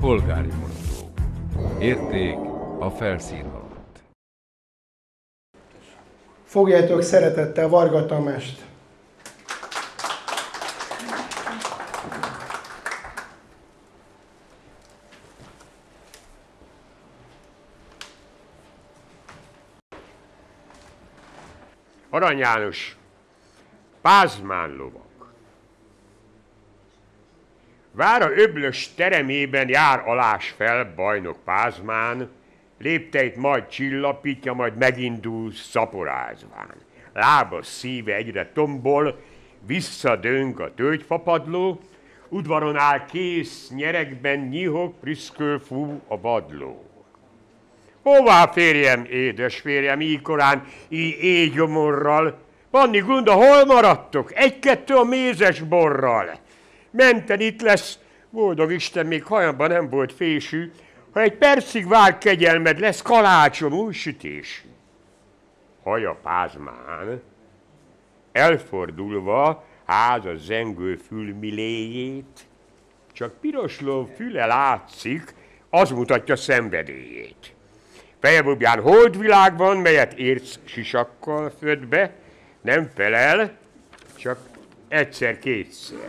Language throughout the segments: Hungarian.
Polgári motto. Érték a felszín alatt. Fogjátok szeretettel Varga Tamest. Arany János, Pázmán lovak. Vára öblös teremében jár alás fel bajnok Pázmán, lépteit majd csillapítja, majd megindul szaporázván. Lába szíve egyre tombol, visszadönk a tölgyfapadló, udvaron áll kész nyerekben nyihog, priszköl fú a vadló. Hová férjem, édes férjem, így korán, így éjgyomorral? Panni Gunda, hol maradtok? Egy-kettő a mézes borral. Menten itt lesz, boldog Isten, még hajamban nem volt fésű, ha egy percig vár kegyelmed, lesz kalácsom, új sütés. Haja pázmán, elfordulva háza zengő fülmiléjét, csak pirosló füle látszik, az mutatja szenvedélyét. Fejebubján holdvilág van, melyet érsz sisakkal födbe, nem felel, csak egyszer-kétszer.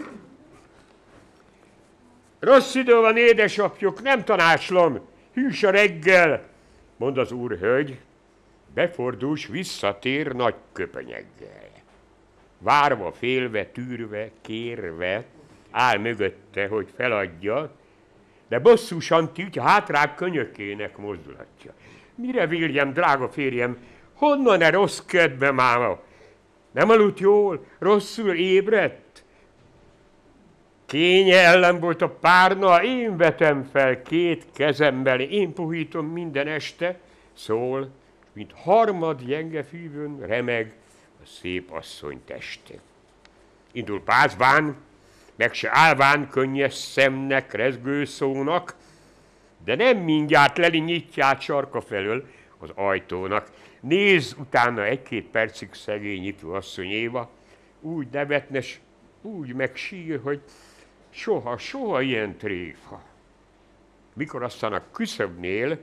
Rossz idő van, édesapjuk, nem tanácslom, hűs a reggel, mond az úrhölgy, befordulsz, visszatér nagy köpenyeggel. Várva, félve, tűrve, kérve, áll mögötte, hogy feladja, de bosszúsan tiltja hátrább könyökének mozdulatja. Mire William, drága férjem, honnan e rossz kedve máma? Nem aludt jól, rosszul ébredt? Kénye ellen volt a párna, én vetem fel két kezemmel, én puhítom minden este, szól, mint harmad gyenge fűvön remeg a szép asszony teste. Indul pázván, meg se állván könnyes szemnek, rezgő szónak, de nem mindjárt Leli nyitja át sarka felől az ajtónak. Néz utána egy-két percig szegény nyitó asszony Éva, úgy nevetnes, úgy megsír, hogy soha, soha ilyen tréfa. Mikor aztán a küszöbnél,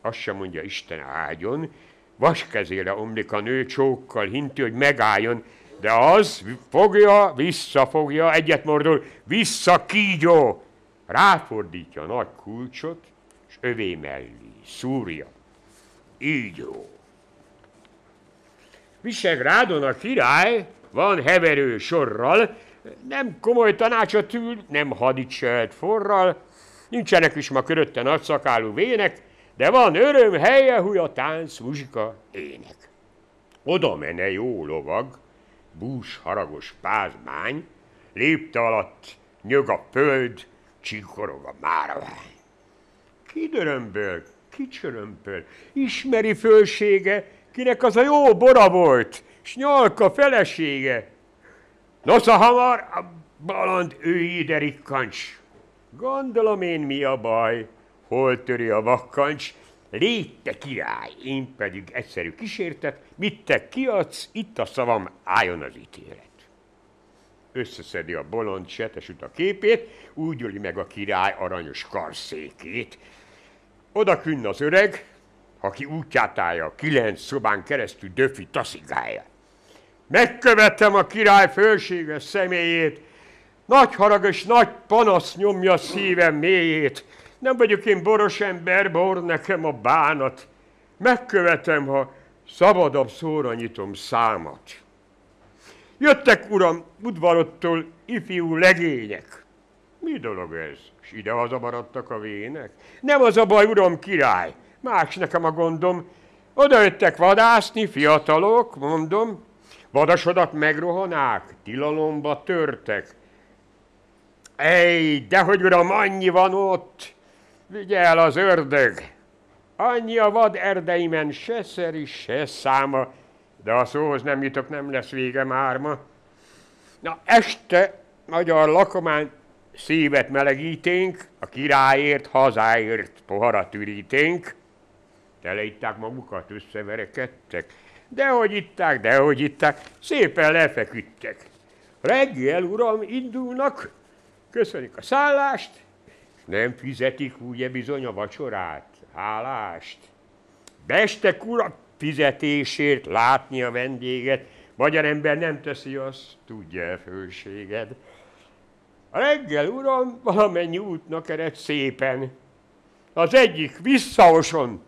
azt sem mondja Isten ágyon, vaskezére omlik a nő csókkal, hinti, hogy megálljon, de az fogja, visszafogja, egyet mordul, vissza kígyó, ráfordítja a nagy kulcsot, és övé mellé szúrja. Így jó. Visegrádon a király van heverő sorral, nem komoly tanácsot ül, nem hadicselt forral, nincsenek is ma körötte nagyszakálú vének, de van öröm, helye, a tánc, muzsika, ének. Oda mene jó lovag, bús haragos pázmány, lépte alatt nyög a föld, csikorog a máravány. Ki dörömböl, ki csörömpöl, ismeri fölsége, kinek az a jó bora volt, s nyalka felesége. Nosza hamar, a baland ő ide rikkancs. Gondolom én mi a baj, hol töri a vakkancs, légy te király, én pedig egyszerű kísértet, mit te kiadsz, itt a szavam, álljon az ítélet összeszedi a bolond setesüt a képét, úgy öli meg a király aranyos karszékét. Oda künn az öreg, aki útját állja a kilenc szobán keresztül döfi taszigája. Megkövettem a király fölséges személyét, nagy harag és nagy panasz nyomja szívem mélyét. Nem vagyok én boros ember, bor nekem a bánat. Megkövetem, ha szabadabb szóra nyitom számat. Jöttek, uram, udvarottól ifjú legények. Mi dolog ez? És ide hazamaradtak a vének? Nem az a baj, uram, király. Más nekem a gondom. Oda jöttek vadászni, fiatalok, mondom. Vadasodat megrohanák, tilalomba törtek. Ej, de hogy uram, annyi van ott. Vigyel az ördög. Annyi a vad erdeimen, se szeri, se száma, de a szóhoz nem jutok, nem lesz vége már ma. Na, este magyar lakomány szívet melegíténk, a királyért, hazáért poharat üríténk. Teleitták magukat, összeverekedtek. Dehogy itták, dehogy itták, szépen lefeküdtek. Reggel, uram, indulnak, köszönik a szállást, Nem fizetik ugye bizony a vacsorát, hálást. Bestek ura fizetésért látni a vendéget, magyar ember nem teszi azt, tudja a főséged. A reggel, uram, valamennyi útnak ered szépen. Az egyik visszaoson.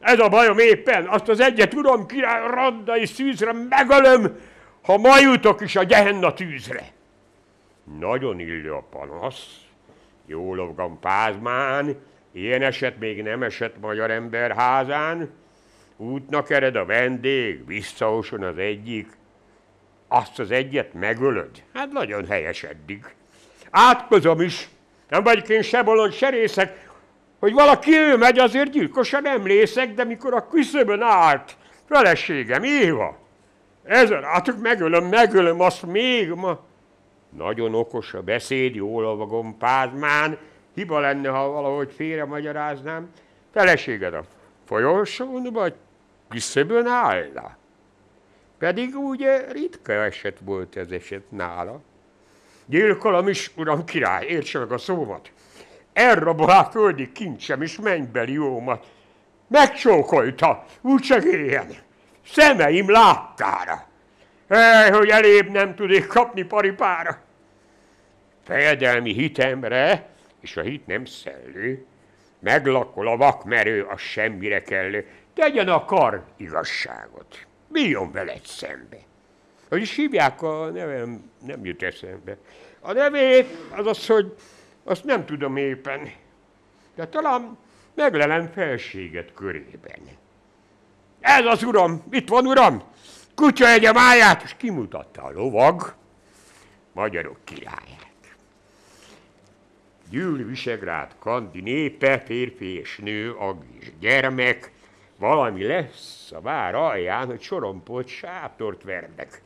Ez a bajom éppen, azt az egyet, uram, király, raddai szűzre megölöm, ha ma jutok is a gyehenna tűzre. Nagyon illő a panasz, jó lovgam pázmán, ilyen eset még nem esett magyar ember házán, útnak ered a vendég, visszaoson az egyik, azt az egyet megölöd. Hát nagyon helyes eddig. Átkozom is, nem vagyok én se bolond, se részek, hogy valaki ő megy, azért gyilkosan emlészek, de mikor a küszöbön állt, feleségem, Éva, ezen átok megölöm, megölöm, azt még ma. Nagyon okos a beszéd, jól lovagom pázmán, hiba lenne, ha valahogy félre magyaráznám. Feleséged a folyosón, vagy küszöbön állna. Pedig ugye ritka eset volt ez eset nála. Gyilkolom is, uram király, értse meg a szómat. Elrabolá földi kincsem és mennybeli jómat. Megcsókolta, úgy csak éljen. Szemeim láttára. Ej, hogy elébb nem tudnék kapni paripára. Fejedelmi hitemre, és a hit nem szellő, meglakol a vakmerő, a semmire kellő. Tegyen a kar igazságot. Bíjon veled szembe. Hogy is hívják a nevem, nem jut eszembe. A nevét az az, hogy azt nem tudom éppen. De talán meglelem felséget körében. Ez az uram, itt van uram, kutya egy a máját, és kimutatta a lovag magyarok királyát. Gyűl Visegrád kandi népe, férfi és nő, ag és gyermek, valami lesz a vár alján, hogy sorompolt sátort vernek.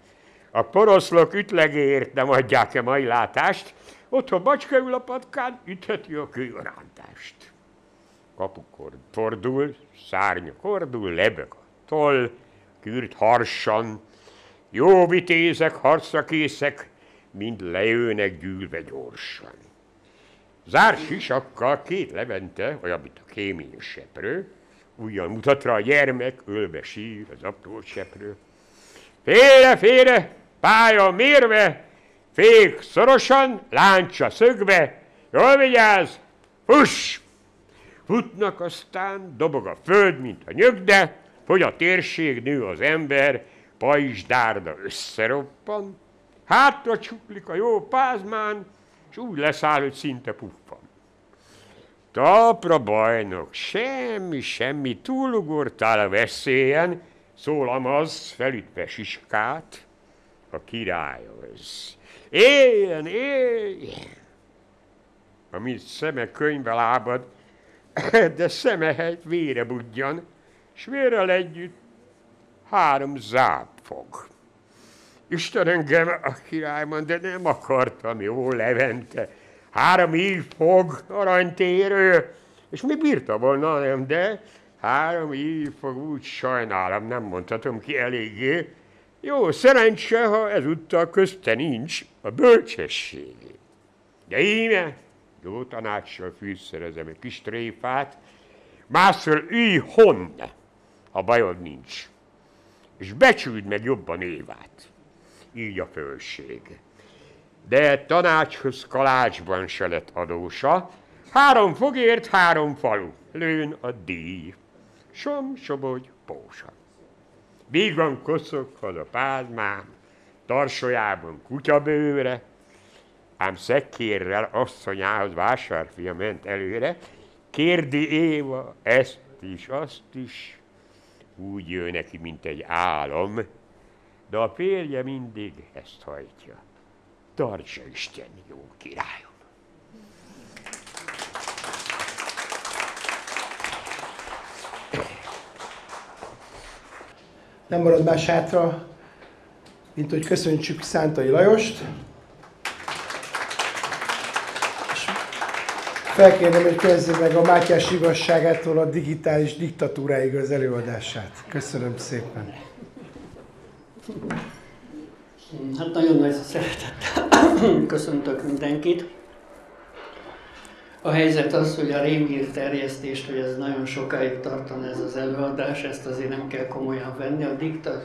A poroszlok ütlegéért nem adják-e mai látást, otthon bacska ül a patkán, ütheti a kőrántást. Kapukor fordul, szárnya kordul, lebeg a toll, kürt harsan, jó vitézek, harcra készek, mind lejőnek gyűlve gyorsan. Zár sisakkal két levente, olyan, mint a kémény seprő, ugyan mutat rá a gyermek, ölve sír az apró seprő. Félre, félre, pálya mérve, fék szorosan, láncsa szögve, jól vigyázz, fuss! Futnak aztán, dobog a föld, mint a nyögde, fogy a térség, nő az ember, pajzs dárda összeroppan, hátra csuklik a jó pázmán, és úgy leszáll, hogy szinte puffan. Tapra bajnok, semmi, semmi, túlugortál a veszélyen, szólam az, felütve siskát, a királyhoz. Éljen, éljen! Amit szeme könyve lábad, de szeme helyt vére budjan, s vérrel együtt három záp fog. Isten engem a királyban, de nem akartam, jó Levente. Három ív fog, aranytérő, és mi bírta volna, nem, de három ív fog, úgy sajnálom, nem mondhatom ki eléggé. Jó, szerencse, ha ezúttal közte nincs a bölcsességé. De íme, jó tanácssal fűszerezem egy kis tréfát, másszor ülj honne, ha bajod nincs, és becsüld meg jobban évát így a fölség. De tanácshoz kalácsban se lett adósa, három fogért, három falu, lőn a díj. Som, sobogy, pósa. Vígan koszoghat a pázmám, tarsolyában kutyabőre, ám szekkérrel asszonyához vásárfia ment előre, kérdi Éva ezt is, azt is, úgy jön neki, mint egy álom, de a férje mindig ezt hajtja. Tartsa Isten, jó királyom! Nem marad más hátra, mint hogy köszöntsük Szántai Lajost. És felkérném, hogy kezdje meg a Mátyás igazságától a digitális diktatúráig az előadását. Köszönöm szépen. Hát nagyon nagy szeretettel köszöntök mindenkit. A helyzet az, hogy a rémhír terjesztést, hogy ez nagyon sokáig tartan ez az előadás, ezt azért nem kell komolyan venni. A dikta,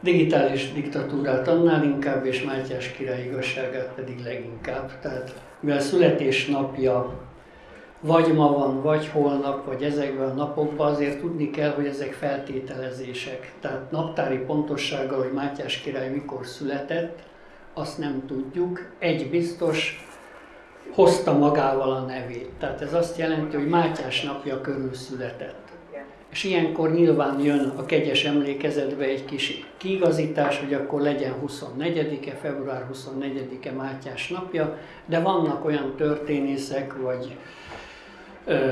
digitális diktatúrát annál inkább, és Mátyás király igazságát pedig leginkább. Tehát mivel születésnapja vagy ma van, vagy holnap, vagy ezekben a napokban, azért tudni kell, hogy ezek feltételezések. Tehát naptári pontossággal, hogy Mátyás király mikor született, azt nem tudjuk. Egy biztos, hozta magával a nevét. Tehát ez azt jelenti, hogy Mátyás napja körül született. És ilyenkor nyilván jön a kegyes emlékezetbe egy kis kiigazítás, hogy akkor legyen 24-e, február 24-e Mátyás napja, de vannak olyan történészek, vagy ö,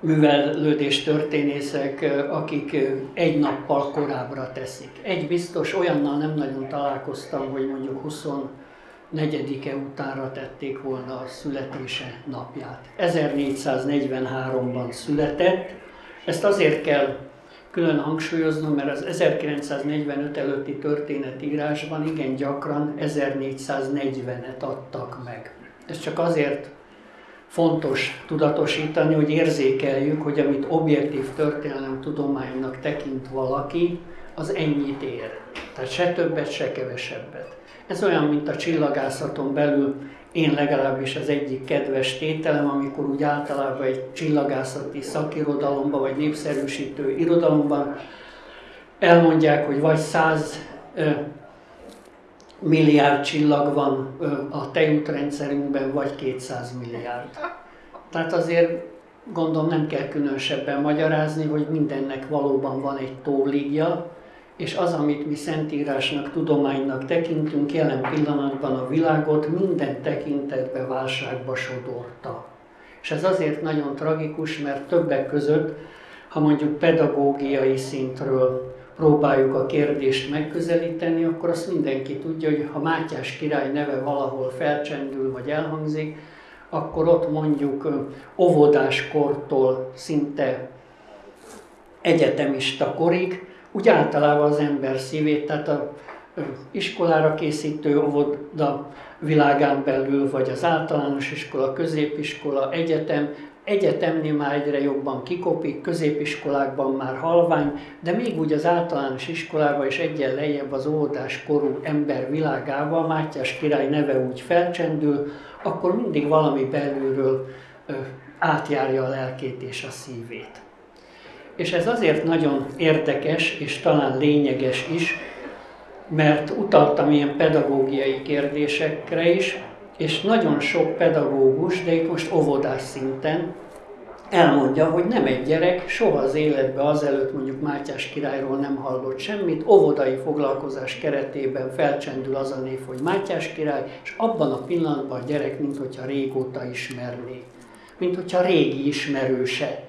művelődés történészek, akik egy nappal korábbra teszik. Egy biztos, olyannal nem nagyon találkoztam, hogy mondjuk 20 negyedike utánra tették volna a születése napját. 1443-ban született, ezt azért kell külön hangsúlyoznom, mert az 1945 előtti történetírásban igen gyakran 1440-et adtak meg. Ez csak azért fontos tudatosítani, hogy érzékeljük, hogy amit objektív történelem tudománynak tekint valaki, az ennyit ér. Tehát se többet, se kevesebbet. Ez olyan, mint a csillagászaton belül én legalábbis az egyik kedves tételem, amikor úgy általában egy csillagászati szakirodalomban, vagy népszerűsítő irodalomban elmondják, hogy vagy száz milliárd csillag van a tejútrendszerünkben, vagy 200 milliárd. Tehát azért gondolom nem kell különösebben magyarázni, hogy mindennek valóban van egy tóligja, és az, amit mi szentírásnak, tudománynak tekintünk, jelen pillanatban a világot minden tekintetbe válságba sodorta. És ez azért nagyon tragikus, mert többek között, ha mondjuk pedagógiai szintről próbáljuk a kérdést megközelíteni, akkor azt mindenki tudja, hogy ha Mátyás király neve valahol felcsendül vagy elhangzik, akkor ott mondjuk óvodáskortól szinte egyetemista korig úgy általában az ember szívét, tehát a iskolára készítő óvoda világán belül, vagy az általános iskola, középiskola, egyetem, egyetemnél már egyre jobban kikopik, középiskolákban már halvány, de még úgy az általános iskolában is egyen lejjebb az óvodás korú ember világával, Mátyás király neve úgy felcsendül, akkor mindig valami belülről ö, átjárja a lelkét és a szívét. És ez azért nagyon érdekes és talán lényeges is, mert utaltam ilyen pedagógiai kérdésekre is, és nagyon sok pedagógus, de itt most óvodás szinten elmondja, hogy nem egy gyerek soha az életben azelőtt mondjuk Mátyás királyról nem hallott semmit, óvodai foglalkozás keretében felcsendül az a név, hogy Mátyás király, és abban a pillanatban a gyerek, mint hogyha régóta ismerné, mint hogyha régi ismerőse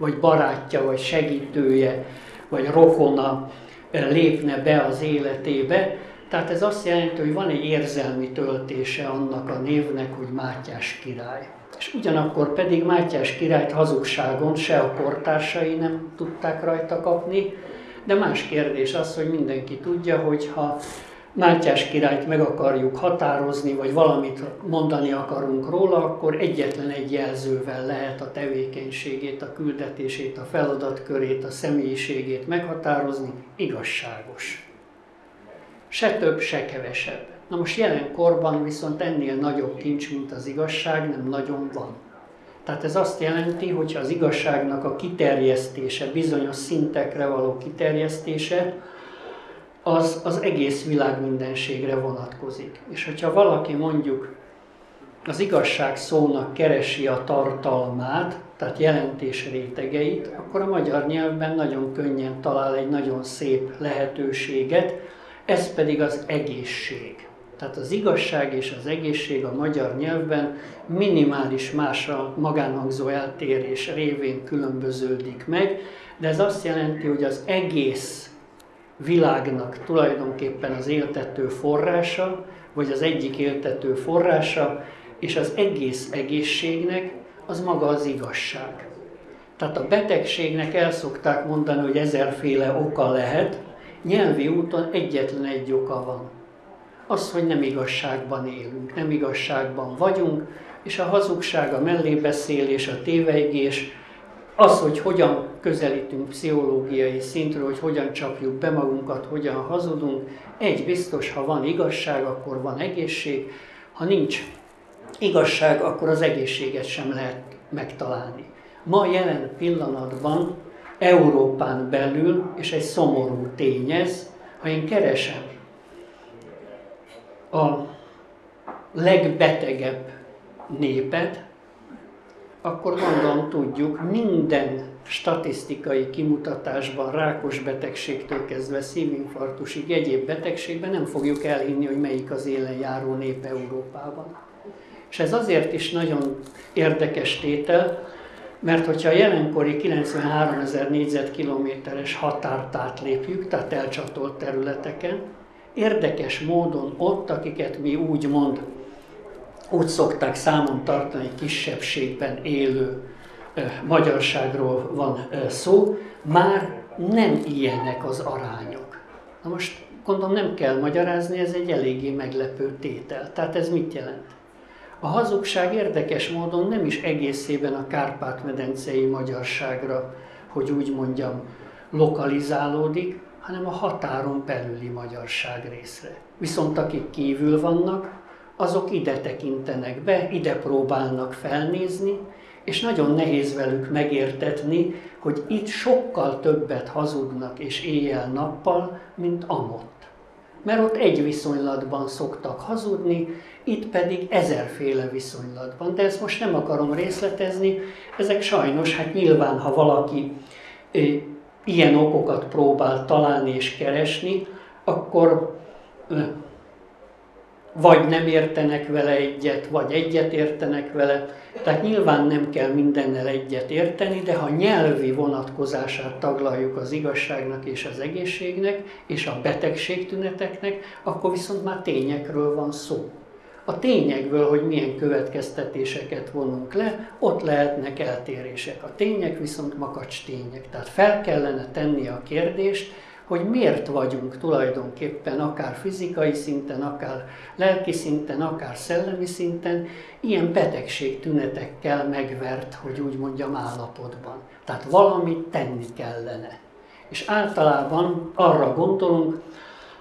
vagy barátja, vagy segítője, vagy rokona lépne be az életébe. Tehát ez azt jelenti, hogy van egy érzelmi töltése annak a névnek, hogy Mátyás király. És ugyanakkor pedig Mátyás királyt hazugságon se a kortársai nem tudták rajta kapni, de más kérdés az, hogy mindenki tudja, hogy ha Mátyás királyt meg akarjuk határozni, vagy valamit mondani akarunk róla, akkor egyetlen egy jelzővel lehet a tevékenységét, a küldetését, a feladatkörét, a személyiségét meghatározni, igazságos. Se több, se kevesebb. Na most jelen korban viszont ennél nagyobb kincs, mint az igazság, nem nagyon van. Tehát ez azt jelenti, hogy az igazságnak a kiterjesztése, bizonyos szintekre való kiterjesztése, az az egész világ mindenségre vonatkozik. És hogyha valaki mondjuk az igazság szónak keresi a tartalmát, tehát jelentés rétegeit, akkor a magyar nyelvben nagyon könnyen talál egy nagyon szép lehetőséget, ez pedig az egészség. Tehát az igazság és az egészség a magyar nyelvben minimális másra magánhangzó eltérés révén különböződik meg, de ez azt jelenti, hogy az egész világnak tulajdonképpen az éltető forrása, vagy az egyik éltető forrása, és az egész egészségnek az maga az igazság. Tehát a betegségnek el szokták mondani, hogy ezerféle oka lehet, nyelvi úton egyetlen egy oka van. Az, hogy nem igazságban élünk, nem igazságban vagyunk, és a hazugság, a mellébeszélés, a téveigés, az, hogy hogyan közelítünk pszichológiai szintről, hogy hogyan csapjuk be magunkat, hogyan hazudunk, egy biztos, ha van igazság, akkor van egészség, ha nincs igazság, akkor az egészséget sem lehet megtalálni. Ma jelen pillanatban Európán belül, és egy szomorú tény ez, ha én keresem a legbetegebb népet, akkor gondolom tudjuk, minden statisztikai kimutatásban, rákos betegségtől kezdve szívinfarktusig, egyéb betegségben nem fogjuk elhinni, hogy melyik az élen járó nép Európában. És ez azért is nagyon érdekes tétel, mert hogyha a jelenkori 93 ezer négyzetkilométeres határt átlépjük, tehát elcsatolt területeken, érdekes módon ott, akiket mi úgy mond, úgy szokták számon tartani, kisebbségben élő magyarságról van szó, már nem ilyenek az arányok. Na most gondolom nem kell magyarázni, ez egy eléggé meglepő tétel. Tehát ez mit jelent? A hazugság érdekes módon nem is egészében a Kárpát-medencei magyarságra, hogy úgy mondjam, lokalizálódik, hanem a határon belüli magyarság részre. Viszont akik kívül vannak, azok ide tekintenek be, ide próbálnak felnézni, és nagyon nehéz velük megértetni, hogy itt sokkal többet hazudnak és éjjel-nappal, mint amott. Mert ott egy viszonylatban szoktak hazudni, itt pedig ezerféle viszonylatban. De ezt most nem akarom részletezni, ezek sajnos, hát nyilván, ha valaki ilyen okokat próbál találni és keresni, akkor vagy nem értenek vele egyet, vagy egyet értenek vele. Tehát nyilván nem kell mindennel egyet érteni, de ha nyelvi vonatkozását taglaljuk az igazságnak és az egészségnek, és a betegségtüneteknek, akkor viszont már tényekről van szó. A tényekből, hogy milyen következtetéseket vonunk le, ott lehetnek eltérések. A tények viszont makacs tények. Tehát fel kellene tenni a kérdést, hogy miért vagyunk tulajdonképpen akár fizikai szinten, akár lelki szinten, akár szellemi szinten ilyen betegség tünetekkel megvert, hogy úgy mondjam, állapotban. Tehát valamit tenni kellene. És általában arra gondolunk,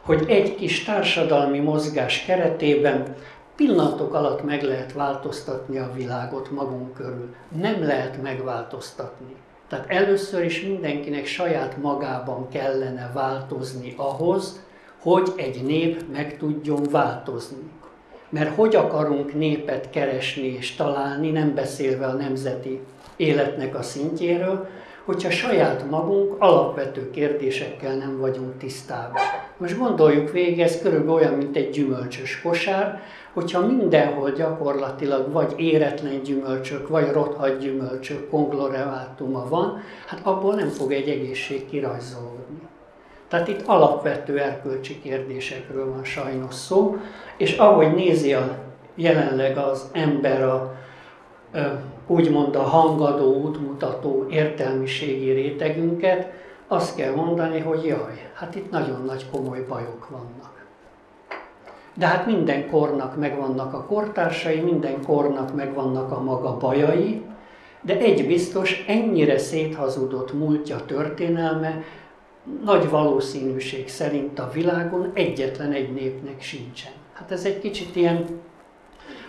hogy egy kis társadalmi mozgás keretében pillanatok alatt meg lehet változtatni a világot magunk körül. Nem lehet megváltoztatni. Tehát először is mindenkinek saját magában kellene változni ahhoz, hogy egy nép meg tudjon változni. Mert hogy akarunk népet keresni és találni, nem beszélve a nemzeti életnek a szintjéről, hogyha saját magunk alapvető kérdésekkel nem vagyunk tisztában. Most gondoljuk végig, ez körülbelül olyan, mint egy gyümölcsös kosár, hogyha mindenhol gyakorlatilag vagy éretlen gyümölcsök, vagy rothadt gyümölcsök konglomérátuma van, hát abból nem fog egy egészség kirajzolódni. Tehát itt alapvető erkölcsi kérdésekről van sajnos szó, és ahogy nézi a, jelenleg az ember a, úgymond a hangadó, útmutató értelmiségi rétegünket, azt kell mondani, hogy jaj, hát itt nagyon nagy komoly bajok vannak. De hát minden kornak megvannak a kortársai, minden kornak megvannak a maga bajai, de egy biztos, ennyire széthazudott múltja történelme nagy valószínűség szerint a világon egyetlen egy népnek sincsen. Hát ez egy kicsit ilyen,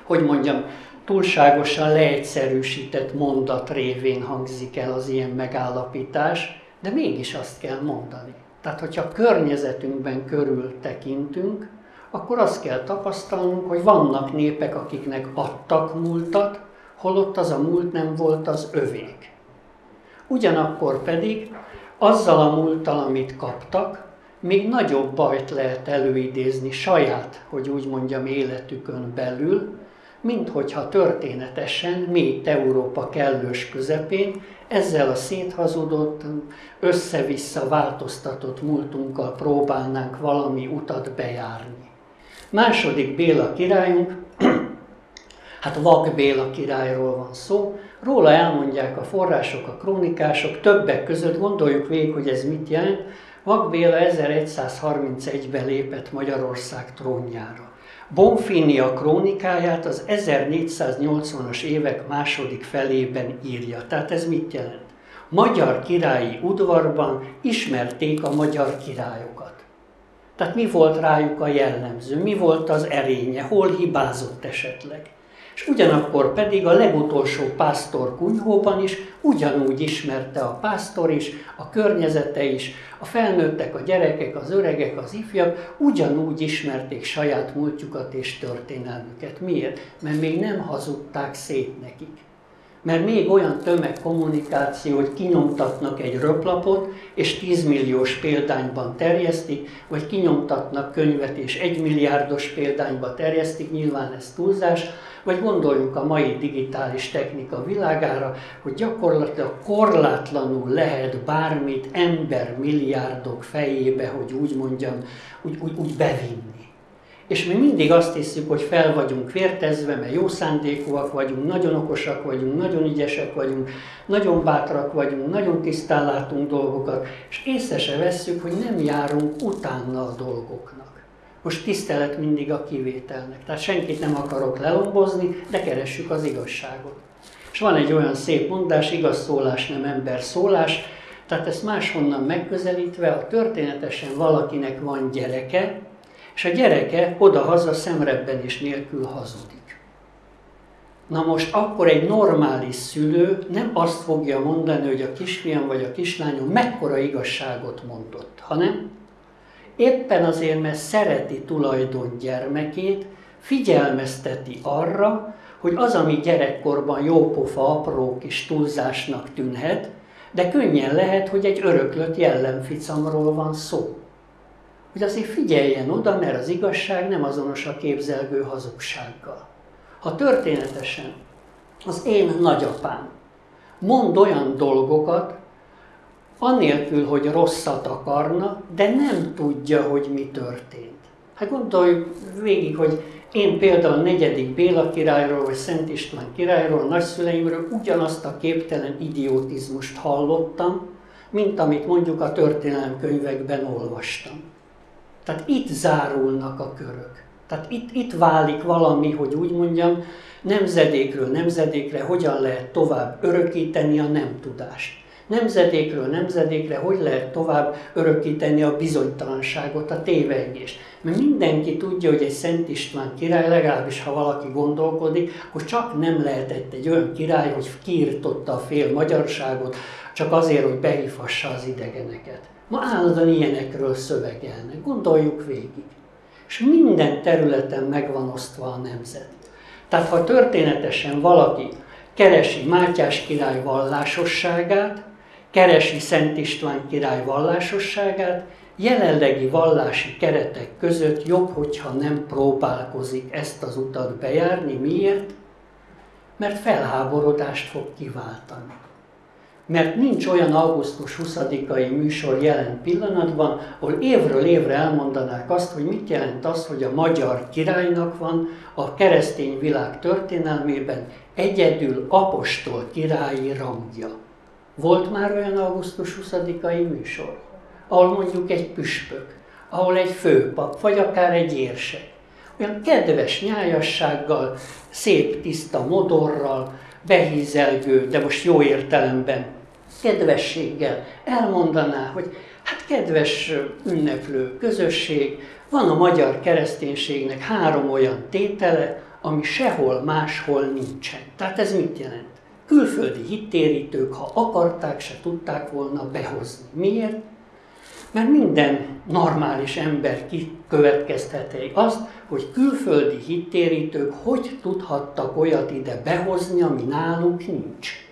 hogy mondjam, túlságosan leegyszerűsített mondat révén hangzik el az ilyen megállapítás, de mégis azt kell mondani. Tehát, hogyha környezetünkben körül tekintünk, akkor azt kell tapasztalnunk, hogy vannak népek, akiknek adtak múltat, holott az a múlt nem volt az övék. Ugyanakkor pedig azzal a múlttal, amit kaptak, még nagyobb bajt lehet előidézni saját, hogy úgy mondjam, életükön belül, mint hogyha történetesen mi Európa kellős közepén ezzel a széthazudott, össze-vissza változtatott múltunkkal próbálnánk valami utat bejárni. Második Béla királyunk, hát Vak Béla királyról van szó, róla elmondják a források, a krónikások, többek között gondoljuk végig, hogy ez mit jelent. Vak Béla 1131-ben lépett Magyarország trónjára. Bonfini a krónikáját az 1480-as évek második felében írja. Tehát ez mit jelent? Magyar királyi udvarban ismerték a magyar királyokat. Tehát mi volt rájuk a jellemző, mi volt az erénye, hol hibázott esetleg. És ugyanakkor pedig a legutolsó pásztor kunyhóban is ugyanúgy ismerte a pásztor is, a környezete is, a felnőttek, a gyerekek, az öregek, az ifjak ugyanúgy ismerték saját múltjukat és történelmüket. Miért? Mert még nem hazudták szét nekik. Mert még olyan tömegkommunikáció, hogy kinyomtatnak egy röplapot, és 10 milliós példányban terjesztik, vagy kinyomtatnak könyvet, és egy milliárdos példányba terjesztik, nyilván ez túlzás, vagy gondoljunk a mai digitális technika világára, hogy gyakorlatilag korlátlanul lehet bármit ember milliárdok fejébe, hogy úgy mondjam, úgy, úgy, úgy bevinni. És mi mindig azt hiszük, hogy fel vagyunk vértezve, mert jó szándékúak vagyunk, nagyon okosak vagyunk, nagyon ügyesek vagyunk, nagyon bátrak vagyunk, nagyon tisztán látunk dolgokat, és észre se vesszük, hogy nem járunk utána a dolgoknak. Most tisztelet mindig a kivételnek. Tehát senkit nem akarok lelombozni, de keressük az igazságot. És van egy olyan szép mondás, igaz szólás, nem ember szólás, tehát ezt máshonnan megközelítve, a történetesen valakinek van gyereke, és a gyereke oda-haza szemrebbenés nélkül hazudik. Na most akkor egy normális szülő nem azt fogja mondani, hogy a kisfiam vagy a kislányom mekkora igazságot mondott, hanem éppen azért, mert szereti tulajdon gyermekét, figyelmezteti arra, hogy az, ami gyerekkorban jópofa apró kis túlzásnak tűnhet, de könnyen lehet, hogy egy öröklött jellemficamról van szó. Hogy azért figyeljen oda, mert az igazság nem azonos a képzelgő hazugsággal. Ha történetesen az én nagyapám mond olyan dolgokat, anélkül, hogy rosszat akarna, de nem tudja, hogy mi történt. Hát gondolj végig, hogy én például negyedik Béla királyról, vagy Szent István királyról, nagyszüleimről ugyanazt a képtelen idiotizmust hallottam, mint amit mondjuk a történelemkönyvekben olvastam. Tehát itt zárulnak a körök. Tehát itt, itt válik valami, hogy úgy mondjam, nemzedékről nemzedékre hogyan lehet tovább örökíteni a nem tudást nemzedékről nemzedékre hogy lehet tovább örökíteni a bizonytalanságot, a tévegést. Mert mindenki tudja, hogy egy Szent István király, legalábbis ha valaki gondolkodik, hogy csak nem lehetett egy olyan király, hogy kiirtotta a fél magyarságot, csak azért, hogy behívhassa az idegeneket. Ma állandóan ilyenekről szövegelnek, gondoljuk végig. És minden területen megvan osztva a nemzet. Tehát ha történetesen valaki keresi Mátyás király vallásosságát, keresi Szent István király vallásosságát, jelenlegi vallási keretek között jobb, hogyha nem próbálkozik ezt az utat bejárni. Miért? Mert felháborodást fog kiváltani. Mert nincs olyan augusztus 20-ai műsor jelen pillanatban, ahol évről évre elmondanák azt, hogy mit jelent az, hogy a magyar királynak van a keresztény világ történelmében egyedül apostol királyi rangja. Volt már olyan augusztus 20-ai műsor, ahol mondjuk egy püspök, ahol egy főpap, vagy akár egy érsek, olyan kedves nyájassággal, szép tiszta modorral, behízelgő, de most jó értelemben, kedvességgel elmondaná, hogy hát kedves ünneplő közösség, van a magyar kereszténységnek három olyan tétele, ami sehol máshol nincsen. Tehát ez mit jelent? külföldi hittérítők, ha akarták, se tudták volna behozni. Miért? Mert minden normális ember kikövetkezteti azt, hogy külföldi hittérítők hogy tudhattak olyat ide behozni, ami náluk nincs.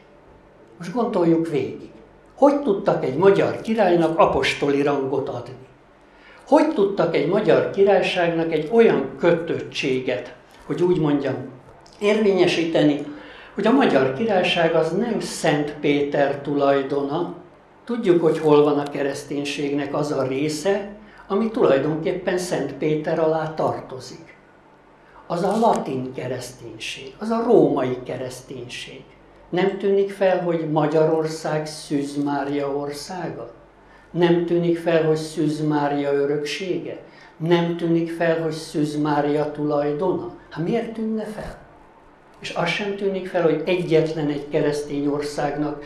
Most gondoljuk végig. Hogy tudtak egy magyar királynak apostoli rangot adni? Hogy tudtak egy magyar királyságnak egy olyan kötöttséget, hogy úgy mondjam, érvényesíteni, hogy a magyar királyság az nem Szent Péter tulajdona, tudjuk, hogy hol van a kereszténységnek az a része, ami tulajdonképpen Szent Péter alá tartozik. Az a latin kereszténység, az a római kereszténység. Nem tűnik fel, hogy Magyarország Szűz Mária országa? Nem tűnik fel, hogy Szűz Mária öröksége? Nem tűnik fel, hogy Szűz Mária tulajdona? Hát miért tűnne fel? És az sem tűnik fel, hogy egyetlen egy keresztény országnak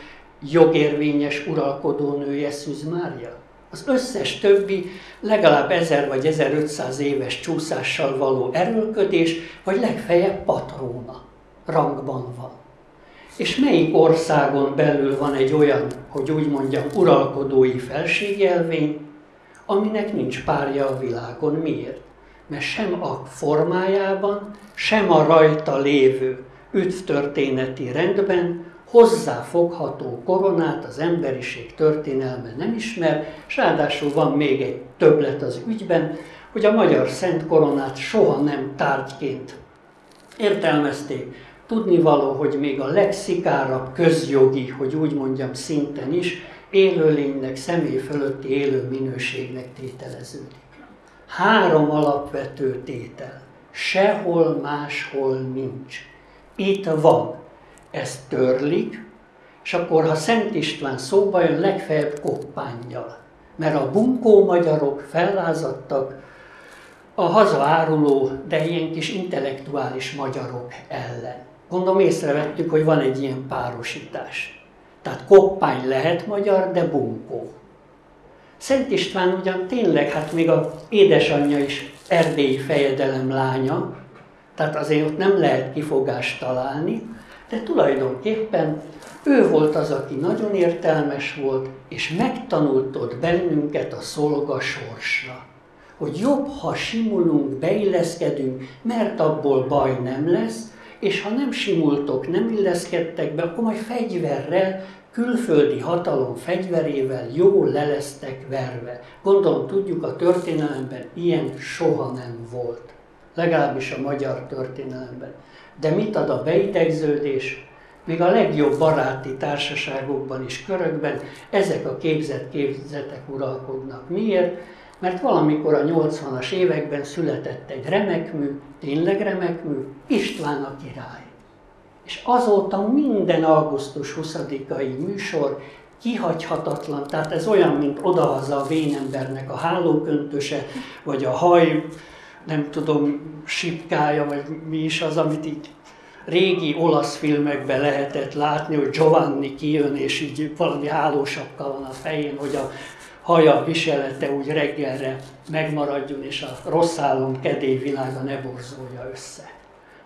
jogérvényes uralkodónője Szűz Mária? Az összes többi legalább 1000 vagy 1500 éves csúszással való erőlködés, vagy legfeljebb patróna rangban van. És melyik országon belül van egy olyan, hogy úgy mondjam, uralkodói felségjelvény, aminek nincs párja a világon. Miért? Mert sem a formájában, sem a rajta lévő üdvtörténeti rendben hozzáfogható koronát az emberiség történelme nem ismer, és ráadásul van még egy többlet az ügyben, hogy a magyar szent koronát soha nem tárgyként értelmezték. Tudnivaló, hogy még a legszikárabb közjogi, hogy úgy mondjam szinten is, élőlénynek, személy fölötti élő minőségnek tételeződik. Három alapvető tétel. Sehol máshol nincs. Itt van ezt törlik, és akkor, ha Szent István szóba jön, legfeljebb koppányjal. Mert a bunkó magyarok fellázadtak a hazaáruló, de ilyen kis intellektuális magyarok ellen. Gondolom észrevettük, hogy van egy ilyen párosítás. Tehát koppány lehet magyar, de bunkó. Szent István ugyan tényleg, hát még a édesanyja is erdélyi fejedelem lánya, tehát azért ott nem lehet kifogást találni, de tulajdonképpen ő volt az, aki nagyon értelmes volt, és megtanultott bennünket a szolga sorsra. Hogy jobb, ha simulunk, beilleszkedünk, mert abból baj nem lesz, és ha nem simultok, nem illeszkedtek be, akkor majd fegyverrel, külföldi hatalom fegyverével jól lelesztek verve. Gondolom tudjuk, a történelemben ilyen soha nem volt. Legalábbis a magyar történelemben. De mit ad a beidegződés? Még a legjobb baráti társaságokban is, körökben ezek a képzett képzetek uralkodnak. Miért? Mert valamikor a 80-as években született egy remek mű, tényleg remek mű, István a király. És azóta minden augusztus 20-ai műsor kihagyhatatlan, tehát ez olyan, mint odahaza a vénembernek a hálóköntöse, vagy a haj nem tudom, sipkája, vagy mi is az, amit így régi olasz filmekben lehetett látni, hogy Giovanni kijön, és így valami hálósakkal van a fején, hogy a haja viselete úgy reggelre megmaradjon, és a rossz álom kedély világa ne borzolja össze.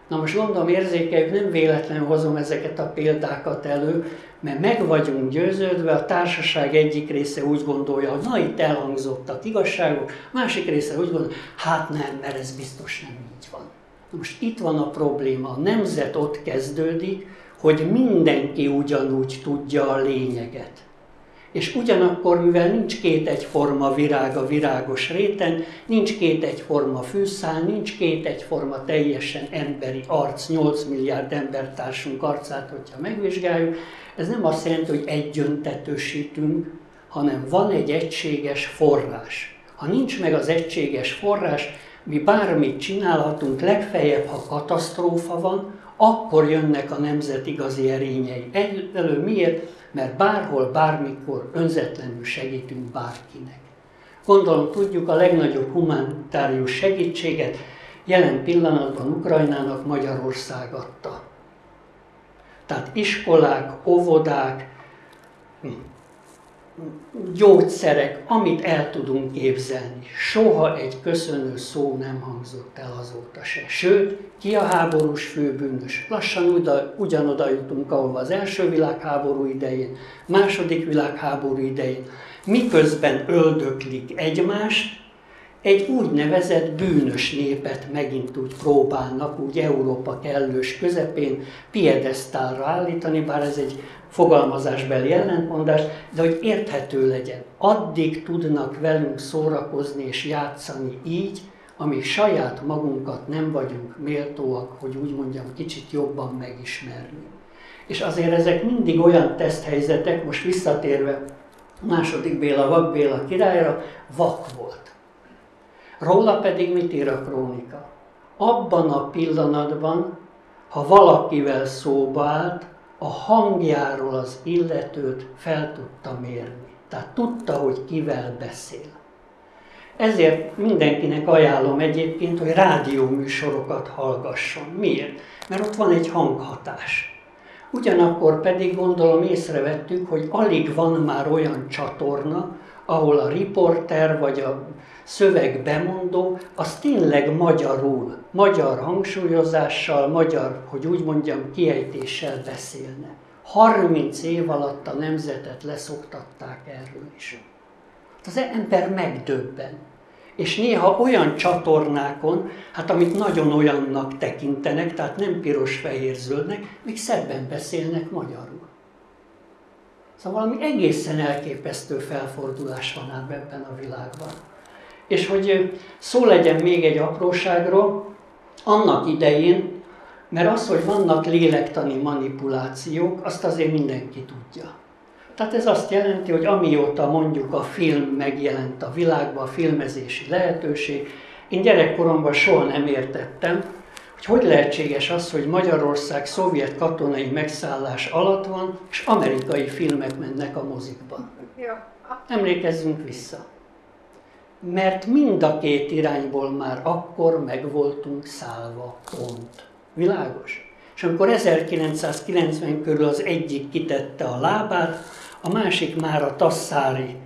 Na most gondolom érzékeljük, nem véletlenül hozom ezeket a példákat elő, mert meg vagyunk győződve, a társaság egyik része úgy gondolja, hogy na itt elhangzottak igazságok, másik része úgy gondolja, hát nem, mert ez biztos nem így van. Na most itt van a probléma, a nemzet ott kezdődik, hogy mindenki ugyanúgy tudja a lényeget és ugyanakkor, mivel nincs két egyforma virág a virágos réten, nincs két egyforma fűszál, nincs két egyforma teljesen emberi arc, 8 milliárd embertársunk arcát, hogyha megvizsgáljuk, ez nem azt jelenti, hogy egyöntetősítünk, hanem van egy egységes forrás. Ha nincs meg az egységes forrás, mi bármit csinálhatunk, legfeljebb, ha katasztrófa van, akkor jönnek a nemzet igazi erényei. Egyelő miért? Mert bárhol, bármikor önzetlenül segítünk bárkinek. Gondolom tudjuk a legnagyobb humanitárius segítséget jelen pillanatban Ukrajnának Magyarország adta. Tehát iskolák, óvodák, gyógyszerek, amit el tudunk képzelni. Soha egy köszönő szó nem hangzott el azóta se. Sőt, ki a háborús főbűnös? Lassan uda, ugyanoda jutunk, ahova az első világháború idején, második világháború idején, miközben öldöklik egymást, egy úgynevezett bűnös népet megint úgy próbálnak, úgy Európa kellős közepén piedesztálra állítani, bár ez egy fogalmazásbeli ellentmondás, de hogy érthető legyen. Addig tudnak velünk szórakozni és játszani így, amíg saját magunkat nem vagyunk méltóak, hogy úgy mondjam, kicsit jobban megismerni. És azért ezek mindig olyan teszthelyzetek, most visszatérve második Béla, Vak Béla királyra, vak volt. Róla pedig mit ír a krónika? Abban a pillanatban, ha valakivel szóba állt, a hangjáról az illetőt fel tudta mérni. Tehát tudta, hogy kivel beszél. Ezért mindenkinek ajánlom egyébként, hogy rádióműsorokat hallgasson. Miért? Mert ott van egy hanghatás. Ugyanakkor pedig gondolom észrevettük, hogy alig van már olyan csatorna, ahol a riporter vagy a szöveg bemondó, az tényleg magyarul, magyar hangsúlyozással, magyar, hogy úgy mondjam, kiejtéssel beszélne. 30 év alatt a nemzetet leszoktatták erről is. Az ember megdöbben. És néha olyan csatornákon, hát amit nagyon olyannak tekintenek, tehát nem piros-fehér-zöldnek, még szebben beszélnek magyarul. Szóval valami egészen elképesztő felfordulás van ám ebben a világban. És hogy szó legyen még egy apróságról, annak idején, mert az, hogy vannak lélektani manipulációk, azt azért mindenki tudja. Tehát ez azt jelenti, hogy amióta mondjuk a film megjelent a világban, a filmezési lehetőség, én gyerekkoromban soha nem értettem, hogy hogy lehetséges az, hogy Magyarország szovjet katonai megszállás alatt van, és amerikai filmek mennek a mozikban. Emlékezzünk vissza. Mert mind a két irányból már akkor meg voltunk szállva, pont. Világos? És amikor 1990 körül az egyik kitette a lábát, a másik már a tasszári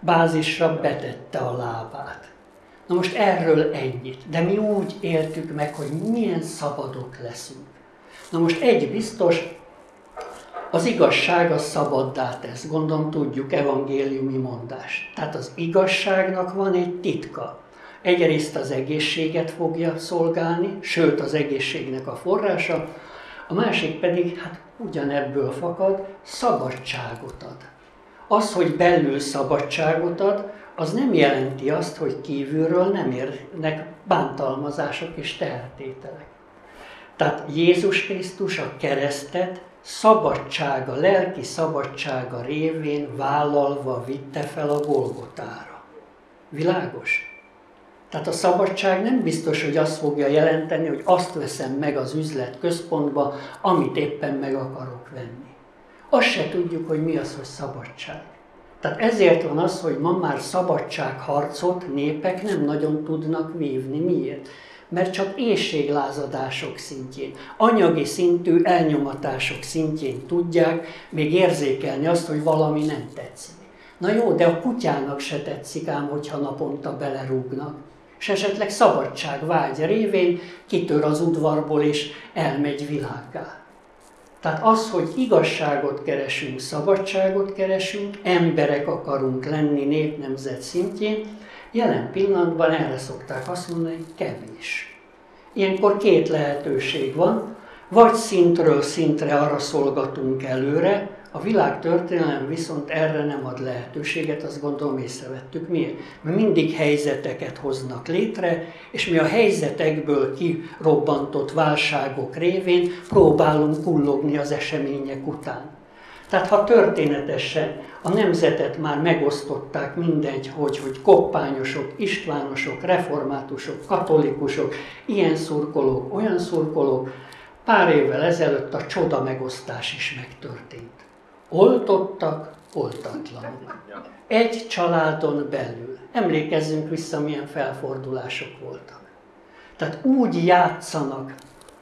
bázisra betette a lábát. Na most erről ennyit, de mi úgy éltük meg, hogy milyen szabadok leszünk. Na most egy biztos, az igazság az szabaddá tesz, gondolom tudjuk evangéliumi mondást. Tehát az igazságnak van egy titka. Egyrészt az egészséget fogja szolgálni, sőt az egészségnek a forrása, a másik pedig, hát ugyanebből fakad, szabadságot ad. Az, hogy belül szabadságot ad, az nem jelenti azt, hogy kívülről nem érnek bántalmazások és tehertételek. Tehát Jézus Krisztus a keresztet szabadsága, lelki szabadsága révén vállalva vitte fel a Golgotára. Világos? Tehát a szabadság nem biztos, hogy azt fogja jelenteni, hogy azt veszem meg az üzlet központba, amit éppen meg akarok venni. Azt se tudjuk, hogy mi az, hogy szabadság. Tehát ezért van az, hogy ma már szabadságharcot népek nem nagyon tudnak vívni. Miért? Mert csak éjséglázadások szintjén, anyagi szintű elnyomatások szintjén tudják még érzékelni azt, hogy valami nem tetszik. Na jó, de a kutyának se tetszik ám, hogyha naponta belerúgnak. És esetleg szabadság vágy révén kitör az udvarból és elmegy világgá. Tehát az, hogy igazságot keresünk, szabadságot keresünk, emberek akarunk lenni népnemzet szintjén, jelen pillanatban erre szokták azt mondani, hogy kevés. Ilyenkor két lehetőség van, vagy szintről szintre arra szolgatunk előre, a világ történelem viszont erre nem ad lehetőséget, azt gondolom észrevettük. Miért? Mert mindig helyzeteket hoznak létre, és mi a helyzetekből kirobbantott válságok révén próbálunk kullogni az események után. Tehát ha történetesen a nemzetet már megosztották mindegy, hogy, hogy koppányosok, istvánosok, reformátusok, katolikusok, ilyen szurkolók, olyan szurkolók, pár évvel ezelőtt a csoda megosztás is megtörtént. Oltottak, oltatlanok. Egy családon belül. Emlékezzünk vissza, milyen felfordulások voltak. Tehát úgy játszanak,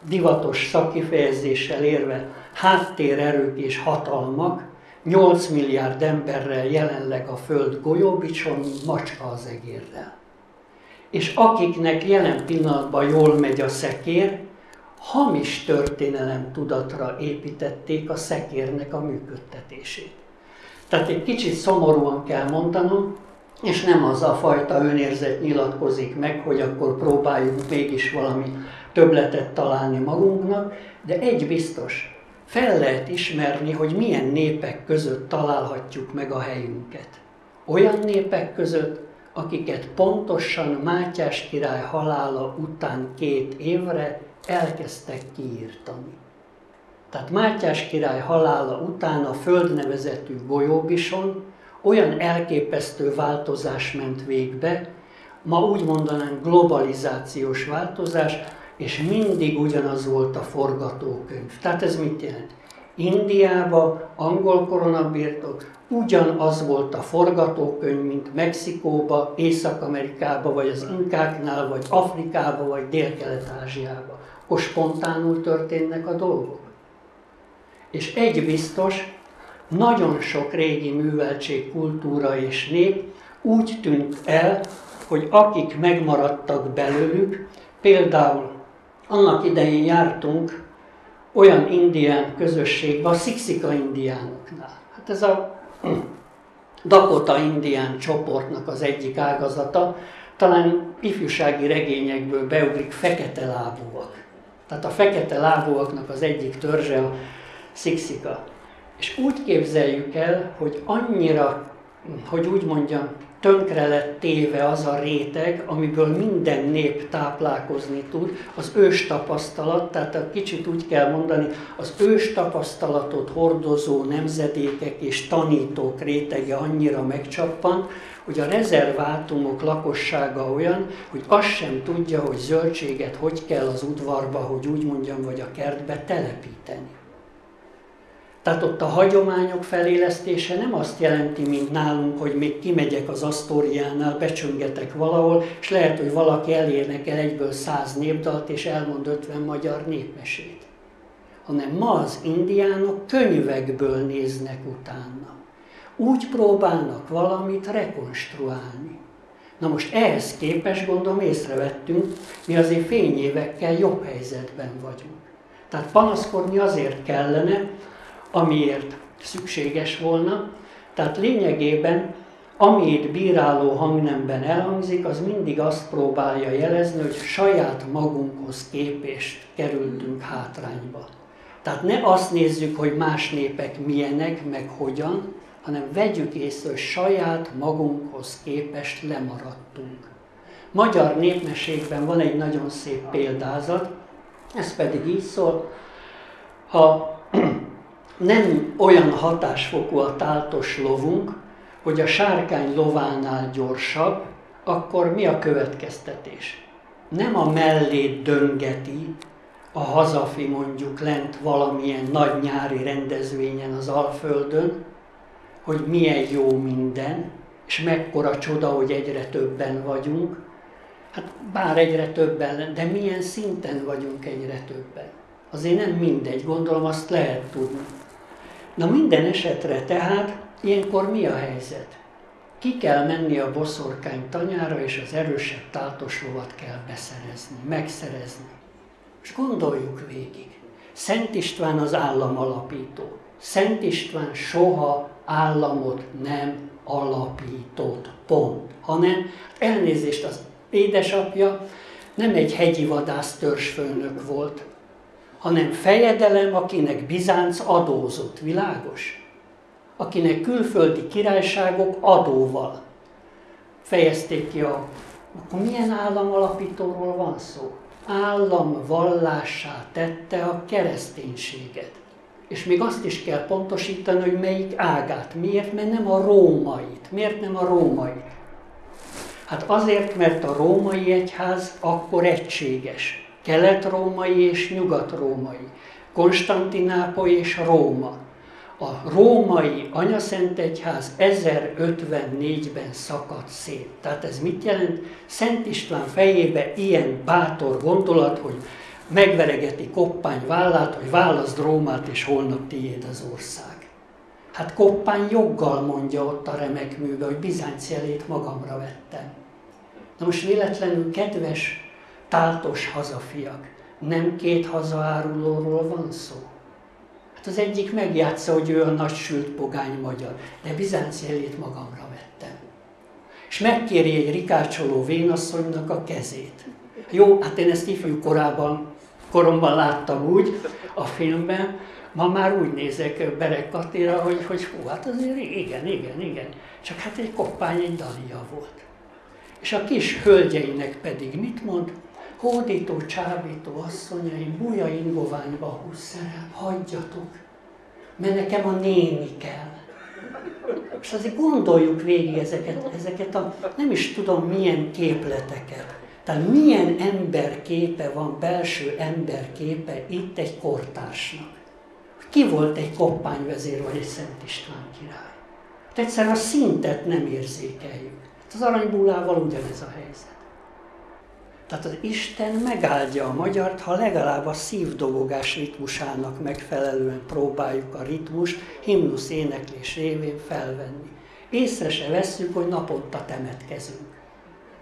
divatos szakifejezéssel érve, háttérerők és hatalmak, 8 milliárd emberrel jelenleg a Föld golyóbicson, macska az egérrel. És akiknek jelen pillanatban jól megy a szekér, hamis történelem tudatra építették a szekérnek a működtetését. Tehát egy kicsit szomorúan kell mondanom, és nem az a fajta önérzet nyilatkozik meg, hogy akkor próbáljuk mégis valami többletet találni magunknak, de egy biztos, fel lehet ismerni, hogy milyen népek között találhatjuk meg a helyünket. Olyan népek között, akiket pontosan Mátyás király halála után két évre elkezdtek kiírtani. Tehát Mátyás király halála után a földnevezetű golyóbison olyan elképesztő változás ment végbe, ma úgy mondanánk globalizációs változás, és mindig ugyanaz volt a forgatókönyv. Tehát ez mit jelent? Indiába, angol koronabirtok, ugyanaz volt a forgatókönyv, mint Mexikóba, Észak-Amerikába, vagy az Inkáknál, vagy Afrikába, vagy Dél-Kelet-Ázsiába. Akkor spontánul történnek a dolgok. És egy biztos, nagyon sok régi műveltség, kultúra és nép úgy tűnt el, hogy akik megmaradtak belőlük, például annak idején jártunk olyan indián közösségbe, a Szikszika indiánoknál. Hát ez a Dakota indián csoportnak az egyik ágazata, talán ifjúsági regényekből beugrik fekete lábúak. Tehát a fekete lábúaknak az egyik törzse a Szikszika. És úgy képzeljük el, hogy annyira, hogy úgy mondjam, tönkre lett téve az a réteg, amiből minden nép táplálkozni tud, az ős tapasztalat, tehát a kicsit úgy kell mondani, az ős tapasztalatot hordozó nemzedékek és tanítók rétege annyira megcsappant, hogy a rezervátumok lakossága olyan, hogy azt sem tudja, hogy zöldséget hogy kell az udvarba, hogy úgy mondjam, vagy a kertbe telepíteni. Tehát ott a hagyományok felélesztése nem azt jelenti, mint nálunk, hogy még kimegyek az Asztóriánál, becsöngetek valahol, és lehet, hogy valaki elérnek el egyből száz népdalt, és elmond 50 magyar népmesét. Hanem ma az indiánok könyvekből néznek utána. Úgy próbálnak valamit rekonstruálni. Na most ehhez képes, gondolom észrevettünk, mi azért fényévekkel jobb helyzetben vagyunk. Tehát panaszkodni azért kellene, amiért szükséges volna. Tehát lényegében, amit bíráló hangnemben elhangzik, az mindig azt próbálja jelezni, hogy saját magunkhoz képest kerültünk hátrányba. Tehát ne azt nézzük, hogy más népek milyenek, meg hogyan, hanem vegyük észre, hogy saját magunkhoz képest lemaradtunk. Magyar népmeségben van egy nagyon szép példázat, ez pedig így szól, ha nem olyan hatásfokú a táltos lovunk, hogy a sárkány lovánál gyorsabb, akkor mi a következtetés? Nem a mellét döngeti a hazafi mondjuk lent valamilyen nagy nyári rendezvényen az Alföldön, hogy milyen jó minden, és mekkora csoda, hogy egyre többen vagyunk. Hát bár egyre többen, de milyen szinten vagyunk egyre többen. Azért nem mindegy, gondolom azt lehet tudni. Na minden esetre tehát ilyenkor mi a helyzet? Ki kell menni a boszorkány tanyára, és az erősebb lovat kell beszerezni, megszerezni. És gondoljuk végig. Szent István az állam alapító. Szent István soha államot nem alapított, pont. Hanem elnézést az édesapja nem egy hegyi vadász törzsfőnök volt, hanem fejedelem, akinek Bizánc adózott, világos? Akinek külföldi királyságok adóval fejezték ki a... Akkor milyen államalapítóról van szó? Állam vallássá tette a kereszténységet. És még azt is kell pontosítani, hogy melyik ágát. Miért? Mert nem a rómait. Miért nem a rómait? Hát azért, mert a római egyház akkor egységes kelet-római és nyugat-római, Konstantinápoly és Róma. A római anyaszent egyház 1054-ben szakadt szét. Tehát ez mit jelent? Szent István fejébe ilyen bátor gondolat, hogy megveregeti Koppány vállát, hogy válaszd Rómát, és holnap tiéd az ország. Hát Koppány joggal mondja ott a remek műve, hogy Bizánc jelét magamra vettem. Na most véletlenül kedves táltos hazafiak. Nem két hazaárulóról van szó. Hát az egyik megjátsza, hogy ő a nagy sült pogány magyar, de Bizánc jelét magamra vettem. És megkéri egy rikácsoló vénasszonynak a kezét. Jó, hát én ezt ifjú korában, koromban láttam úgy a filmben, ma már úgy nézek Berek Katira, hogy, hogy hú, hát azért igen, igen, igen. Csak hát egy koppány, egy dalia volt. És a kis hölgyeinek pedig mit mond? Hódító, csábító asszonyaim, buja ingoványba húz szerel, hagyjatok, mert nekem a néni kell. És azért gondoljuk végig ezeket, ezeket a nem is tudom milyen képleteket. Tehát milyen emberképe van, belső emberképe itt egy kortársnak. Ki volt egy koppányvezér vagy egy Szent István király? Hát egyszerűen a szintet nem érzékeljük. Hát az aranybullával ugyanez a helyzet. Tehát az Isten megáldja a magyart, ha legalább a szívdobogás ritmusának megfelelően próbáljuk a ritmust himnusz éneklés révén felvenni. Észre se vesszük, hogy naponta temetkezünk.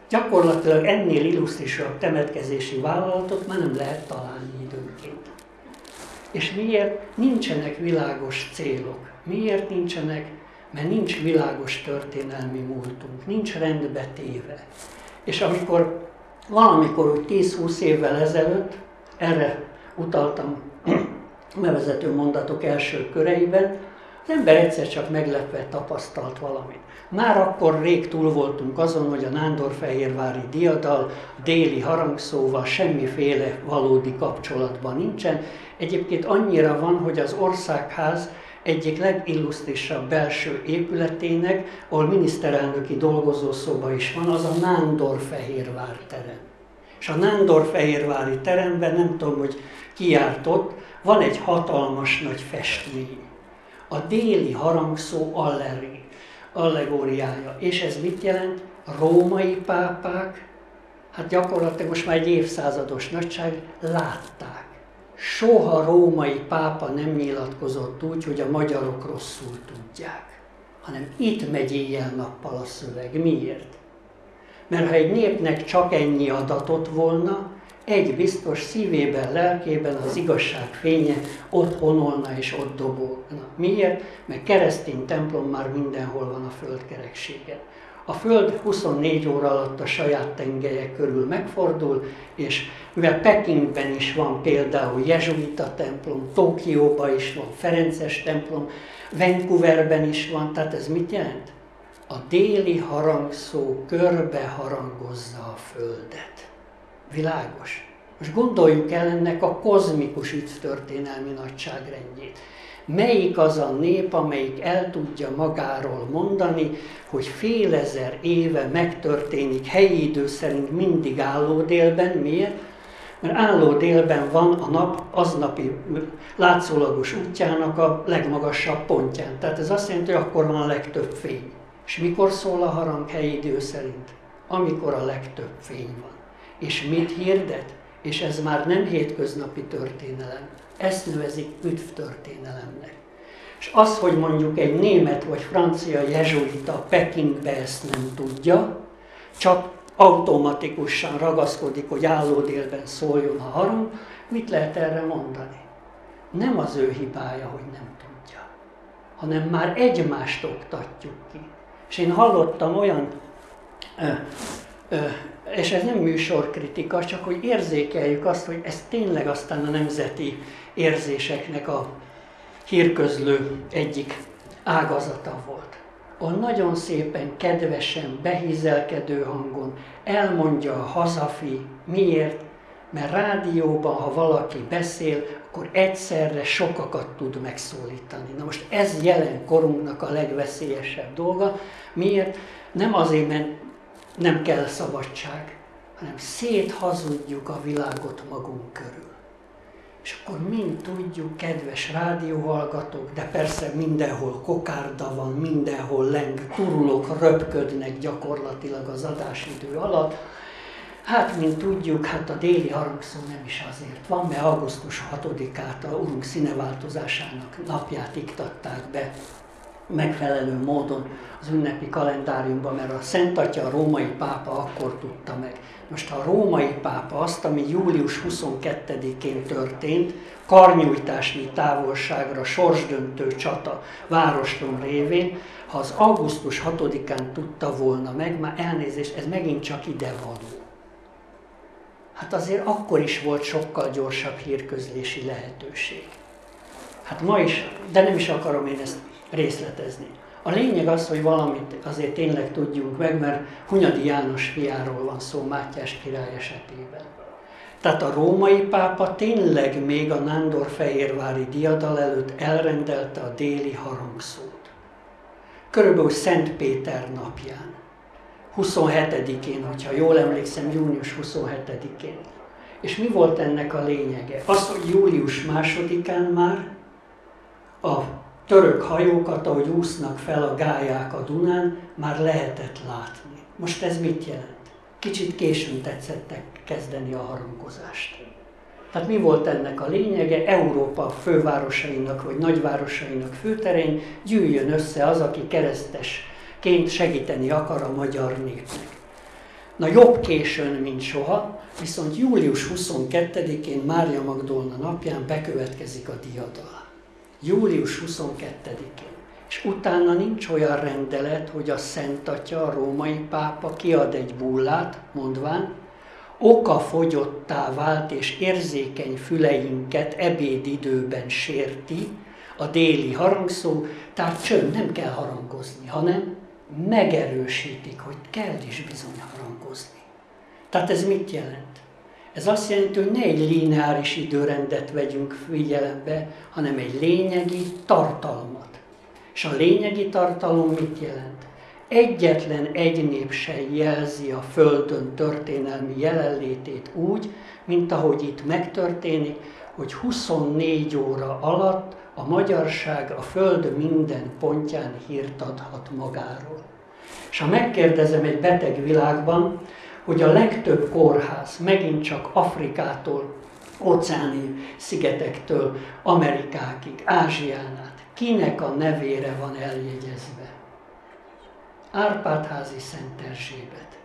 Gyakorlatilag ennél illusztrisabb temetkezési vállalatot már nem lehet találni időnként. És miért nincsenek világos célok? Miért nincsenek? Mert nincs világos történelmi múltunk, nincs rendbe téve. És amikor valamikor úgy 10-20 évvel ezelőtt, erre utaltam bevezető mondatok első köreiben, az ember egyszer csak meglepve tapasztalt valamit. Már akkor rég túl voltunk azon, hogy a Nándorfehérvári diadal déli harangszóval semmiféle valódi kapcsolatban nincsen. Egyébként annyira van, hogy az országház egyik legillusztrisabb belső épületének, ahol miniszterelnöki dolgozószoba is van, az a Nándorfehérvár terem. És a Nándorfehérvári teremben, nem tudom, hogy ki járt ott, van egy hatalmas nagy festmény. A déli harangszó alleri, allegóriája. És ez mit jelent? Római pápák, hát gyakorlatilag most már egy évszázados nagyság, látták. Soha római pápa nem nyilatkozott úgy, hogy a magyarok rosszul tudják, hanem itt megy éjjel-nappal a szöveg. Miért? Mert ha egy népnek csak ennyi adatot volna, egy biztos szívében, lelkében az igazság fénye ott honolna és ott dobogna. Miért? Mert keresztény templom már mindenhol van a földkerekségen. A Föld 24 óra alatt a saját tengelye körül megfordul, és mivel Pekingben is van például jezsuita templom, Tokióban is van Ferences templom, Vancouverben is van, tehát ez mit jelent? A déli harangszó körbe harangozza a Földet. Világos? Most gondoljuk el ennek a kozmikus történelmi nagyságrendjét. Melyik az a nép, amelyik el tudja magáról mondani, hogy fél ezer éve megtörténik helyi idő szerint mindig álló délben. Miért? Mert álló délben van a nap aznapi látszólagos útjának a legmagasabb pontján. Tehát ez azt jelenti, hogy akkor van a legtöbb fény. És mikor szól a harang helyi idő szerint? Amikor a legtöbb fény van. És mit hirdet? És ez már nem hétköznapi történelem. Ezt nevezik üdv történelemnek. És az, hogy mondjuk egy német vagy francia jezsuita Pekingbe ezt nem tudja, csak automatikusan ragaszkodik, hogy állódélben szóljon a harang, mit lehet erre mondani? Nem az ő hibája, hogy nem tudja, hanem már egymást oktatjuk ki. És én hallottam olyan, ö, ö, és ez nem műsorkritika, csak hogy érzékeljük azt, hogy ez tényleg aztán a nemzeti érzéseknek a hírközlő egyik ágazata volt. A nagyon szépen, kedvesen, behizelkedő hangon elmondja a hazafi, miért, mert rádióban, ha valaki beszél, akkor egyszerre sokakat tud megszólítani. Na most ez jelen korunknak a legveszélyesebb dolga. Miért? Nem azért, mert nem kell szabadság, hanem széthazudjuk a világot magunk körül. És akkor mind tudjuk, kedves rádióhallgatók, de persze mindenhol kokárda van, mindenhol leng, turulok röpködnek gyakorlatilag az adásidő alatt, Hát, mint tudjuk, hát a déli harangszó nem is azért van, mert augusztus 6-át a Urunk színeváltozásának napját iktatták be megfelelő módon az ünnepi kalendáriumban, mert a Szent Atya, a római pápa akkor tudta meg. Most a római pápa azt, ami július 22-én történt, karnyújtásnyi távolságra sorsdöntő csata Városton révén, ha az augusztus 6-án tudta volna meg, már elnézést, ez megint csak ide való hát azért akkor is volt sokkal gyorsabb hírközlési lehetőség. Hát ma is, de nem is akarom én ezt részletezni. A lényeg az, hogy valamit azért tényleg tudjunk meg, mert Hunyadi János fiáról van szó Mátyás király esetében. Tehát a római pápa tényleg még a Nándor-Fehérvári diadal előtt elrendelte a déli harangszót. Körülbelül Szent Péter napján. 27-én, hogyha jól emlékszem, június 27-én. És mi volt ennek a lényege? Az, hogy július másodikán már a török hajókat, ahogy úsznak fel a gályák a Dunán, már lehetett látni. Most ez mit jelent? Kicsit későn tetszettek kezdeni a harangozást. Tehát mi volt ennek a lényege? Európa fővárosainak vagy nagyvárosainak főterén gyűjjön össze az, aki keresztesként segíteni akar a magyar népnek. Na jobb későn, mint soha, viszont július 22-én Mária Magdolna napján bekövetkezik a diadal. Július 22-én. És utána nincs olyan rendelet, hogy a Szent Atya, a római pápa kiad egy bullát, mondván, oka fogyottá vált és érzékeny füleinket ebédidőben sérti a déli harangszó, tehát csönd, nem kell harangozni, hanem megerősítik, hogy kell is bizony harangozni. Tehát ez mit jelent? Ez azt jelenti, hogy ne egy lineáris időrendet vegyünk figyelembe, hanem egy lényegi tartalmat. És a lényegi tartalom mit jelent? Egyetlen egy nép se jelzi a Földön történelmi jelenlétét úgy, mint ahogy itt megtörténik, hogy 24 óra alatt a magyarság a Föld minden pontján hírt adhat magáról. És ha megkérdezem egy beteg világban, hogy a legtöbb kórház megint csak Afrikától, óceáni szigetektől, Amerikákig, Ázsián át, kinek a nevére van eljegyezve? Árpádházi Szent Erzsébet.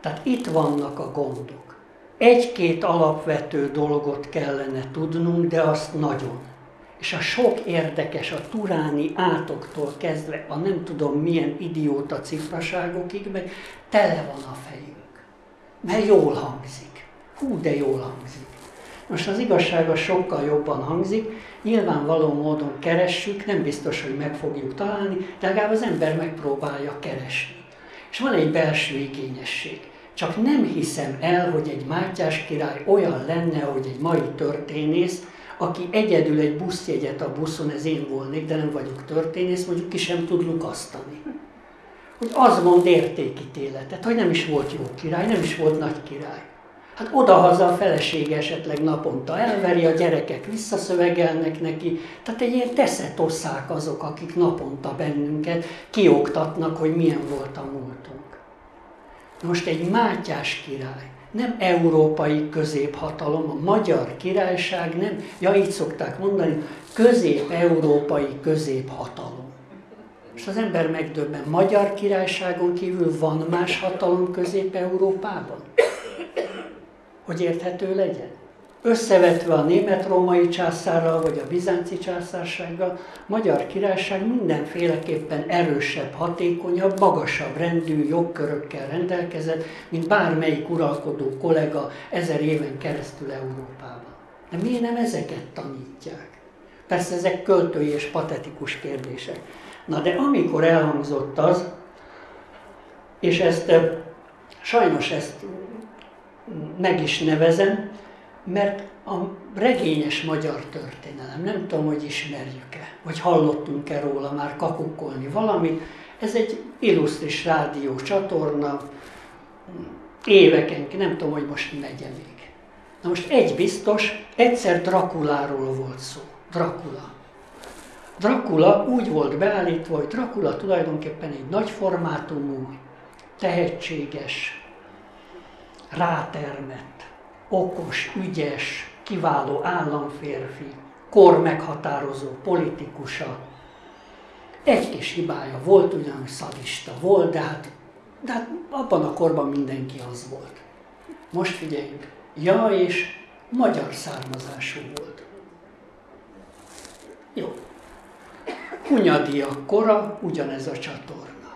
Tehát itt vannak a gondok. Egy-két alapvető dolgot kellene tudnunk, de azt nagyon és a sok érdekes, a turáni átoktól kezdve a nem tudom milyen idióta cifraságokig, meg tele van a fejünk. Mert jól hangzik. Hú, de jól hangzik. Most az igazság az sokkal jobban hangzik, nyilvánvaló módon keressük, nem biztos, hogy meg fogjuk találni, de legalább az ember megpróbálja keresni. És van egy belső igényesség. Csak nem hiszem el, hogy egy Mátyás király olyan lenne, hogy egy mai történész, aki egyedül egy buszjegyet a buszon, ez én volnék, de nem vagyok történész, mondjuk ki sem tud lukasztani. Hogy az mond értékítéletet, hogy nem is volt jó király, nem is volt nagy király. Hát odahaza a felesége esetleg naponta elveri, a gyerekek visszaszövegelnek neki. Tehát egy ilyen teszetosszák azok, akik naponta bennünket kioktatnak, hogy milyen volt a múltunk. Most egy Mátyás király, nem európai középhatalom, a magyar királyság nem, ja így szokták mondani, közép-európai középhatalom. És az ember megdöbben, magyar királyságon kívül van más hatalom Közép-Európában? Hogy érthető legyen? Összevetve a német-római császárral, vagy a bizánci császársággal, magyar királyság mindenféleképpen erősebb, hatékonyabb, magasabb rendű jogkörökkel rendelkezett, mint bármelyik uralkodó kollega ezer éven keresztül Európában. De miért nem ezeket tanítják? Persze ezek költői és patetikus kérdések. Na de amikor elhangzott az, és ezt sajnos ezt meg is nevezem, mert a regényes magyar történelem, nem tudom, hogy ismerjük-e, vagy hallottunk-e róla már kakukolni valamit, ez egy illusztris rádió csatorna, éveken, nem tudom, hogy most megye még. Na most egy biztos, egyszer Drakuláról volt szó. Drakula. Dracula úgy volt beállítva, hogy Dracula tulajdonképpen egy nagy formátumú, tehetséges, rátermett, okos, ügyes, kiváló államférfi, kor meghatározó politikusa. Egy kis hibája volt, ugyan szadista volt, de hát, de hát abban a korban mindenki az volt. Most figyeljünk, ja és magyar származású volt. Jó, Hunyadiak kora, ugyanez a csatorna.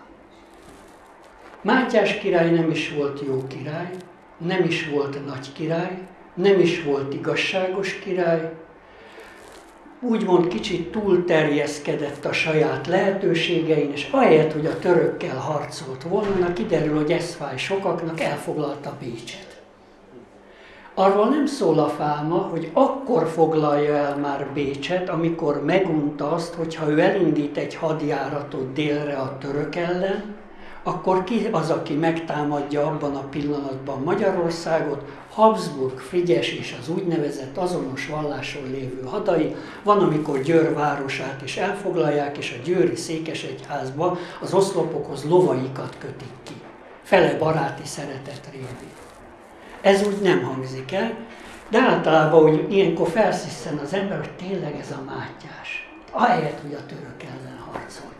Mátyás király nem is volt jó király, nem is volt nagy király, nem is volt igazságos király, úgymond kicsit túlterjeszkedett a saját lehetőségein, és ahelyett, hogy a törökkel harcolt volna, kiderül, hogy ez fáj sokaknak, elfoglalta Bécset. Arról nem szól a fáma, hogy akkor foglalja el már Bécset, amikor megunta azt, hogy ha ő elindít egy hadjáratot délre a török ellen, akkor ki az, aki megtámadja abban a pillanatban Magyarországot? Habsburg, Frigyes és az úgynevezett azonos valláson lévő hadai. Van, amikor Győr városát is elfoglalják, és a győri székesegyházba az oszlopokhoz lovaikat kötik ki. Fele baráti szeretet révén. Ez úgy nem hangzik el, de általában, hogy ilyenkor felsziszen az ember, hogy tényleg ez a Mátyás. Ahelyett, hogy a török ellen harcolt volna.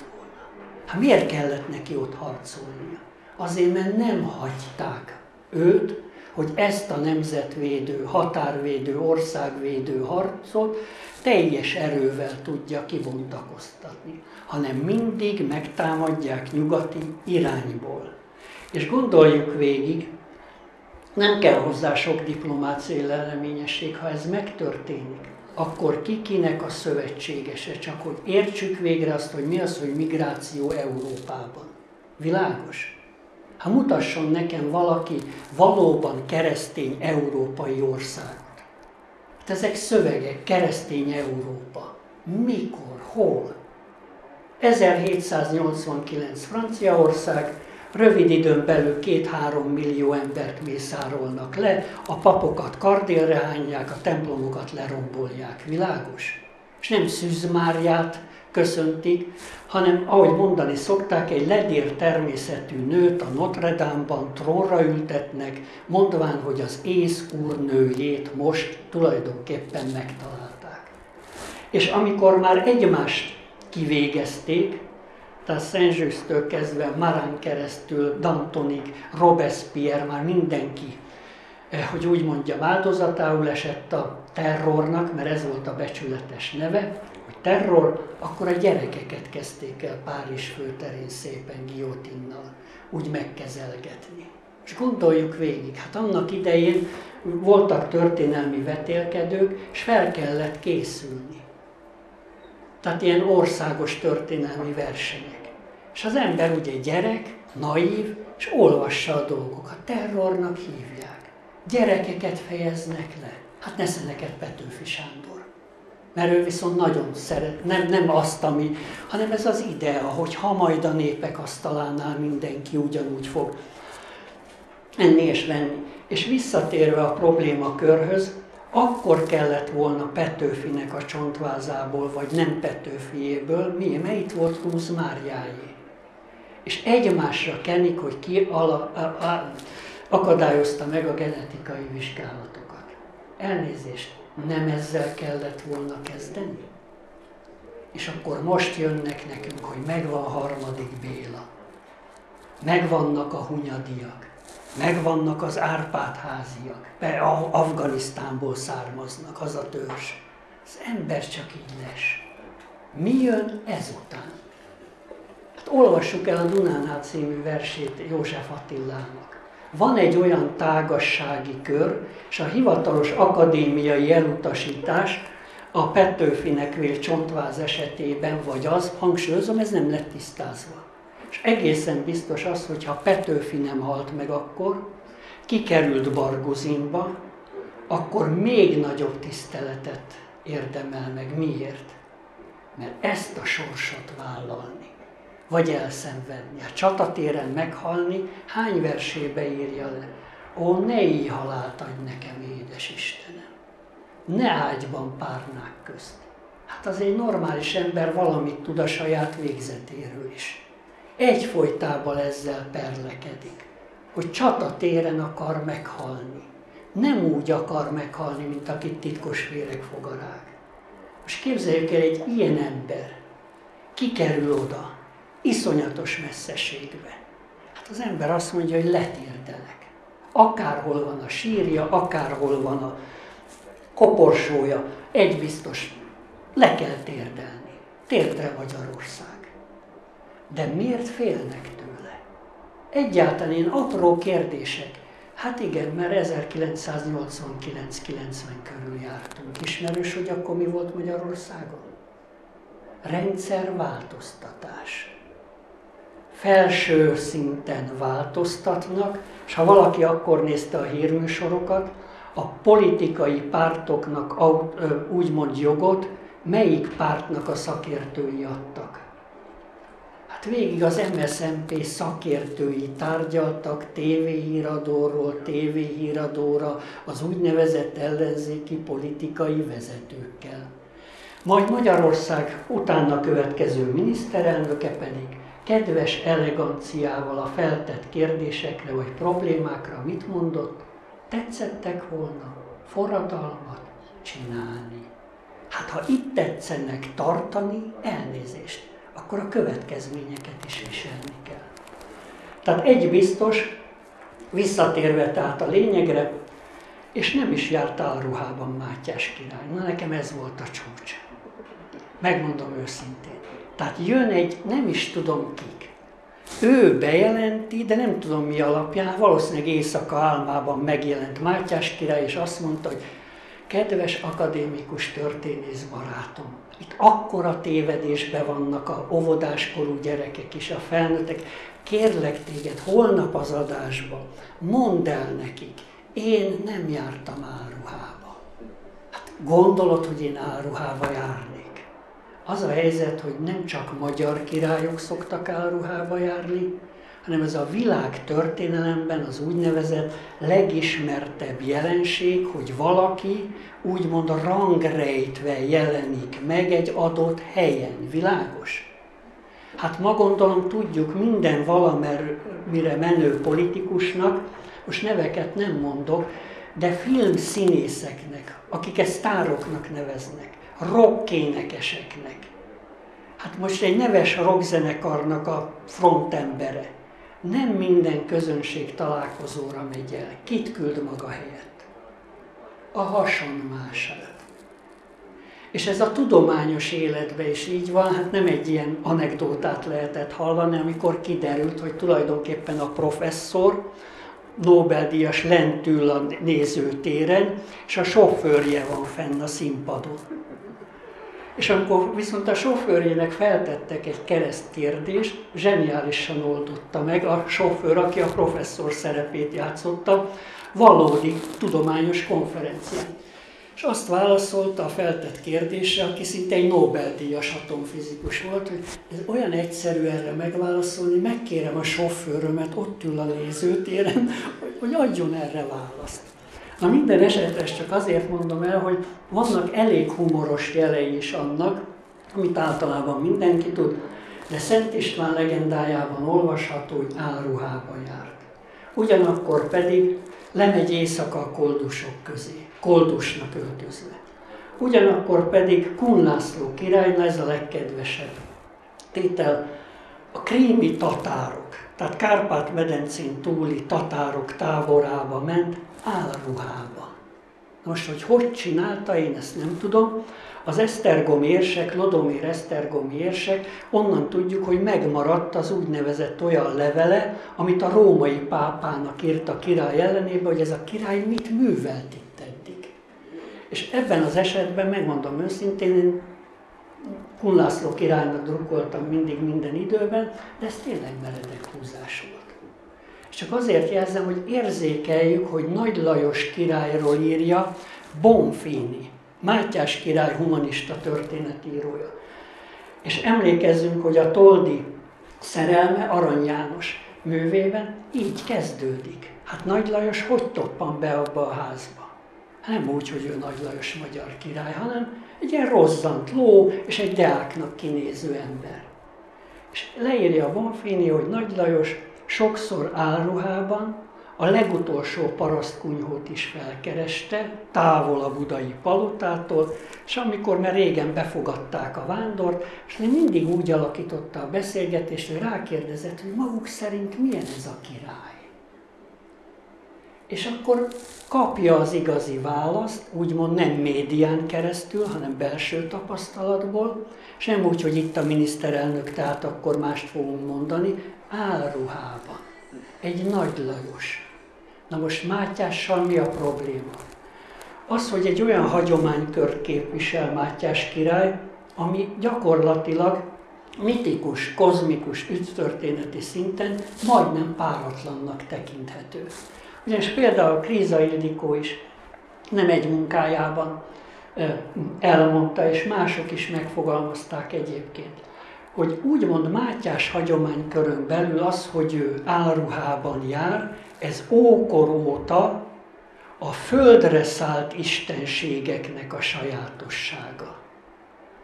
Hát miért kellett neki ott harcolnia? Azért, mert nem hagyták őt, hogy ezt a nemzetvédő, határvédő, országvédő harcot teljes erővel tudja kibontakoztatni, hanem mindig megtámadják nyugati irányból. És gondoljuk végig, nem kell hozzá sok diplomáciai leleményesség, ha ez megtörténik. Akkor ki kinek a szövetségese, csak hogy értsük végre azt, hogy mi az, hogy migráció Európában. Világos? Ha mutasson nekem valaki valóban keresztény európai országot. Hát ezek szövegek, keresztény Európa. Mikor? Hol? 1789 Franciaország, Rövid időn belül két-három millió embert mészárolnak le, a papokat kardélre hányják, a templomokat lerombolják. Világos? És nem Szűzmárját köszöntik, hanem ahogy mondani szokták, egy ledér természetű nőt a Notre Dame-ban trónra ültetnek, mondván, hogy az ész úrnőjét most tulajdonképpen megtalálták. És amikor már egymást kivégezték, tehát Saint-Just-től kezdve Marán keresztül, Dantonig, Robespierre, már mindenki, eh, hogy úgy mondjam, áldozatául esett a terrornak, mert ez volt a becsületes neve, hogy terror, akkor a gyerekeket kezdték el Párizs főterén szépen giotinnal úgy megkezelgetni. És gondoljuk végig, hát annak idején voltak történelmi vetélkedők, és fel kellett készülni. Tehát ilyen országos történelmi versenyek. És az ember ugye gyerek, naív, és olvassa a dolgokat. Terrornak hívják. Gyerekeket fejeznek le. Hát nesze neked Petőfi Sándor. Mert ő viszont nagyon szeret, nem, nem azt, ami, hanem ez az idea, hogy ha majd a népek asztalánál mindenki ugyanúgy fog enni és venni. És visszatérve a problémakörhöz, akkor kellett volna Petőfinek a csontvázából, vagy nem Petőfiéből, mi, mert itt volt Rúz Máriájé. És egymásra kenik, hogy ki ala, a, a, akadályozta meg a genetikai vizsgálatokat. Elnézést, nem ezzel kellett volna kezdeni? És akkor most jönnek nekünk, hogy megvan harmadik Béla. Megvannak a hunyadiak megvannak az Árpád háziak, Afganisztánból származnak, az a törzs. Az ember csak így les. Mi jön ezután? Olvassuk el a Dunánál című versét József Attilának. Van egy olyan tágassági kör, és a hivatalos akadémiai elutasítás a Petőfinek vélt csontváz esetében, vagy az, hangsúlyozom, ez nem lett tisztázva. És egészen biztos az, hogy ha Petőfi nem halt meg akkor, kikerült Barguzinba, akkor még nagyobb tiszteletet érdemel meg. Miért? Mert ezt a sorsot vállalni, vagy elszenvedni, a csatatéren meghalni, hány versébe írja le? Ó, ne így halált adj nekem, édes Istenem! Ne ágyban párnák közt. Hát az egy normális ember valamit tud a saját végzetéről is egyfolytában ezzel perlekedik, hogy csatatéren akar meghalni. Nem úgy akar meghalni, mint akit titkos vérek fogarág. Most képzeljük el egy ilyen ember, kikerül oda, iszonyatos messzeségbe. Hát az ember azt mondja, hogy letérdelek. Akárhol van a sírja, akárhol van a koporsója, egy biztos, le kell térdelni. Térdre Magyarország. De miért félnek tőle? Egyáltalán én apró kérdések. Hát igen, mert 1989-90 körül jártunk. Ismerős, hogy akkor mi volt Magyarországon? Rendszerváltoztatás. Felső szinten változtatnak, és ha valaki akkor nézte a hírműsorokat, a politikai pártoknak úgymond jogot melyik pártnak a szakértői adtak? Hát végig az MSZMP szakértői tárgyaltak tévéhíradóról, tévéhíradóra, az úgynevezett ellenzéki politikai vezetőkkel. Majd Magyarország utána következő miniszterelnöke pedig kedves eleganciával a feltett kérdésekre vagy problémákra mit mondott? Tetszettek volna forradalmat csinálni. Hát ha itt tetszenek tartani, elnézést akkor a következményeket is viselni kell. Tehát egy biztos, visszatérve tehát a lényegre, és nem is járt álruhában Mátyás király. Na nekem ez volt a csúcs. Megmondom őszintén. Tehát jön egy, nem is tudom kik. Ő bejelenti, de nem tudom mi alapján, valószínűleg éjszaka álmában megjelent Mátyás király, és azt mondta, hogy kedves akadémikus történész barátom, itt akkora tévedésbe vannak a óvodáskorú gyerekek és a felnőttek. Kérlek téged, holnap az adásba, mondd el nekik, én nem jártam áruhába. Hát gondolod, hogy én áruhába járnék. Az a helyzet, hogy nem csak magyar királyok szoktak áruhába járni, hanem ez a világ történelemben az úgynevezett legismertebb jelenség, hogy valaki úgymond rangrejtve jelenik meg egy adott helyen. Világos? Hát ma gondolom tudjuk minden valamire menő politikusnak, most neveket nem mondok, de filmszínészeknek, akiket sztároknak neveznek, rockénekeseknek. Hát most egy neves rockzenekarnak a frontembere nem minden közönség találkozóra megy el. Kit küld maga helyett? A hasonmását. És ez a tudományos életben is így van, hát nem egy ilyen anekdótát lehetett hallani, amikor kiderült, hogy tulajdonképpen a professzor Nobel-díjas lent ül a nézőtéren, és a sofőrje van fenn a színpadon. És amikor viszont a sofőrjének feltettek egy kereszt kérdést, zseniálisan oldotta meg a sofőr, aki a professzor szerepét játszotta, valódi tudományos konferencián. És azt válaszolta a feltett kérdésre, aki szinte egy Nobel-díjas atomfizikus volt, hogy ez olyan egyszerű erre megválaszolni, megkérem a sofőrömet, ott ül a nézőtéren, hogy adjon erre választ. Na minden esetre csak azért mondom el, hogy vannak elég humoros jelei is annak, amit általában mindenki tud, de Szent István legendájában olvasható, hogy álruhába járt. Ugyanakkor pedig lemegy éjszaka a koldusok közé, koldusnak öltözve. Ugyanakkor pedig Kun László király, na ez a legkedvesebb tétel, a krími tatárok, tehát Kárpát-medencén túli tatárok táborába ment, álruhába. Most, hogy hogy csinálta, én ezt nem tudom. Az Esztergom érsek, Lodomér Esztergom érsek, onnan tudjuk, hogy megmaradt az úgynevezett olyan levele, amit a római pápának írt a király ellenébe, hogy ez a király mit művelt itt eddig. És ebben az esetben, megmondom őszintén, én Kun László királynak drukkoltam mindig minden időben, de ez tényleg meredek húzás volt. Csak azért jelzem, hogy érzékeljük, hogy Nagy Lajos királyról írja Bonfini, Mátyás király humanista történetírója. És emlékezzünk, hogy a Toldi szerelme Arany János művében így kezdődik. Hát Nagy Lajos hogy toppan be abba a házba? Nem úgy, hogy ő Nagy Lajos magyar király, hanem egy ilyen rozzant ló és egy deáknak kinéző ember. És leírja Bonfini, hogy Nagy Lajos sokszor álruhában a legutolsó parasztkunyhót is felkereste, távol a budai palotától, és amikor már régen befogadták a vándort, és mindig úgy alakította a beszélgetést, hogy rákérdezett, hogy maguk szerint milyen ez a király. És akkor kapja az igazi választ, úgymond nem médián keresztül, hanem belső tapasztalatból, és nem úgy, hogy itt a miniszterelnök, tehát akkor mást fogunk mondani, álruhában. Egy nagy Lajos. Na most Mátyással mi a probléma? Az, hogy egy olyan hagyománykört képvisel Mátyás király, ami gyakorlatilag mitikus, kozmikus, ügytörténeti szinten majdnem páratlannak tekinthető. Ugyanis például Kríza Ildikó is nem egy munkájában elmondta, és mások is megfogalmazták egyébként, hogy úgymond Mátyás hagyománykörön belül az, hogy ő álruhában jár, ez ókor óta a földre szállt istenségeknek a sajátossága.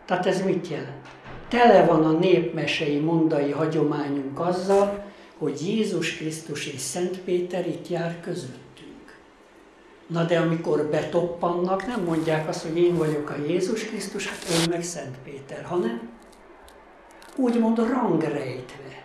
Tehát ez mit jelent? Tele van a népmesei mondai hagyományunk azzal, hogy Jézus Krisztus és Szent Péter itt jár közöttünk. Na de amikor betoppannak, nem mondják azt, hogy én vagyok a Jézus Krisztus, hát én meg Szent Péter, hanem úgymond rangrejtve.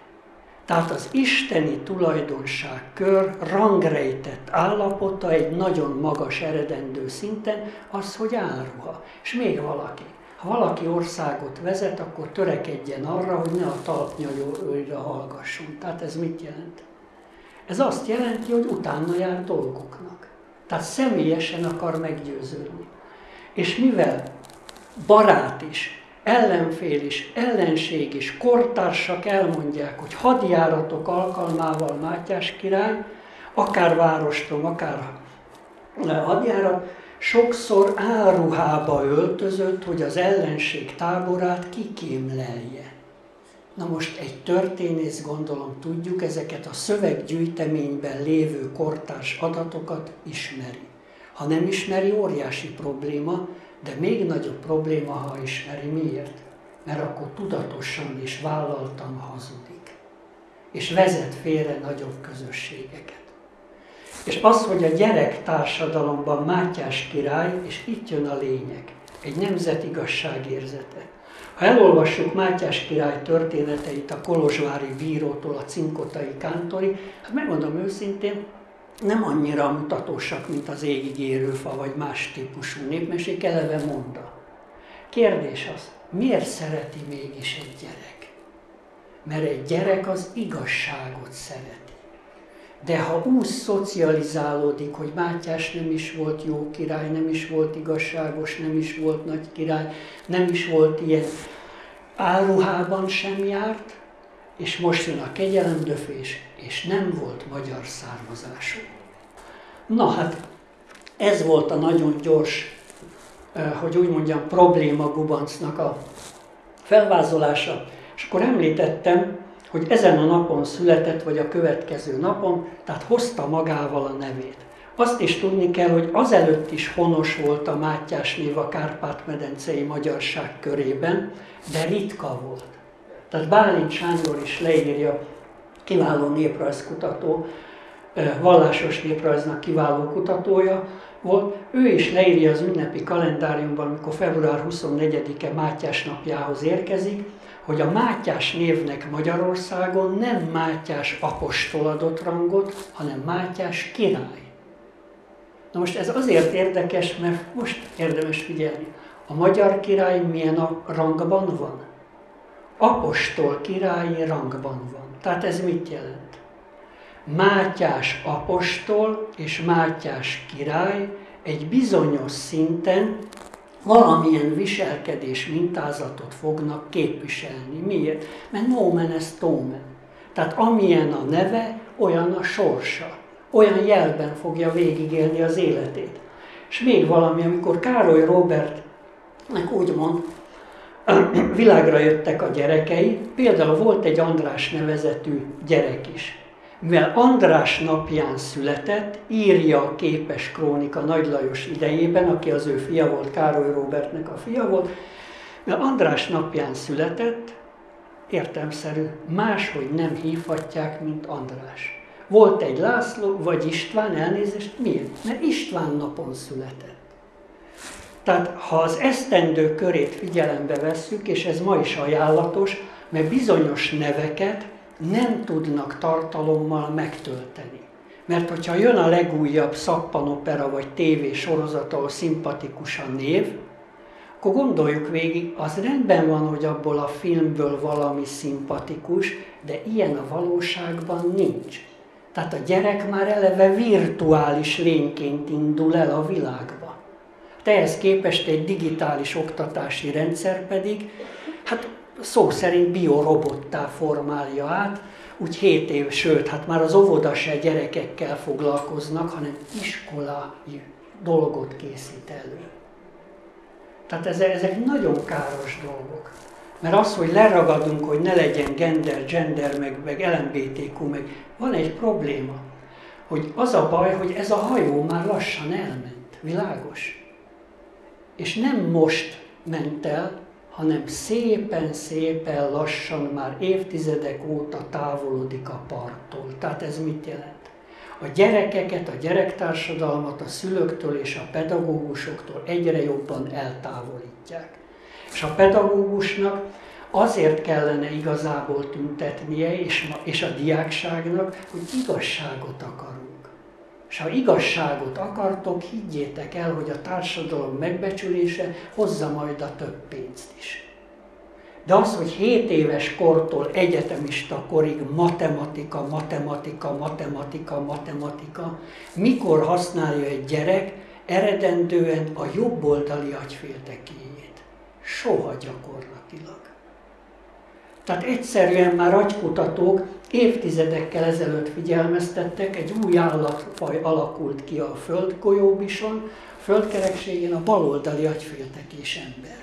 Tehát az isteni tulajdonságkör rangrejtett állapota egy nagyon magas eredendő szinten az, hogy áruha. És még valaki. Ha valaki országot vezet, akkor törekedjen arra, hogy ne a talpnyalóra hallgasson. Tehát ez mit jelent? Ez azt jelenti, hogy utána jár dolgoknak. Tehát személyesen akar meggyőződni. És mivel barát is, ellenfél is, ellenség is, kortársak elmondják, hogy hadjáratok alkalmával Mátyás király, akár várostrom, akár hadjárat, sokszor áruhába öltözött, hogy az ellenség táborát kikémlelje. Na most egy történész, gondolom tudjuk, ezeket a szöveggyűjteményben lévő kortárs adatokat ismeri. Ha nem ismeri, óriási probléma, de még nagyobb probléma, ha ismeri. Miért? Mert akkor tudatosan és vállaltan hazudik. És vezet félre nagyobb közösségeket. És az, hogy a gyerek társadalomban Mátyás király, és itt jön a lényeg, egy nemzet igazságérzete. Ha elolvassuk Mátyás király történeteit a Kolozsvári bírótól a cinkotai kántori, hát megmondom őszintén, nem annyira mutatósak, mint az égig fa vagy más típusú népmesék, eleve monda. Kérdés az, miért szereti mégis egy gyerek? Mert egy gyerek az igazságot szereti. De ha úgy szocializálódik, hogy Mátyás nem is volt jó király, nem is volt igazságos, nem is volt nagy király, nem is volt ilyen áruhában sem járt, és most jön a kegyelemdöfés, és nem volt magyar származású. Na hát, ez volt a nagyon gyors, hogy úgy mondjam, probléma gubancnak a felvázolása. És akkor említettem, hogy ezen a napon született, vagy a következő napon, tehát hozta magával a nevét. Azt is tudni kell, hogy azelőtt is honos volt a Mátyás név a Kárpát-medencei magyarság körében, de ritka volt. Tehát Bálint Sándor is leírja, kiváló néprajzkutató, vallásos néprajznak kiváló kutatója volt. Ő is leírja az ünnepi kalendáriumban, amikor február 24-e Mátyás napjához érkezik, hogy a Mátyás névnek Magyarországon nem Mátyás apostol adott rangot, hanem Mátyás király. Na most ez azért érdekes, mert most érdemes figyelni. A magyar király milyen a rangban van? apostol királyi rangban van. Tehát ez mit jelent? Mátyás apostol és Mátyás király egy bizonyos szinten valamilyen viselkedés mintázatot fognak képviselni. Miért? Mert nomen est omen. Tehát amilyen a neve, olyan a sorsa. Olyan jelben fogja végigélni az életét. És még valami, amikor Károly Robertnek úgy mond, világra jöttek a gyerekei, például volt egy András nevezetű gyerek is. Mivel András napján született, írja a képes krónika Nagy Lajos idejében, aki az ő fia volt, Károly Robertnek a fia volt, mert András napján született, értemszerű, máshogy nem hívhatják, mint András. Volt egy László, vagy István, elnézést, miért? Mert István napon született. Tehát ha az esztendő körét figyelembe vesszük, és ez ma is ajánlatos, mert bizonyos neveket nem tudnak tartalommal megtölteni. Mert hogyha jön a legújabb szappanopera vagy tévé sorozat, ahol szimpatikus a név, akkor gondoljuk végig, az rendben van, hogy abból a filmből valami szimpatikus, de ilyen a valóságban nincs. Tehát a gyerek már eleve virtuális lényként indul el a világba. Tehez képest egy digitális oktatási rendszer pedig, hát szó szerint biorobottá formálja át, úgy 7 év, sőt, hát már az óvoda se gyerekekkel foglalkoznak, hanem iskolai dolgot készít elő. Tehát ezek, ezek nagyon káros dolgok. Mert az, hogy leragadunk, hogy ne legyen gender, gender, meg, meg LMBTQ, meg van egy probléma, hogy az a baj, hogy ez a hajó már lassan elment. Világos? És nem most ment el, hanem szépen-szépen lassan már évtizedek óta távolodik a parttól. Tehát ez mit jelent? A gyerekeket, a gyerektársadalmat a szülőktől és a pedagógusoktól egyre jobban eltávolítják. És a pedagógusnak azért kellene igazából tüntetnie, és, a diákságnak, hogy igazságot akarunk. És ha igazságot akartok, higgyétek el, hogy a társadalom megbecsülése hozza majd a több pénzt is. De az, hogy 7 éves kortól egyetemista korig matematika, matematika, matematika, matematika, mikor használja egy gyerek eredendően a jobboldali agyféltekéjét? Soha gyakorlatilag. Tehát egyszerűen már agykutatók évtizedekkel ezelőtt figyelmeztettek, egy új állatfaj alakult ki a földgolyóbison, földkerekségén a baloldali agyféltekés ember.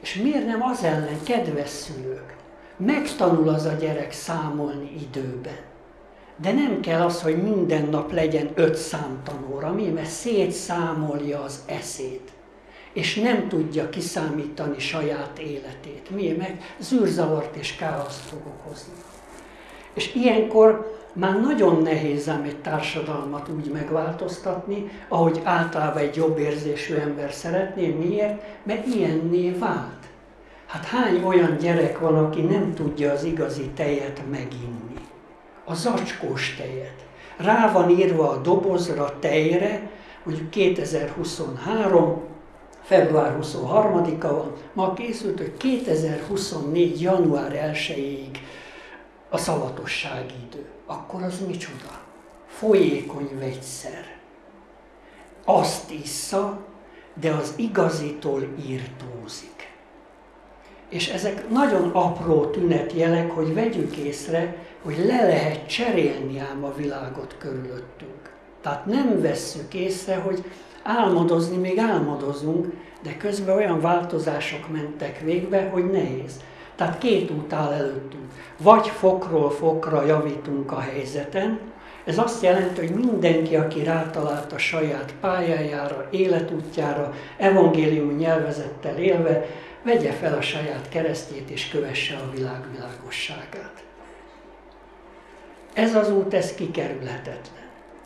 És miért nem az ellen, kedves szülők, megtanul az a gyerek számolni időben. De nem kell az, hogy minden nap legyen öt számtanóra, mi? Mert szétszámolja az eszét és nem tudja kiszámítani saját életét. Miért? Meg zűrzavart és káoszt fog okozni. És ilyenkor már nagyon nehéz ám egy társadalmat úgy megváltoztatni, ahogy általában egy jobb érzésű ember szeretné. Miért? Mert ilyenné vált. Hát hány olyan gyerek van, aki nem tudja az igazi tejet meginni? A zacskós tejet. Rá van írva a dobozra, tejre, mondjuk 2023, február 23-a van, ma készült, hogy 2024. január 1-ig a szavatossági idő. Akkor az micsoda? Folyékony vegyszer. Azt issza, de az igazitól írtózik. És ezek nagyon apró tünetjelek, hogy vegyük észre, hogy le lehet cserélni ám a világot körülöttünk. Tehát nem vesszük észre, hogy álmodozni még álmodozunk, de közben olyan változások mentek végbe, hogy nehéz. Tehát két út áll előttünk. Vagy fokról fokra javítunk a helyzeten, ez azt jelenti, hogy mindenki, aki rátalált a saját pályájára, életútjára, evangélium nyelvezettel élve, vegye fel a saját keresztjét és kövesse a világ világosságát. Ez az út, ez kikerülhetetlen.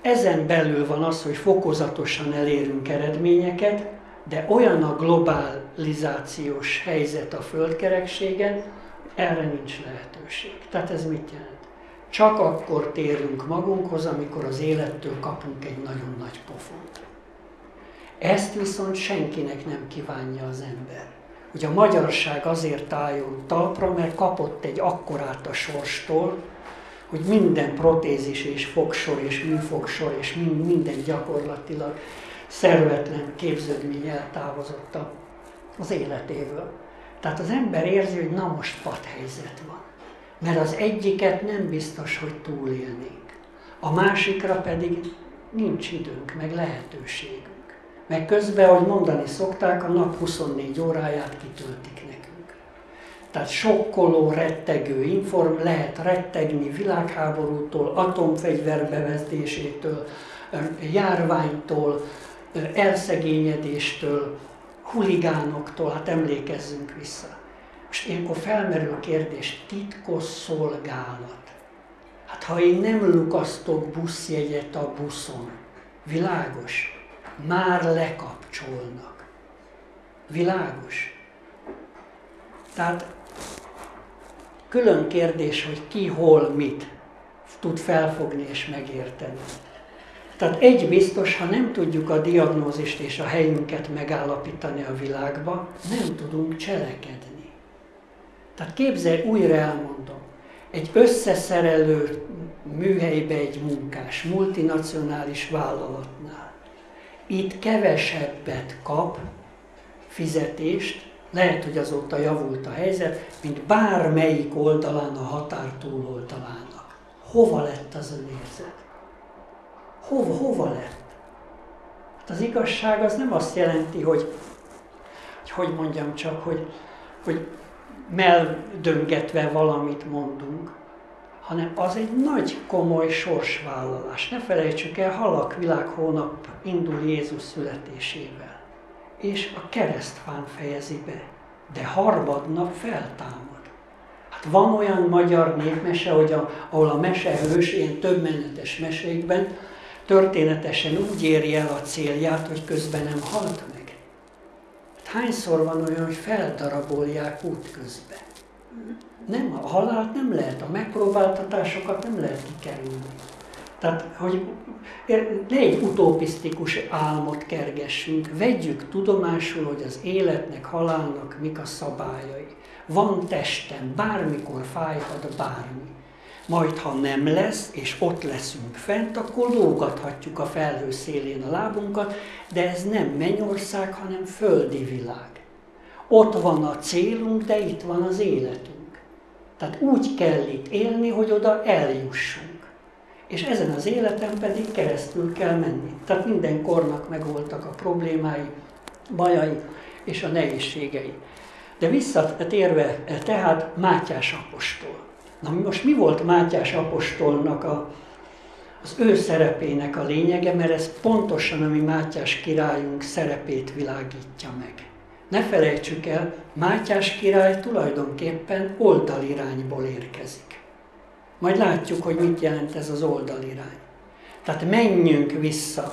Ezen belül van az, hogy fokozatosan elérünk eredményeket, de olyan a globalizációs helyzet a földkerekségen, erre nincs lehetőség. Tehát ez mit jelent? Csak akkor térünk magunkhoz, amikor az élettől kapunk egy nagyon nagy pofont. Ezt viszont senkinek nem kívánja az ember. Ugye a magyarság azért álljon talpra, mert kapott egy akkorát a sorstól, hogy minden protézis és fogsor és műfogsor és minden gyakorlatilag szervetlen képződmény eltávozott az életéből. Tehát az ember érzi, hogy na most padhelyzet van. Mert az egyiket nem biztos, hogy túlélnénk. A másikra pedig nincs időnk, meg lehetőségünk. Meg közben, ahogy mondani szokták, a nap 24 óráját kitöltik. Tehát sokkoló, rettegő inform, lehet rettegni világháborútól, atomfegyver bevezetésétől, járványtól, elszegényedéstől, huligánoktól, hát emlékezzünk vissza. Most ilyenkor felmerül a kérdés, titkos szolgálat. Hát ha én nem lukasztok buszjegyet a buszon, világos, már lekapcsolnak. Világos. Tehát külön kérdés, hogy ki hol mit tud felfogni és megérteni. Tehát egy biztos, ha nem tudjuk a diagnózist és a helyünket megállapítani a világba, nem tudunk cselekedni. Tehát képzelj, újra elmondom, egy összeszerelő műhelybe egy munkás, multinacionális vállalatnál. Itt kevesebbet kap fizetést, lehet, hogy azóta javult a helyzet, mint bármelyik oldalán a határ túloldalának. Hova lett az önérzet? hova, hova lett? Hát az igazság az nem azt jelenti, hogy, hogy hogy mondjam csak, hogy, hogy meldöngetve valamit mondunk, hanem az egy nagy, komoly sorsvállalás. Ne felejtsük el, halak világhónap indul Jézus születésével, és a keresztfán fejezi be, de harmadnap feltámad. Hát van olyan magyar népmese, hogy a, ahol a mesehős ilyen többmenetes mesékben történetesen úgy éri el a célját, hogy közben nem halt meg. Hát hányszor van olyan, hogy feldarabolják útközben? Nem, a halált nem lehet, a megpróbáltatásokat nem lehet kikerülni. Tehát, hogy ne egy utopisztikus álmot kergessünk, vegyük tudomásul, hogy az életnek, halálnak mik a szabályai. Van testem, bármikor fájhat bármi. Majd, ha nem lesz, és ott leszünk fent, akkor lógathatjuk a felhő szélén a lábunkat, de ez nem mennyország, hanem földi világ. Ott van a célunk, de itt van az életünk. Tehát úgy kell itt élni, hogy oda eljussunk. És ezen az életen pedig keresztül kell menni. Tehát minden kornak megvoltak a problémái, bajai és a nehézségei. De visszatérve tehát Mátyás apostol. Na most mi volt Mátyás apostolnak a, az ő szerepének a lényege, mert ez pontosan a mi Mátyás királyunk szerepét világítja meg. Ne felejtsük el, Mátyás király tulajdonképpen oldalirányból érkezik. Majd látjuk, hogy mit jelent ez az oldalirány. Tehát menjünk vissza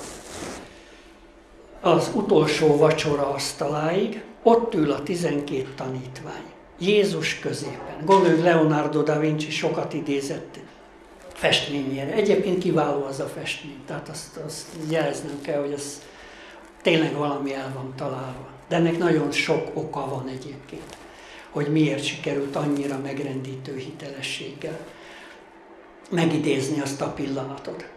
az utolsó vacsora asztaláig, ott ül a 12 tanítvány. Jézus középen. Gondoljuk Leonardo da Vinci sokat idézett festményére. Egyébként kiváló az a festmény, tehát azt, azt jeleznem kell, hogy ez tényleg valami el van találva. De ennek nagyon sok oka van egyébként, hogy miért sikerült annyira megrendítő hitelességgel megidézni azt a pillanatot.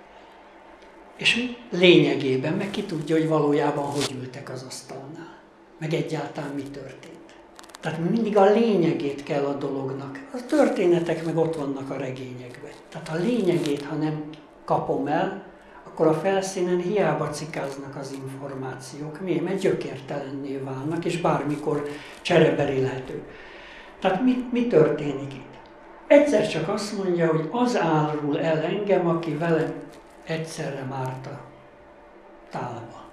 És lényegében meg ki tudja, hogy valójában hogy ültek az asztalnál, meg egyáltalán mi történt. Tehát mindig a lényegét kell a dolognak. A történetek meg ott vannak a regényekben. Tehát a lényegét, ha nem kapom el, akkor a felszínen hiába cikáznak az információk. Miért? Mert gyökértelenné válnak, és bármikor csereberélhető. Tehát mi, mi történik itt? Egyszer csak azt mondja, hogy az árul el engem, aki velem egyszerre márta tálba.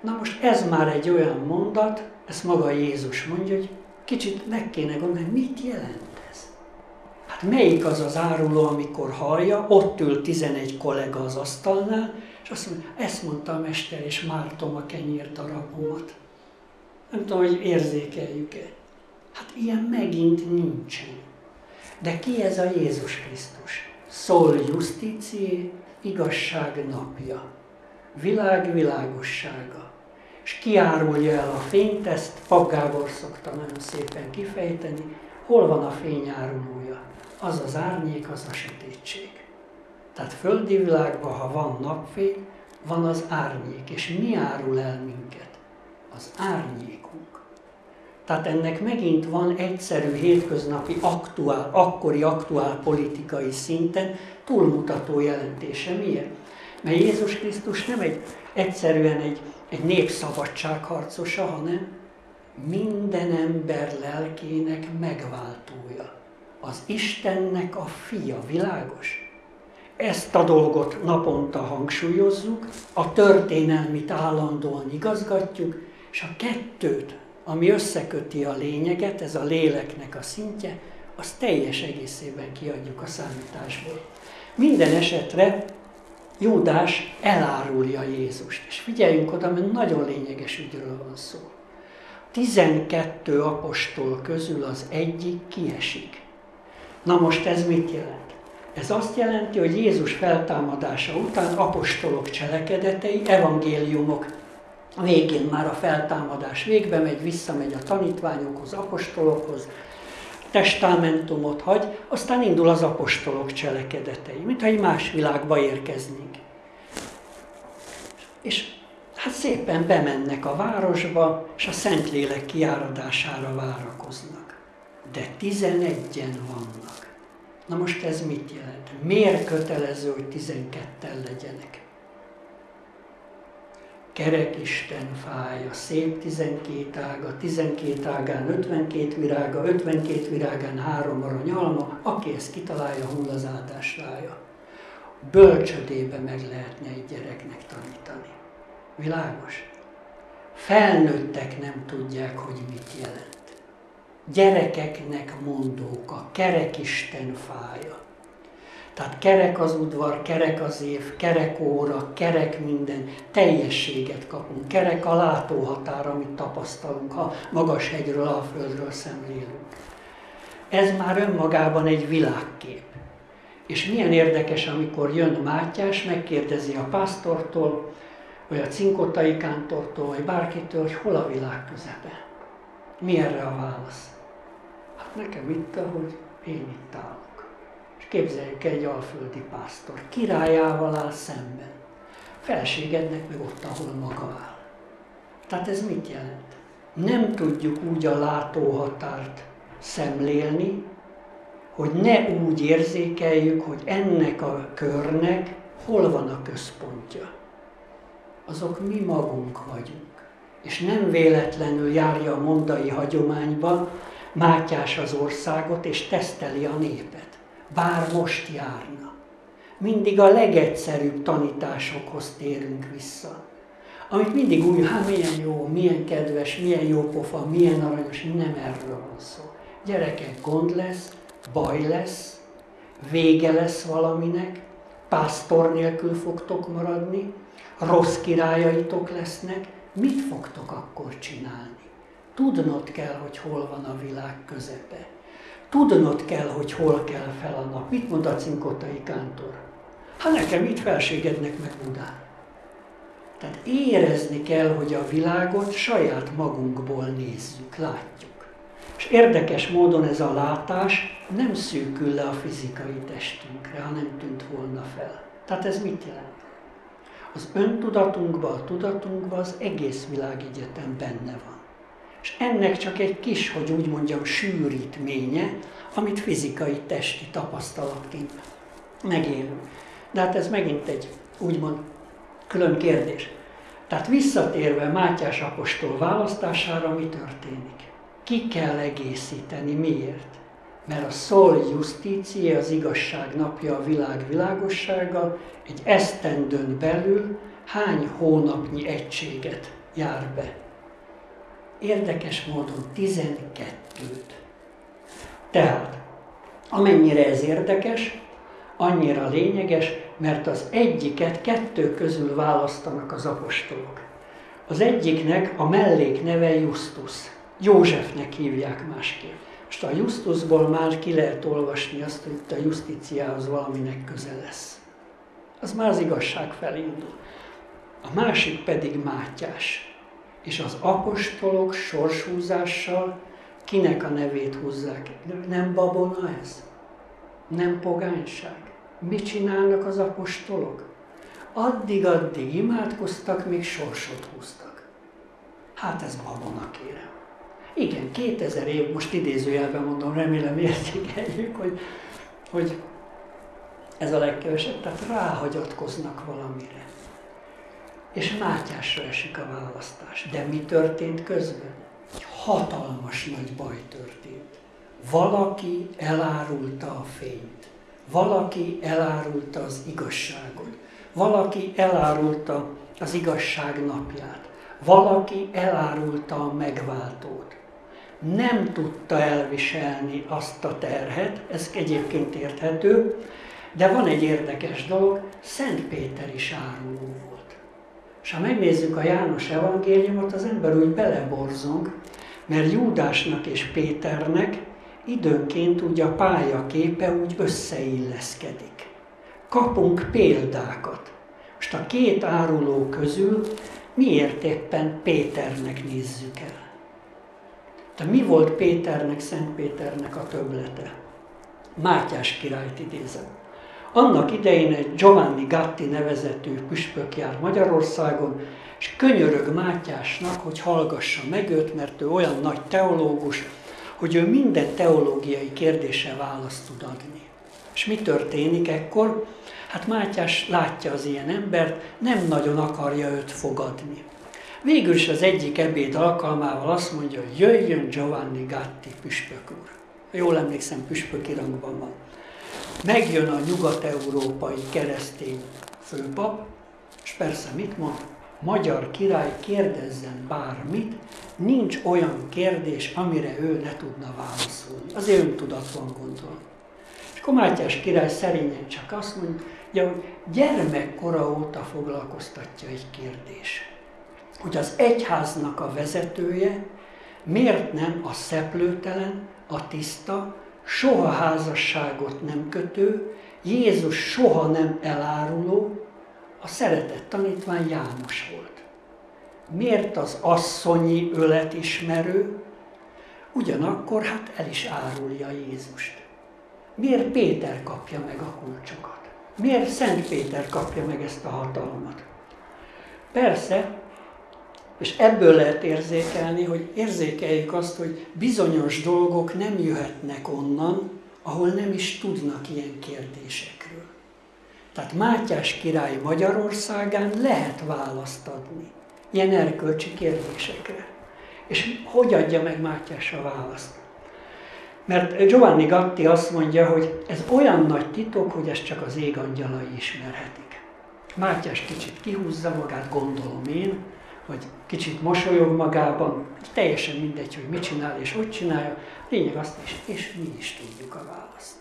Na most ez már egy olyan mondat, ezt maga Jézus mondja, hogy kicsit meg kéne gondolni, mit jelent ez? Hát melyik az az áruló, amikor hallja, ott ül 11 kollega az asztalnál, és azt mondja, ezt mondta a mester, és mártom a kenyér darabomat. Nem tudom, hogy érzékeljük-e. Hát ilyen megint nincsen. De ki ez a Jézus Krisztus? Szól justícié, igazság napja, világ világossága. És kiárulja el a fényt, ezt Pap szokta nagyon szépen kifejteni, hol van a fényárulója? Az az árnyék, az a sötétség. Tehát földi világban, ha van napfény, van az árnyék. És mi árul el minket? Az árnyékunk. Tehát ennek megint van egyszerű, hétköznapi, aktuál, akkori aktuál politikai szinten túlmutató jelentése. Miért? Mert Jézus Krisztus nem egy egyszerűen egy, egy népszabadságharcosa, hanem minden ember lelkének megváltója. Az Istennek a fia, világos? Ezt a dolgot naponta hangsúlyozzuk, a történelmit állandóan igazgatjuk, és a kettőt ami összeköti a lényeget, ez a léleknek a szintje, az teljes egészében kiadjuk a számításból. Minden esetre Júdás elárulja Jézust. És figyeljünk oda, mert nagyon lényeges ügyről van szó. 12 apostol közül az egyik kiesik. Na most ez mit jelent? Ez azt jelenti, hogy Jézus feltámadása után apostolok cselekedetei, evangéliumok végén már a feltámadás végbe megy, visszamegy a tanítványokhoz, apostolokhoz, testamentumot hagy, aztán indul az apostolok cselekedetei, mintha egy más világba érkeznénk. És hát szépen bemennek a városba, és a Szentlélek kiáradására várakoznak. De tizenegyen vannak. Na most ez mit jelent? Miért kötelező, hogy tizenketten legyenek? Kerekisten fája, szép tizenkét ága, tizenkét ágán ötvenkét virága, ötvenkét virágán három aranyalma, aki ezt kitalálja, hull az áldás rája. Bölcsödébe meg lehetne egy gyereknek tanítani. Világos? Felnőttek nem tudják, hogy mit jelent. Gyerekeknek mondók, a kerekisten fája. Tehát kerek az udvar, kerek az év, kerek óra, kerek minden, teljességet kapunk. Kerek a látóhatár, amit tapasztalunk, ha magas hegyről, a földről szemlélünk. Ez már önmagában egy világkép. És milyen érdekes, amikor jön Mátyás, megkérdezi a pásztortól, vagy a cinkotai kántortól, vagy bárkitől, hogy hol a világ közepe. Mi erre a válasz? Hát nekem itt, hogy én itt állok. Képzeljük egy alföldi pásztor, királyával áll szemben. Felségednek meg ott, ahol maga áll. Tehát ez mit jelent? Nem tudjuk úgy a látóhatárt szemlélni, hogy ne úgy érzékeljük, hogy ennek a körnek hol van a központja azok mi magunk vagyunk. És nem véletlenül járja a mondai hagyományban Mátyás az országot, és teszteli a népet. Bár most járna. Mindig a legegyszerűbb tanításokhoz térünk vissza. Amit mindig úgy, hát milyen jó, milyen kedves, milyen jó pofa, milyen aranyos, nem erről van szó. Gyerekek, gond lesz, baj lesz, vége lesz valaminek, pásztor nélkül fogtok maradni, rossz királyaitok lesznek, mit fogtok akkor csinálni? Tudnod kell, hogy hol van a világ közepe. Tudnod kell, hogy hol kell fel a nap. Mit mond a cinkotai kántor? Ha nekem itt felségednek meg Budán. Tehát érezni kell, hogy a világot saját magunkból nézzük, látjuk. És érdekes módon ez a látás nem szűkül le a fizikai testünkre, ha nem tűnt volna fel. Tehát ez mit jelent? az öntudatunkban, a tudatunkban az egész világegyetem benne van. És ennek csak egy kis, hogy úgy mondjam, sűrítménye, amit fizikai, testi tapasztalatként megélünk. De hát ez megint egy, úgymond, külön kérdés. Tehát visszatérve Mátyás apostol választására mi történik? Ki kell egészíteni, miért? Mert a szol justícia, az igazság napja, a világ világossága egy esztendőn belül hány hónapnyi egységet jár be. Érdekes módon 12-t. Tehát, amennyire ez érdekes, annyira lényeges, mert az egyiket kettő közül választanak az apostolok. Az egyiknek a mellék neve Justus. Józsefnek hívják másképp. Most a Justusból már ki lehet olvasni azt, hogy itt a justiciához valaminek köze lesz. Az már az igazság felé indul. A másik pedig Mátyás. És az apostolok sorshúzással kinek a nevét húzzák? Nem babona ez? Nem pogányság? Mit csinálnak az apostolok? Addig-addig imádkoztak, még sorsot húztak. Hát ez babona kérem. Igen, 2000 év, most idézőjelben mondom, remélem értékeljük, hogy, hogy ez a legkevesebb, tehát ráhagyatkoznak valamire. És Mátyásra esik a választás. De mi történt közben? Egy hatalmas nagy baj történt. Valaki elárulta a fényt. Valaki elárulta az igazságot. Valaki elárulta az igazság napját. Valaki elárulta a megváltót nem tudta elviselni azt a terhet, ez egyébként érthető, de van egy érdekes dolog, Szent Péter is áruló. És ha megnézzük a János evangéliumot, az ember úgy beleborzong, mert Júdásnak és Péternek időnként úgy a pályaképe úgy összeilleszkedik. Kapunk példákat. Most a két áruló közül miért éppen Péternek nézzük el? De mi volt Péternek, Szent Péternek a töblete? Mátyás királyt idézem. Annak idején egy Giovanni Gatti nevezetű püspök jár Magyarországon, és könyörög Mátyásnak, hogy hallgassa meg őt, mert ő olyan nagy teológus, hogy ő minden teológiai kérdése választ tud adni. És mi történik ekkor? Hát Mátyás látja az ilyen embert, nem nagyon akarja őt fogadni. Végül is az egyik ebéd alkalmával azt mondja, hogy jöjjön Giovanni Gatti püspök úr. Jól emlékszem, püspöki rangban van. Megjön a nyugat-európai keresztény főpap, és persze mit mond? Magyar király kérdezzen bármit, nincs olyan kérdés, amire ő ne tudna válaszolni. Az öntudat van gondolni. És Komátyás király szerényen csak azt mondja, hogy gyermekkora óta foglalkoztatja egy kérdés. Hogy az egyháznak a vezetője miért nem a szeplőtelen, a tiszta, soha házasságot nem kötő, Jézus soha nem eláruló, a szeretett tanítvány János volt. Miért az asszonyi ölet ismerő, ugyanakkor hát el is árulja Jézust. Miért Péter kapja meg a kulcsokat? Miért Szent Péter kapja meg ezt a hatalmat? Persze, és ebből lehet érzékelni, hogy érzékeljük azt, hogy bizonyos dolgok nem jöhetnek onnan, ahol nem is tudnak ilyen kérdésekről. Tehát Mátyás király Magyarországán lehet választ adni ilyen erkölcsi kérdésekre. És hogy adja meg Mátyás a választ? Mert Giovanni Gatti azt mondja, hogy ez olyan nagy titok, hogy ezt csak az ég angyalai ismerhetik. Mátyás kicsit kihúzza magát, gondolom én, vagy kicsit mosolyog magában, teljesen mindegy, hogy mit csinál és hogy csinálja, lényeg azt is, és mi is tudjuk a választ.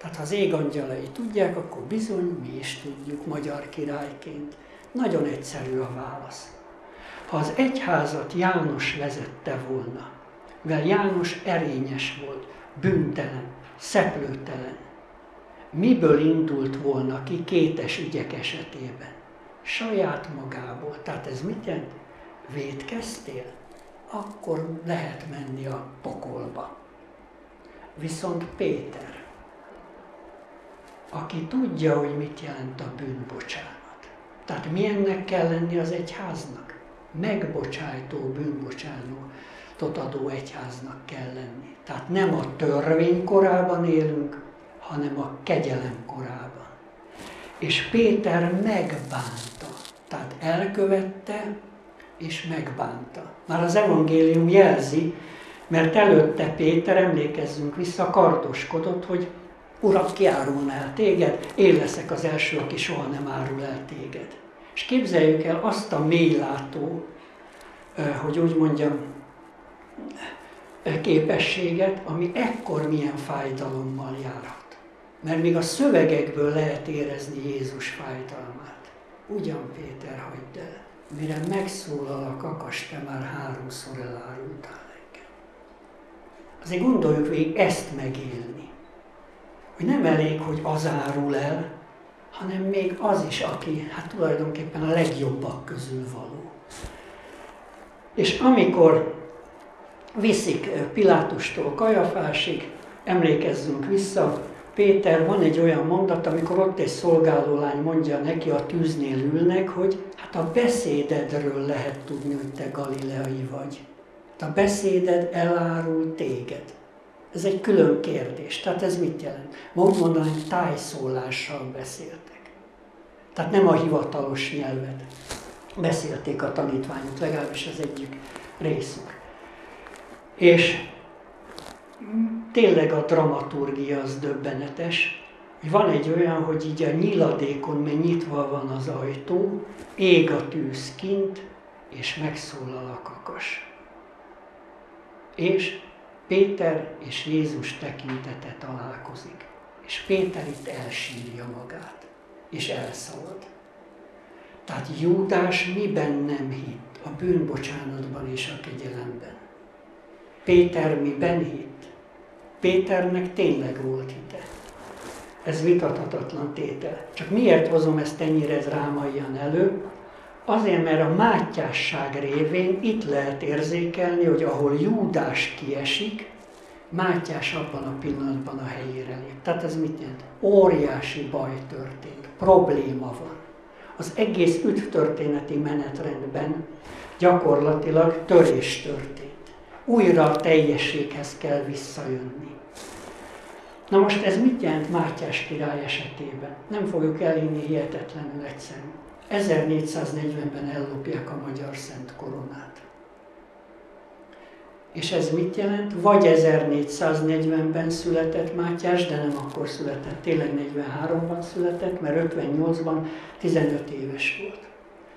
Tehát ha az ég angyalai tudják, akkor bizony mi is tudjuk magyar királyként. Nagyon egyszerű a válasz. Ha az egyházat János vezette volna, mivel János erényes volt, bűntelen, szeplőtelen, miből indult volna ki kétes ügyek esetében? Saját magából. Tehát ez mit jelent? Védkeztél? Akkor lehet menni a pokolba. Viszont Péter, aki tudja, hogy mit jelent a bűnbocsánat. Tehát milyennek kell lenni az egyháznak? Megbocsájtó, bűnbocsánatot adó egyháznak kell lenni. Tehát nem a törvény korában élünk, hanem a kegyelem korában. És Péter megbánta, tehát elkövette és megbánta. Már az evangélium jelzi, mert előtte Péter, emlékezzünk vissza, kardoskodott, hogy Uram, ki árulna el téged, én leszek az első, aki soha nem árul el téged. És képzeljük el azt a mélylátó, hogy úgy mondjam, képességet, ami ekkor milyen fájdalommal járhat. Mert még a szövegekből lehet érezni Jézus fájdalmát. Ugyan Péter, hagyd el, mire megszólal a kakas, te már háromszor elárultál engem. Azért gondoljuk végig ezt megélni hogy nem elég, hogy az árul el, hanem még az is, aki hát tulajdonképpen a legjobbak közül való. És amikor viszik Pilátustól Kajafásig, emlékezzünk vissza, Péter, van egy olyan mondat, amikor ott egy szolgálólány mondja neki, a tűznél ülnek, hogy hát a beszédedről lehet tudni, hogy te galileai vagy. A beszéded elárul téged. Ez egy külön kérdés. Tehát ez mit jelent? Ma úgy mondanánk, tájszólással beszéltek. Tehát nem a hivatalos nyelvet beszélték a tanítványok, legalábbis az egyik részük. És tényleg a dramaturgia az döbbenetes. Van egy olyan, hogy így a nyiladékon, mert nyitva van az ajtó, ég a tűz kint, és megszólal a kakas. És Péter és Jézus tekintete találkozik. És Péter itt elsírja magát, és elszalad. Tehát Júdás miben nem hitt? A bűnbocsánatban és a kegyelemben. Péter miben hitt? Péternek tényleg volt hite. Ez vitathatatlan tétel. Csak miért hozom ezt ennyire drámaian elő? Azért, mert a mátyásság révén itt lehet érzékelni, hogy ahol Júdás kiesik, Mátyás abban a pillanatban a helyére lép. Tehát ez mit jelent? Óriási baj történt, probléma van. Az egész üdvtörténeti menetrendben gyakorlatilag törés történt. Újra a teljességhez kell visszajönni. Na most ez mit jelent Mátyás király esetében? Nem fogjuk elinni hihetetlenül egyszerű. 1440-ben ellopják a magyar szent koronát. És ez mit jelent? Vagy 1440-ben született Mátyás, de nem akkor született, tényleg 43-ban született, mert 58-ban 15 éves volt.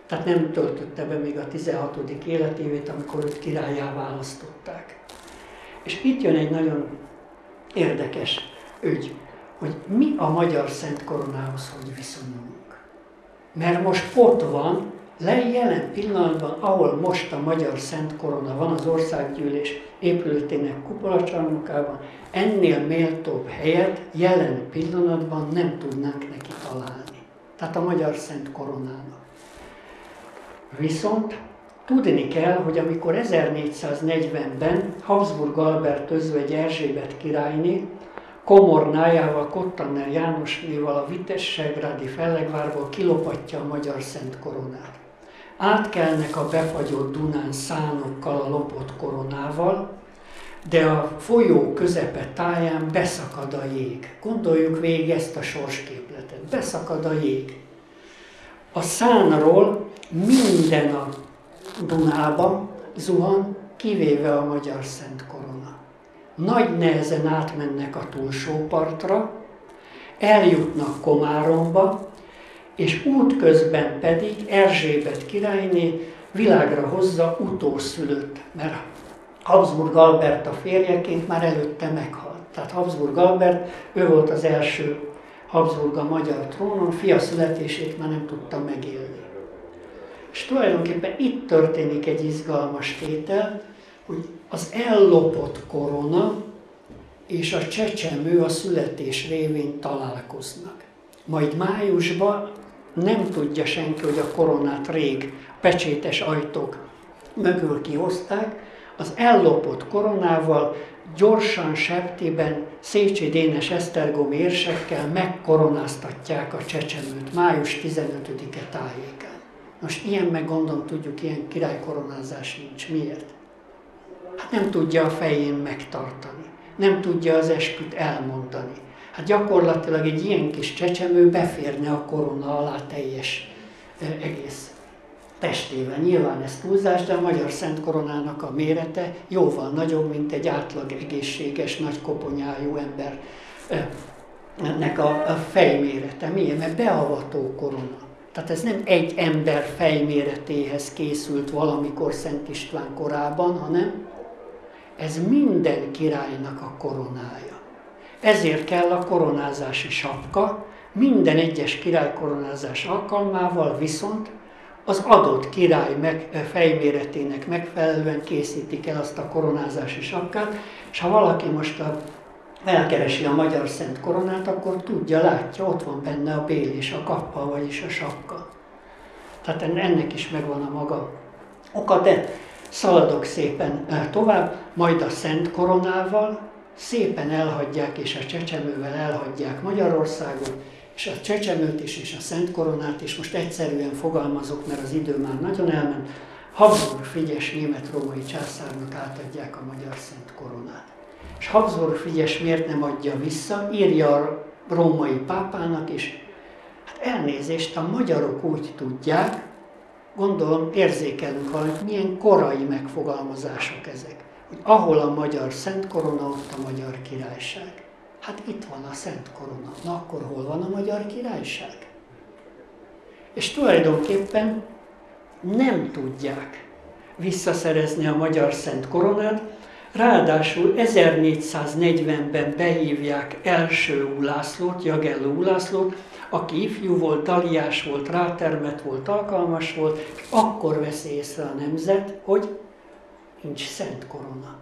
Tehát nem töltötte be még a 16. életévét, amikor őt királyá választották. És itt jön egy nagyon érdekes ügy, hogy mi a magyar Szent Koronához hogy viszonyulunk. Mert most ott van, le jelen pillanatban, ahol most a Magyar Szent Korona van az országgyűlés épületének kupolacsarnokában, ennél méltóbb helyet jelen pillanatban nem tudnánk neki találni. Tehát a Magyar Szent Koronának. Viszont tudni kell, hogy amikor 1440-ben Habsburg Albert özvegy Erzsébet királyné komornájával, Kottaner Jánosnéval a Vitességrádi Fellegvárból kilopatja a magyar szent koronát. Átkelnek a befagyott Dunán szánokkal a lopott koronával, de a folyó közepe táján beszakad a jég. Gondoljuk végig ezt a sorsképletet. Beszakad a jég. A szánról minden a Dunába zuhan, kivéve a magyar szent korona nagy nehezen átmennek a túlsó partra, eljutnak Komáromba, és útközben pedig Erzsébet királyné világra hozza utószülött, mert Habsburg Albert a férjeként már előtte meghalt. Tehát Habsburg Albert, ő volt az első Habsburg a magyar trónon, fia születését már nem tudta megélni. És tulajdonképpen itt történik egy izgalmas tétel, hogy az ellopott korona és a csecsemő a születés révén találkoznak. Majd májusban nem tudja senki, hogy a koronát rég pecsétes ajtók mögül kihozták, az ellopott koronával gyorsan septében Szécsi Dénes Esztergom érsekkel megkoronáztatják a csecsemőt május 15-e tájékán. Most ilyen meg gondolom tudjuk, ilyen királykoronázás nincs. Miért? Hát nem tudja a fején megtartani, nem tudja az esküt elmondani. Hát gyakorlatilag egy ilyen kis csecsemő beférne a korona alá teljes egész testével. Nyilván ez túlzás, de a magyar Szent Koronának a mérete jóval nagyobb, mint egy átlag egészséges, nagy koponyájú ember nek a, a fejmérete. Miért? Mert beavató korona. Tehát ez nem egy ember fejméretéhez készült valamikor Szent István korában, hanem ez minden királynak a koronája. Ezért kell a koronázási sapka, minden egyes király koronázás alkalmával viszont az adott király meg, fejméretének megfelelően készítik el azt a koronázási sapkát, és ha valaki most a, elkeresi a magyar szent koronát, akkor tudja, látja, ott van benne a bél és a kappa, vagyis a sapka. Tehát ennek is megvan a maga oka, de szaladok szépen eh, tovább, majd a Szent Koronával. Szépen elhagyják, és a csecsemővel elhagyják Magyarországot, és a csecsemőt is, és a Szent Koronát is, most egyszerűen fogalmazok, mert az idő már nagyon elment, Habsburg Figyes német-római császárnak átadják a magyar Szent Koronát. És Habsburg Figyes miért nem adja vissza, írja a római pápának is, hát elnézést, a magyarok úgy tudják, gondolom érzékelünk valamit, milyen korai megfogalmazások ezek. Hogy ahol a magyar Szent Korona, ott a magyar királyság. Hát itt van a Szent Korona. Na akkor hol van a magyar királyság? És tulajdonképpen nem tudják visszaszerezni a magyar Szent Koronát, ráadásul 1440-ben behívják első Ulászlót, Jagelló Ulászlót, aki ifjú volt, taliás volt, rátermet volt, alkalmas volt, akkor veszi észre a nemzet, hogy nincs szent korona.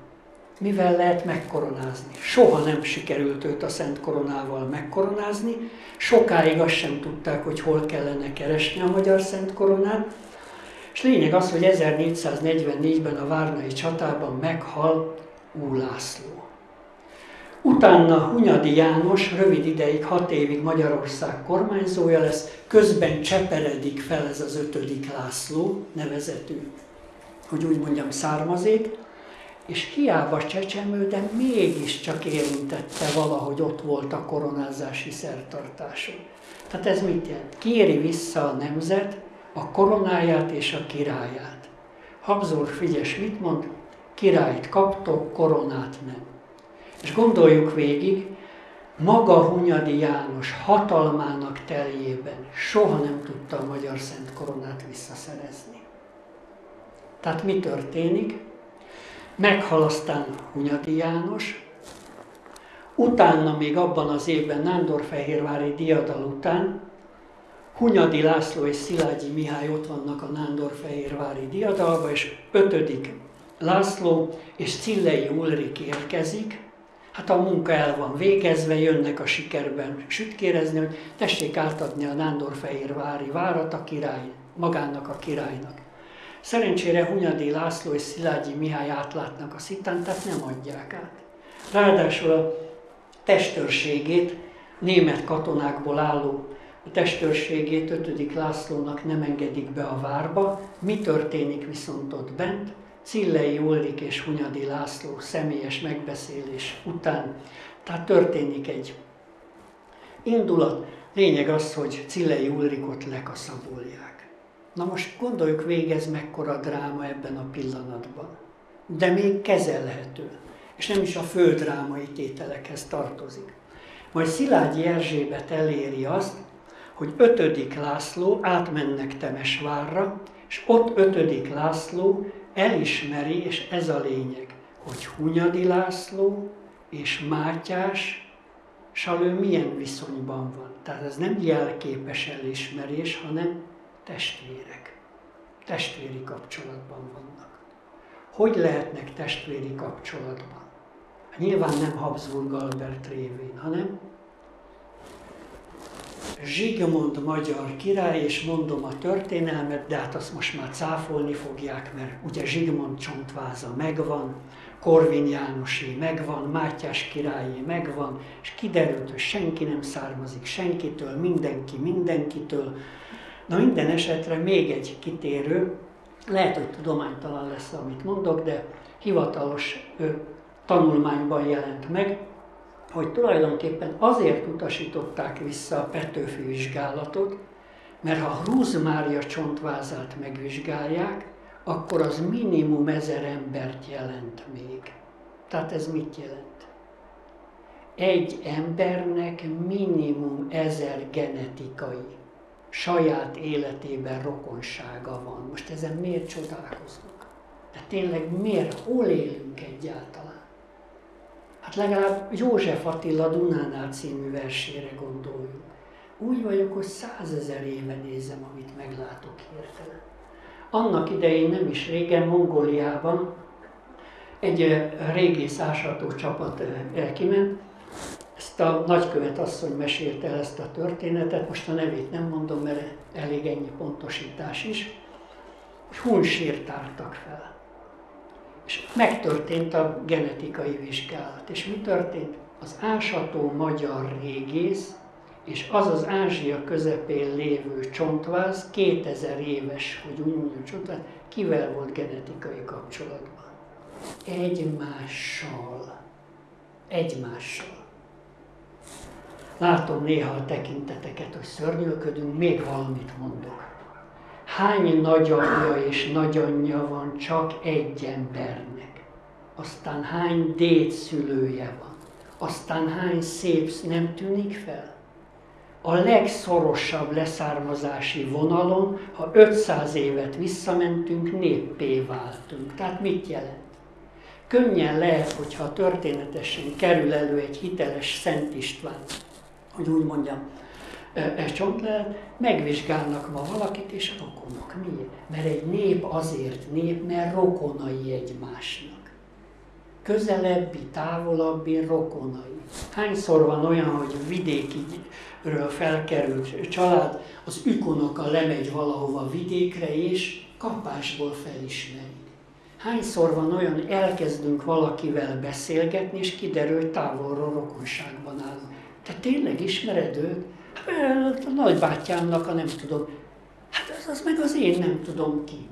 Mivel lehet megkoronázni? Soha nem sikerült őt a szent koronával megkoronázni, sokáig azt sem tudták, hogy hol kellene keresni a magyar szent koronát, és lényeg az, hogy 1444-ben a Várnai csatában meghal Úlászló. Utána Hunyadi János rövid ideig, hat évig Magyarország kormányzója lesz, közben cseperedik fel ez az ötödik László nevezetű, hogy úgy mondjam, származék. és hiába csecsemő, de mégiscsak érintette valahogy ott volt a koronázási szertartáson. Tehát ez mit jelent? Kéri vissza a nemzet a koronáját és a királyát. Habsburg Frigyes mit mond? Királyt kaptok, koronát nem. És gondoljuk végig, maga Hunyadi János hatalmának teljében soha nem tudta a magyar szent koronát visszaszerezni. Tehát mi történik? Meghal Hunyadi János, utána még abban az évben Nándorfehérvári diadal után Hunyadi László és Szilágyi Mihály ott vannak a Nándorfehérvári diadalba, és ötödik László és Cillei Ulrik érkezik, Hát a munka el van végezve, jönnek a sikerben sütkérezni, hogy tessék átadni a Nándorfehérvári várat a király, magának a királynak. Szerencsére Hunyadi László és Szilágyi Mihály átlátnak a szitán, tehát nem adják át. Ráadásul a testőrségét, német katonákból álló testőrségét 5. Lászlónak nem engedik be a várba. Mi történik viszont ott bent? Cillei Ulrik és Hunyadi László személyes megbeszélés után. Tehát történik egy indulat. Lényeg az, hogy Cillei Ulrikot lekaszabolják. Na most gondoljuk végez ez mekkora dráma ebben a pillanatban. De még kezelhető. És nem is a földrámai tételekhez tartozik. Majd Szilágyi Erzsébet eléri azt, hogy ötödik László átmennek Temesvárra, és ott ötödik László elismeri, és ez a lényeg, hogy Hunyadi László és Mátyás ő milyen viszonyban van. Tehát ez nem jelképes elismerés, hanem testvérek. Testvéri kapcsolatban vannak. Hogy lehetnek testvéri kapcsolatban? Nyilván nem Habsburg Albert révén, hanem Zsigmond magyar király, és mondom a történelmet, de hát azt most már cáfolni fogják, mert ugye Zsigmond csontváza megvan, Korvin Jánosé megvan, Mátyás királyé megvan, és kiderült, hogy senki nem származik senkitől, mindenki mindenkitől. Na minden esetre még egy kitérő, lehet, hogy tudománytalan lesz, amit mondok, de hivatalos ő, tanulmányban jelent meg, hogy tulajdonképpen azért utasították vissza a Petőfi vizsgálatot, mert ha Hrúz Mária csontvázát megvizsgálják, akkor az minimum ezer embert jelent még. Tehát ez mit jelent? Egy embernek minimum ezer genetikai, saját életében rokonsága van. Most ezen miért csodálkozunk? De tényleg miért, hol élünk egyáltalán? Hát legalább József Attila Dunánál című versére gondoljunk. Úgy vagyok, hogy százezer éve nézem, amit meglátok hirtelen. Annak idején nem is régen Mongóliában egy régész ásató csapat elkiment, ezt a nagykövet asszony mesélte el ezt a történetet, most a nevét nem mondom, mert elég ennyi pontosítás is, hogy hunsírt tártak fel. És megtörtént a genetikai vizsgálat. És mi történt? Az ásató magyar régész és az az Ázsia közepén lévő csontváz, 2000 éves, hogy úgy mondjuk csontváz, kivel volt genetikai kapcsolatban? Egymással. Egymással. Látom néha a tekinteteket, hogy szörnyűködünk, még valamit mondok. Hány nagyanyja és nagyanyja van csak egy embernek? Aztán hány dédszülője van? Aztán hány szép nem tűnik fel? A legszorosabb leszármazási vonalon, ha 500 évet visszamentünk, néppé váltunk. Tehát mit jelent? Könnyen lehet, hogyha történetesen kerül elő egy hiteles Szent István, hogy úgy mondjam, ez csontlelet, megvizsgálnak ma valakit, és rokonok. Miért? Mert egy nép azért nép, mert rokonai egymásnak. Közelebbi, távolabbi rokonai. Hányszor van olyan, hogy vidékiről felkerült család, az ükonoka lemegy valahova vidékre, és kapásból felismeri. Hányszor van olyan, elkezdünk valakivel beszélgetni, és kiderül, hogy távolról rokonságban állunk. Te tényleg ismered őt? A nagybátyámnak a nem tudom. Hát az, az meg az én nem tudom ki.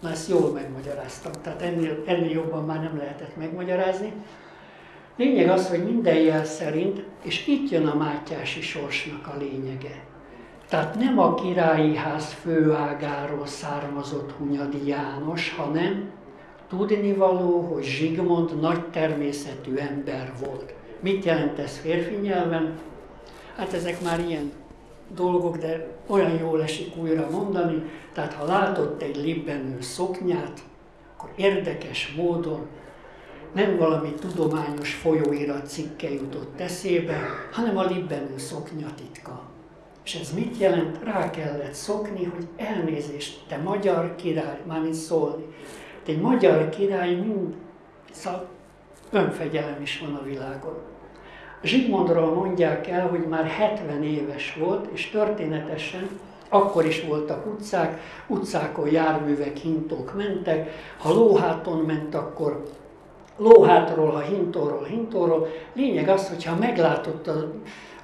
Na ezt jól megmagyaráztam, tehát ennél, ennél jobban már nem lehetett megmagyarázni. Lényeg az, hogy minden jel szerint, és itt jön a Mátyási sorsnak a lényege. Tehát nem a királyi ház főágáról származott Hunyadi János, hanem tudnivaló, hogy Zsigmond nagy természetű ember volt. Mit jelent ez férfi nyelven? Hát ezek már ilyen dolgok, de olyan jól esik újra mondani. Tehát ha látott egy libbenő szoknyát, akkor érdekes módon nem valami tudományos folyóirat cikke jutott eszébe, hanem a libbenő szoknya titka. És ez mit jelent? Rá kellett szokni, hogy elnézést, te magyar király, mármint szólni. Te egy magyar király mind, szóval önfegyelem is van a világon. Zsigmondról mondják el, hogy már 70 éves volt, és történetesen akkor is voltak utcák, utcákon járművek, hintók mentek, ha lóháton ment, akkor lóhátról, ha hintóról, hintóról. Lényeg az, hogyha meglátott az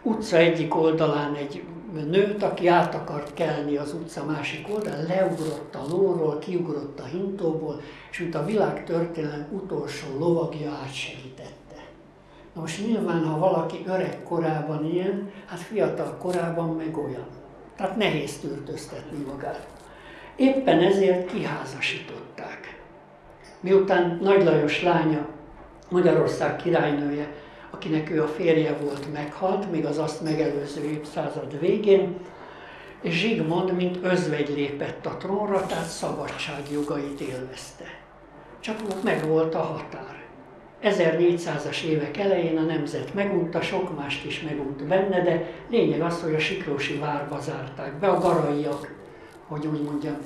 utca egyik oldalán egy nőt, aki át akart kelni az utca másik oldalán, leugrott a lóról, kiugrott a hintóból, és mint a világ történelem utolsó lovagja átsegítette. Most nyilván, ha valaki öreg korában ilyen, hát fiatal korában meg olyan. Tehát nehéz tűrtöztetni magát. Éppen ezért kiházasították. Miután Nagy Lajos lánya, Magyarország királynője, akinek ő a férje volt, meghalt, még az azt megelőző évszázad végén, és Zsigmond, mint özvegy lépett a trónra, tehát szabadságjogait élvezte. Csak meg volt a határ. 1400-as évek elején a nemzet megunta, sok mást is megunt benne, de lényeg az, hogy a Siklósi várba zárták be, a garaiak, hogy úgy mondjam,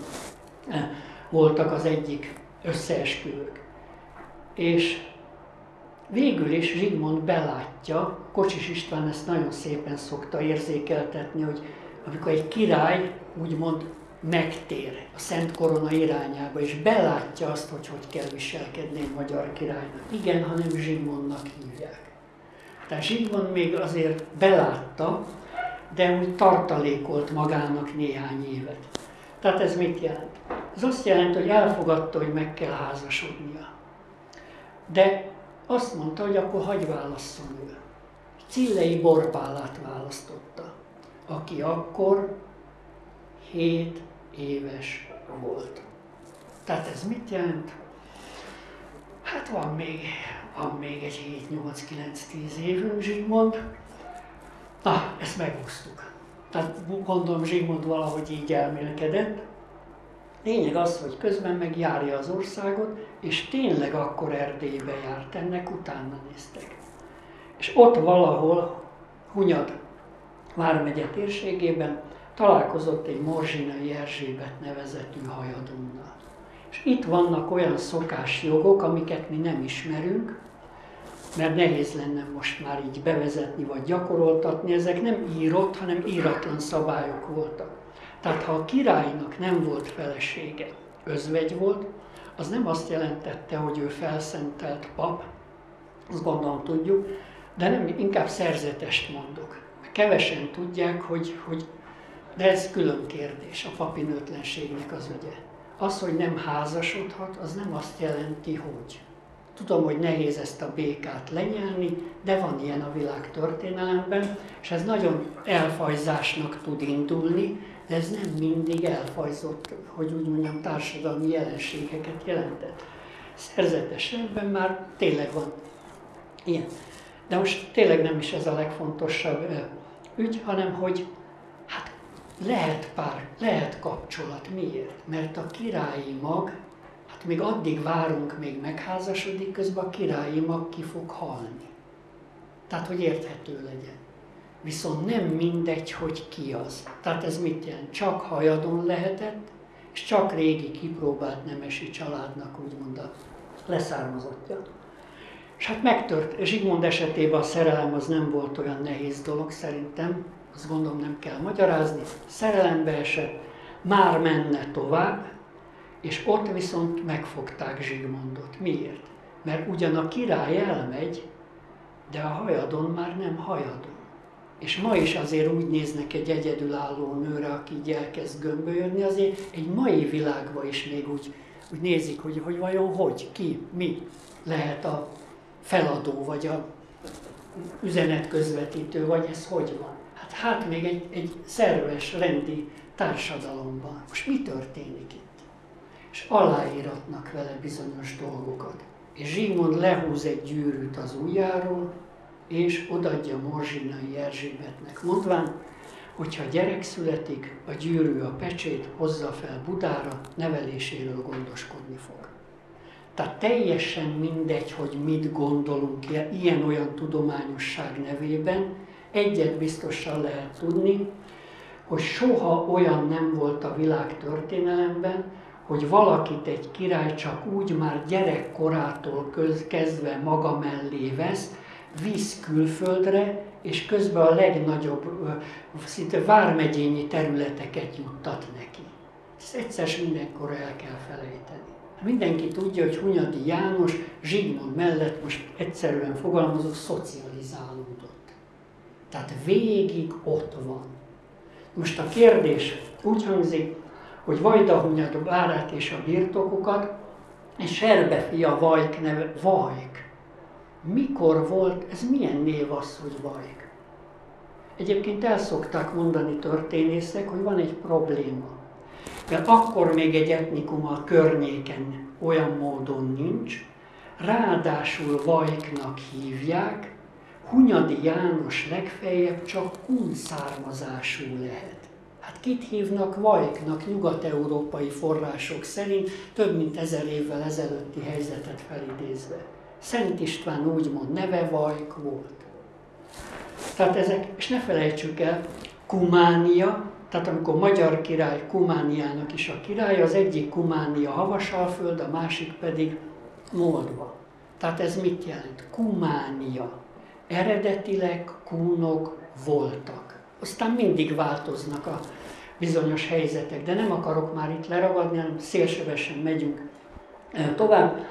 eh, voltak az egyik összeesküvők. És végül is Zsigmond belátja, Kocsis István ezt nagyon szépen szokta érzékeltetni, hogy amikor egy király úgymond megtér a Szent Korona irányába, és belátja azt, hogy hogy kell viselkedni magyar királynak. Igen, hanem Zsigmondnak hívják. Tehát Zsigmond még azért belátta, de úgy tartalékolt magának néhány évet. Tehát ez mit jelent? Ez azt jelenti, hogy elfogadta, hogy meg kell házasodnia. De azt mondta, hogy akkor hagy válasszon ő. Cillei Borbálát választotta, aki akkor 7 éves volt. Tehát ez mit jelent? Hát van még, van még egy 7-8-9-10 évünk Zsigmond. Na, ezt megúsztuk. Tehát gondolom Zsigmond valahogy így elmélkedett. Lényeg az, hogy közben megjárja az országot, és tényleg akkor Erdélybe járt, ennek utána néztek. És ott valahol Hunyad vármegye térségében találkozott egy Morzsinai Erzsébet nevezetű hajadonnal. És itt vannak olyan szokásjogok, amiket mi nem ismerünk, mert nehéz lenne most már így bevezetni vagy gyakoroltatni, ezek nem írott, hanem íratlan szabályok voltak. Tehát ha a királynak nem volt felesége, özvegy volt, az nem azt jelentette, hogy ő felszentelt pap, azt gondolom tudjuk, de nem, inkább szerzetest mondok. Kevesen tudják, hogy, hogy de ez külön kérdés, a papinőtlenségnek az ügye. Az, hogy nem házasodhat, az nem azt jelenti, hogy. Tudom, hogy nehéz ezt a békát lenyelni, de van ilyen a világ történelemben, és ez nagyon elfajzásnak tud indulni, de ez nem mindig elfajzott, hogy úgy mondjam, társadalmi jelenségeket jelentett. Szerzetes rendben már tényleg van ilyen. De most tényleg nem is ez a legfontosabb ügy, hanem hogy lehet pár, lehet kapcsolat. Miért? Mert a királyi mag, hát még addig várunk, még megházasodik, közben a királyi mag ki fog halni. Tehát, hogy érthető legyen. Viszont nem mindegy, hogy ki az. Tehát ez mit jelent? Csak hajadon lehetett, és csak régi kipróbált nemesi családnak úgymond a leszármazottja. És hát megtört, Zsigmond esetében a szerelem az nem volt olyan nehéz dolog szerintem, azt gondolom nem kell magyarázni, szerelembe esett, már menne tovább, és ott viszont megfogták Zsigmondot. Miért? Mert ugyan a király elmegy, de a hajadon már nem hajadon. És ma is azért úgy néznek egy egyedülálló nőre, aki így elkezd gömbölyödni, azért egy mai világban is még úgy, úgy nézik, hogy, hogy vajon hogy, ki, mi lehet a feladó, vagy a üzenetközvetítő, vagy ez hogy van. Hát, hát még egy, egy szerves, rendi társadalomban. Most mi történik itt? És aláíratnak vele bizonyos dolgokat. És Zsigmond lehúz egy gyűrűt az ujjáról, és odaadja Morzsinai Erzsébetnek, mondván, hogyha gyerek születik, a gyűrű a pecsét hozza fel Budára, neveléséről gondoskodni fog. Tehát teljesen mindegy, hogy mit gondolunk ilyen-olyan tudományosság nevében, egyet biztosan lehet tudni, hogy soha olyan nem volt a világ történelemben, hogy valakit egy király csak úgy már gyerekkorától kezdve maga mellé vesz, visz külföldre, és közben a legnagyobb, szinte vármegyényi területeket juttat neki. Ezt egyszer mindenkor el kell felejteni. Mindenki tudja, hogy Hunyadi János Zsigmond mellett most egyszerűen fogalmazó szocializálódott. Tehát végig ott van. Most a kérdés úgy hangzik, hogy Vajdahunyad várát és a birtokokat, és Serbe fia Vajk neve, Vajk. Mikor volt, ez milyen név az, hogy Vajk? Egyébként el szokták mondani történészek, hogy van egy probléma. Mert akkor még egy etnikum a környéken olyan módon nincs, ráadásul Vajknak hívják, Hunyadi János legfeljebb csak kun származású lehet. Hát kit hívnak Vajknak nyugat-európai források szerint, több mint ezer évvel ezelőtti helyzetet felidézve. Szent István úgymond neve Vajk volt. Tehát ezek, és ne felejtsük el, Kumánia, tehát amikor magyar király Kumániának is a király, az egyik Kumánia Havasalföld, a másik pedig Moldva. Tehát ez mit jelent? Kumánia. Eredetileg kúnok voltak. Aztán mindig változnak a bizonyos helyzetek, de nem akarok már itt leragadni, hanem szélsővesen megyünk eh, tovább.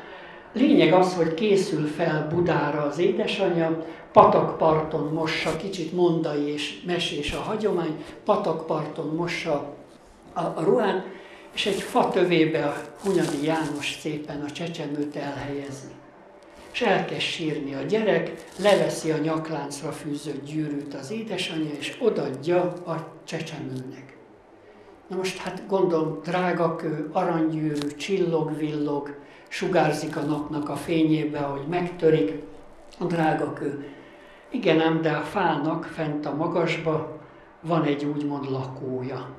Lényeg az, hogy készül fel Budára az édesanyja, patakparton mossa, kicsit mondai és mesés a hagyomány, patakparton mossa a, a ruhán, és egy fa tövébe a Hunyadi János szépen a csecsemőt elhelyezni. És elkezd sírni a gyerek, leveszi a nyakláncra fűzött gyűrűt az édesanyja, és odadja a csecsemőnek. Na most hát gondolom, drága kő, aranygyűrű, csillog-villog, sugárzik a napnak a fényébe, hogy megtörik a drága kő. Igen ám, de a fának fent a magasba van egy úgymond lakója,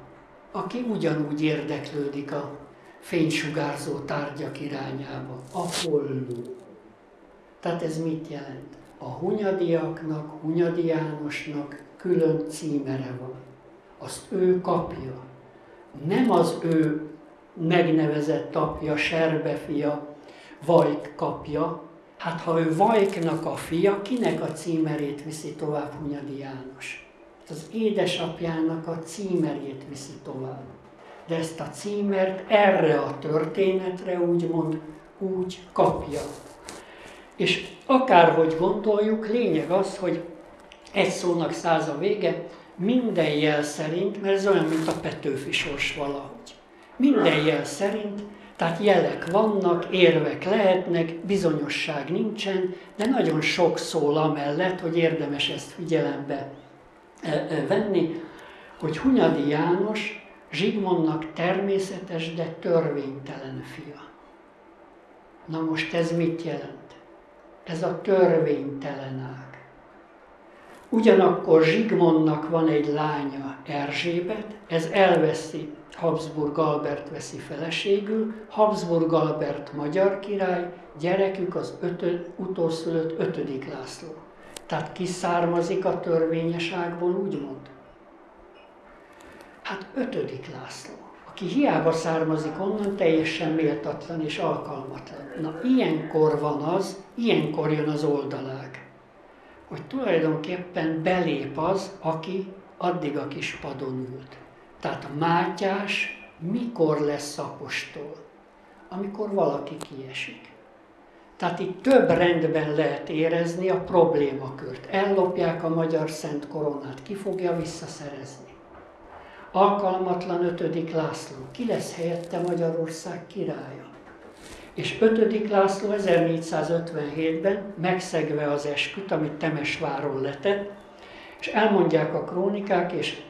aki ugyanúgy érdeklődik a fénysugárzó tárgyak irányába. Apolló. Tehát ez mit jelent? A hunyadiaknak, Hunyadi Jánosnak külön címere van. Azt ő kapja. Nem az ő megnevezett apja, Serbe fia, Vajk kapja, Hát ha ő Vajknak a fia, kinek a címerét viszi tovább Hunyadi János? Az édesapjának a címerét viszi tovább. De ezt a címert erre a történetre úgymond úgy kapja. És akárhogy gondoljuk, lényeg az, hogy egy szónak száz a vége, minden jel szerint, mert ez olyan, mint a Petőfi sors valahogy. Minden jel szerint tehát jelek vannak, érvek lehetnek, bizonyosság nincsen, de nagyon sok szól amellett, hogy érdemes ezt figyelembe e, e, venni, hogy Hunyadi János Zsigmondnak természetes, de törvénytelen fia. Na most ez mit jelent? Ez a törvénytelen ág. Ugyanakkor Zsigmondnak van egy lánya Erzsébet, ez elveszi Habsburg Albert veszi feleségül, Habsburg Albert magyar király, gyerekük az ötö, utószülött ötödik László. Tehát kiszármazik a törvényeságból, úgymond? Hát ötödik László, aki hiába származik onnan, teljesen méltatlan és alkalmatlan. Na, ilyenkor van az, ilyenkor jön az oldalág, hogy tulajdonképpen belép az, aki addig a kis padon ült. Tehát Mátyás mikor lesz apostol? Amikor valaki kiesik. Tehát itt több rendben lehet érezni a problémakört. Ellopják a magyar szent koronát, ki fogja visszaszerezni? Alkalmatlan ötödik László, ki lesz helyette Magyarország királya? És 5. László 1457-ben megszegve az esküt, amit Temesváron letett, és elmondják a krónikák és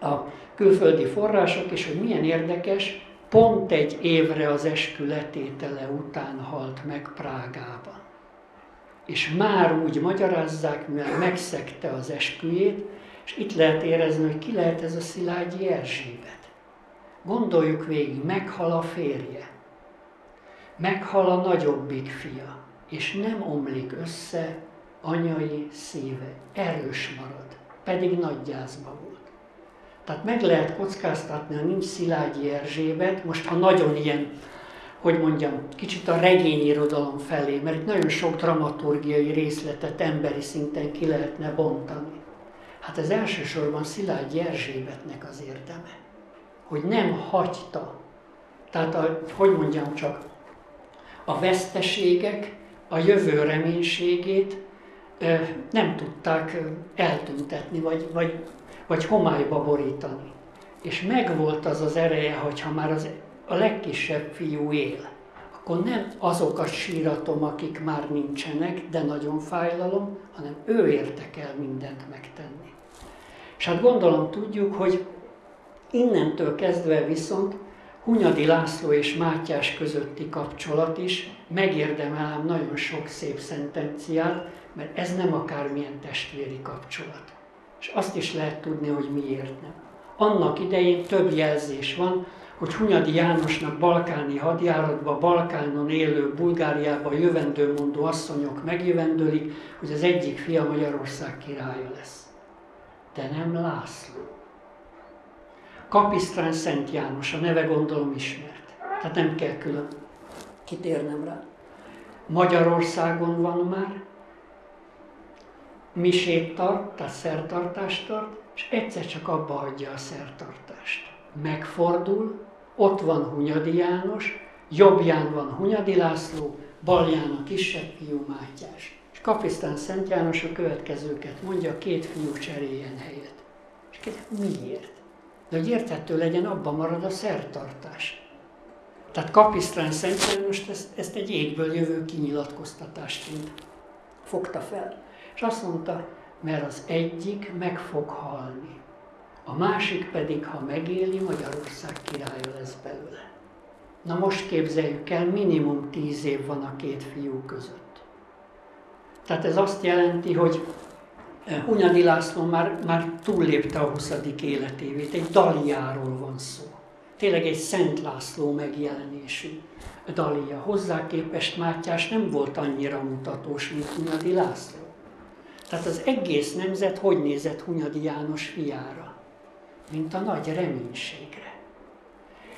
a külföldi források is, hogy milyen érdekes, pont egy évre az eskü letétele után halt meg Prágában. És már úgy magyarázzák, mivel megszegte az esküjét, és itt lehet érezni, hogy ki lehet ez a Szilágyi Erzsébet. Gondoljuk végig, meghal a férje, meghal a nagyobbik fia, és nem omlik össze anyai szíve, erős marad, pedig nagy gyászban volt. Tehát meg lehet kockáztatni, ha nincs Szilágyi Erzsébet, most ha nagyon ilyen, hogy mondjam, kicsit a regényirodalom felé, mert itt nagyon sok dramaturgiai részletet emberi szinten ki lehetne bontani. Hát ez elsősorban Szilágyi Erzsébetnek az érdeme, hogy nem hagyta. Tehát, a, hogy mondjam csak, a veszteségek a jövő reménységét nem tudták eltüntetni, vagy, vagy vagy homályba borítani. És megvolt az az ereje, hogyha már az, a legkisebb fiú él, akkor nem azokat síratom, akik már nincsenek, de nagyon fájlalom, hanem ő érte kell mindent megtenni. És hát gondolom tudjuk, hogy innentől kezdve viszont Hunyadi László és Mátyás közötti kapcsolat is megérdemelem nagyon sok szép szentenciát, mert ez nem akármilyen testvéri kapcsolat és azt is lehet tudni, hogy miért nem. Annak idején több jelzés van, hogy Hunyadi Jánosnak balkáni hadjáratba, Balkánon élő, Bulgáriába jövendőmondó asszonyok megjövendőlik, hogy az egyik fia Magyarország királya lesz. De nem László. Kapisztrán Szent János, a neve gondolom ismert. Tehát nem kell külön kitérnem rá. Magyarországon van már, misét tart, tehát szertartást tart, és egyszer csak abba hagyja a szertartást. Megfordul, ott van Hunyadi János, jobbján van Hunyadi László, balján a kisebb fiú Mátyás. Kapisztán Szent János a következőket mondja, két fiú cseréljen helyet. És kérdez, miért? De hogy érthető legyen, abban marad a szertartás. Tehát Kapisztrán Szent János ezt, ezt egy égből jövő kinyilatkoztatásként fogta fel. És azt mondta, mert az egyik meg fog halni, a másik pedig, ha megéli, Magyarország királya lesz belőle. Na most képzeljük el, minimum tíz év van a két fiú között. Tehát ez azt jelenti, hogy eh, Hunyadi László már, már túllépte a 20. életévét, egy Daliáról van szó. Tényleg egy Szent László megjelenésű Dalia. Hozzá képest Mátyás nem volt annyira mutatós, mint Hunyadi László. Tehát az egész nemzet hogy nézett Hunyadi János fiára? Mint a nagy reménységre.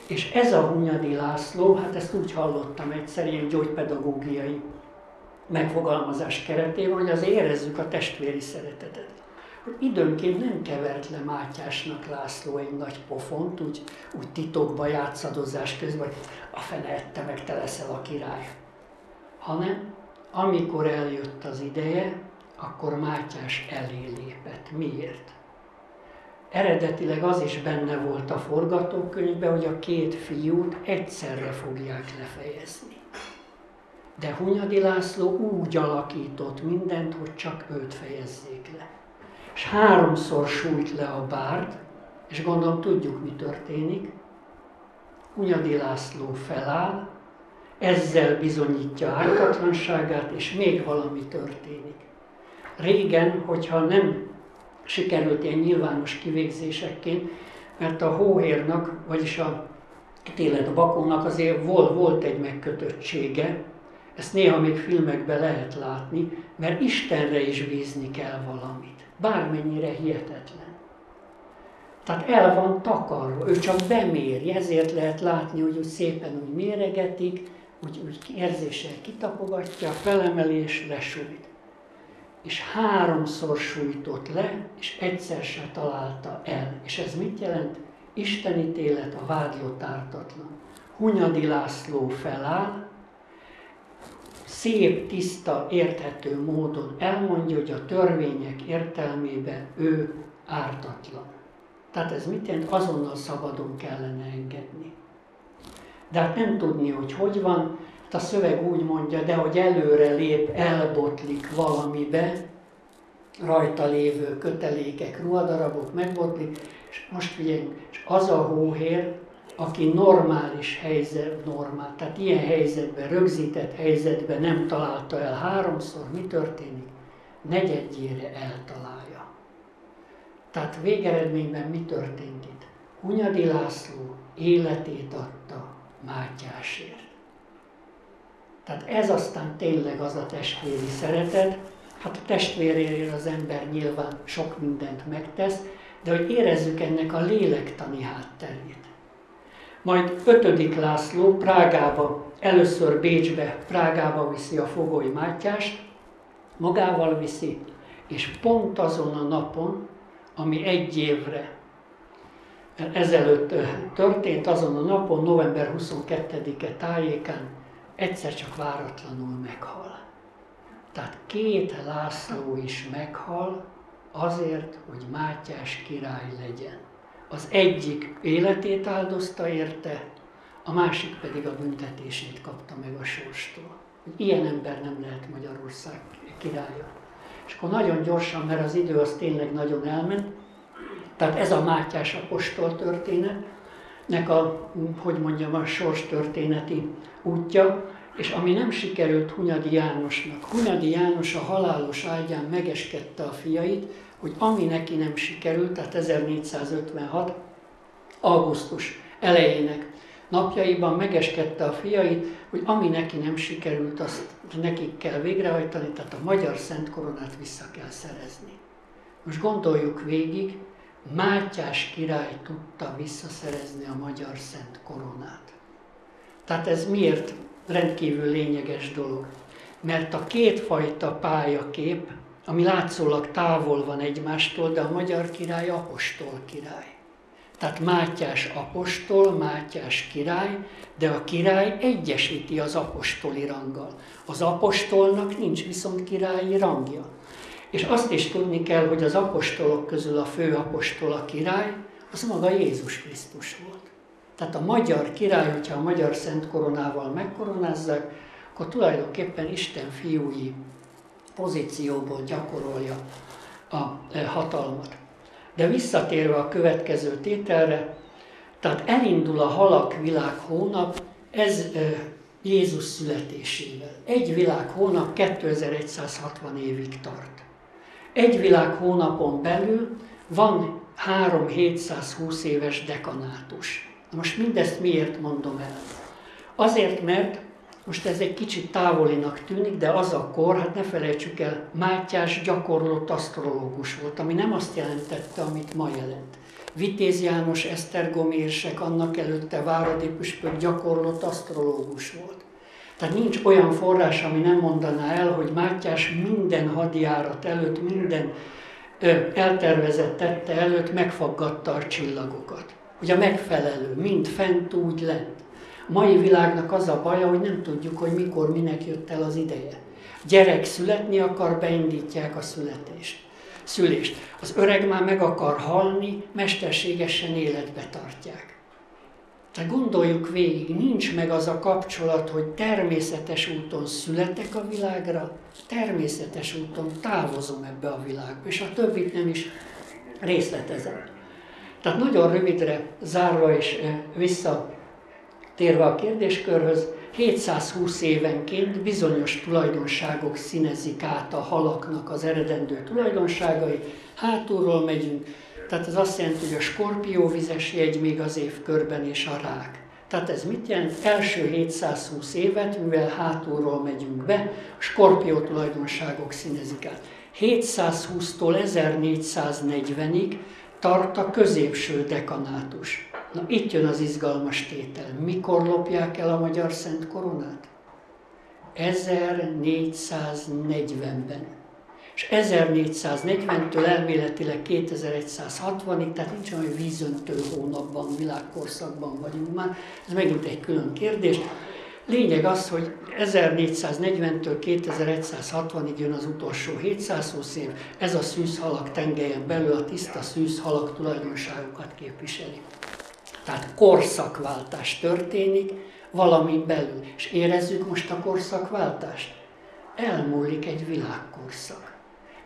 És ez a Hunyadi László, hát ezt úgy hallottam egyszer ilyen gyógypedagógiai megfogalmazás keretében, hogy azért érezzük a testvéri szeretetet. Hogy időnként nem kevert le Mátyásnak László egy nagy pofont, úgy, úgy titokba játszadozás közben, hogy a fene ette meg, te leszel a király. Hanem amikor eljött az ideje, akkor Mátyás elé lépett. Miért? Eredetileg az is benne volt a forgatókönyvben, hogy a két fiút egyszerre fogják lefejezni. De Hunyadi László úgy alakított mindent, hogy csak őt fejezzék le. És háromszor sújt le a bárd, és gondolom tudjuk, mi történik. Hunyadi László feláll, ezzel bizonyítja ártatlanságát, és még valami történik. Régen, hogyha nem sikerült ilyen nyilvános kivégzésekként, mert a hóhérnak, vagyis a tényleg a bakónak azért volt, volt egy megkötöttsége, ezt néha még filmekben lehet látni, mert Istenre is bízni kell valamit, bármennyire hihetetlen. Tehát el van takarva, ő csak beméri, ezért lehet látni, hogy úgy szépen úgy méregetik, úgy, úgy érzéssel kitapogatja, felemelés, lesújt és háromszor sújtott le, és egyszer se találta el. És ez mit jelent? Isten ítélet a vádlott ártatlan. Hunyadi László feláll, szép, tiszta, érthető módon elmondja, hogy a törvények értelmében ő ártatlan. Tehát ez mit jelent? Azonnal szabadon kellene engedni. De hát nem tudni, hogy hogy van, A szöveg úgy mondja, de hogy előre lép, elbotlik valamibe, rajta lévő kötelékek, ruhadarabok megbotlik, és most figyeljünk, és az a hóhér, aki normális helyzet, normál, tehát ilyen helyzetben, rögzített helyzetben nem találta el háromszor, mi történik? Negyedjére eltalálja. Tehát végeredményben mi történt itt? Hunyadi László életét adta Mátyásért. Tehát ez aztán tényleg az a testvéri szeretet, hát a testvérért az ember nyilván sok mindent megtesz, de hogy érezzük ennek a lélektani hátterét. Majd ötödik László Prágába, először Bécsbe, Prágába viszi a fogoly Mátyást, magával viszi, és pont azon a napon, ami egy évre ezelőtt történt, azon a napon, november 22-e tájékán egyszer csak váratlanul meghal. Tehát két László is meghal azért, hogy Mátyás király legyen. Az egyik életét áldozta érte, a másik pedig a büntetését kapta meg a sorstól. Ilyen ember nem lehet Magyarország királya. És akkor nagyon gyorsan, mert az idő az tényleg nagyon elment, tehát ez a Mátyás apostol történetnek a, hogy mondjam, a sors történeti útja, és ami nem sikerült Hunyadi Jánosnak. Hunyadi János a halálos ágyán megeskedte a fiait, hogy ami neki nem sikerült, tehát 1456. augusztus elejének napjaiban megeskedte a fiait, hogy ami neki nem sikerült, azt nekik kell végrehajtani, tehát a magyar szent koronát vissza kell szerezni. Most gondoljuk végig, Mátyás király tudta visszaszerezni a magyar szent koronát. Tehát ez miért rendkívül lényeges dolog? Mert a kétfajta pályakép, ami látszólag távol van egymástól, de a magyar király apostol király. Tehát Mátyás apostol, Mátyás király, de a király egyesíti az apostoli ranggal. Az apostolnak nincs viszont királyi rangja. És azt is tudni kell, hogy az apostolok közül a fő apostol a király, az maga Jézus Krisztus volt. Tehát a magyar király, hogyha a magyar szent koronával megkoronázzák, akkor tulajdonképpen Isten fiúi pozícióból gyakorolja a e, hatalmat. De visszatérve a következő tételre, tehát elindul a halak világ hónap, ez e, Jézus születésével. Egy világ hónap 2160 évig tart. Egy világ hónapon belül van 3-720 éves dekanátus. Most mindezt miért mondom el? Azért, mert most ez egy kicsit távolinak tűnik, de az a kor, hát ne felejtsük el, Mátyás gyakorlott asztrológus volt, ami nem azt jelentette, amit ma jelent. Vitéz János, Esztergom érsek, annak előtte Váradi Püspök gyakorlott asztrológus volt. Tehát nincs olyan forrás, ami nem mondaná el, hogy Mátyás minden hadjárat előtt, minden ö, eltervezett tette előtt megfaggatta a csillagokat. A megfelelő, mind fent, úgy lent. Mai világnak az a baja, hogy nem tudjuk, hogy mikor, minek jött el az ideje. Gyerek születni akar, beindítják a születést. Szülést. Az öreg már meg akar halni, mesterségesen életbe tartják. Tehát gondoljuk végig, nincs meg az a kapcsolat, hogy természetes úton születek a világra, természetes úton távozom ebbe a világba, és a többit nem is részletezem. Tehát nagyon rövidre zárva és visszatérve a kérdéskörhöz, 720 évenként bizonyos tulajdonságok színezik át a halaknak az eredendő tulajdonságai, hátulról megyünk, tehát ez azt jelenti, hogy a skorpió vizes jegy még az év körben és a rák. Tehát ez mit jelent? Első 720 évet, mivel hátulról megyünk be, a skorpió tulajdonságok színezik át. 720-tól 1440-ig tart a középső dekanátus. Na itt jön az izgalmas tétel. Mikor lopják el a magyar szent koronát? 1440-ben és 1440-től elméletileg 2160-ig, tehát nincs olyan vízöntő hónapban, világkorszakban vagyunk már, ez megint egy külön kérdés. Lényeg az, hogy 1440-től 2160-ig jön az utolsó 720 év, ez a szűzhalak tengelyen belül a tiszta szűzhalak tulajdonságokat képviseli. Tehát korszakváltás történik, valami belül. És érezzük most a korszakváltást. Elmúlik egy világkorszak.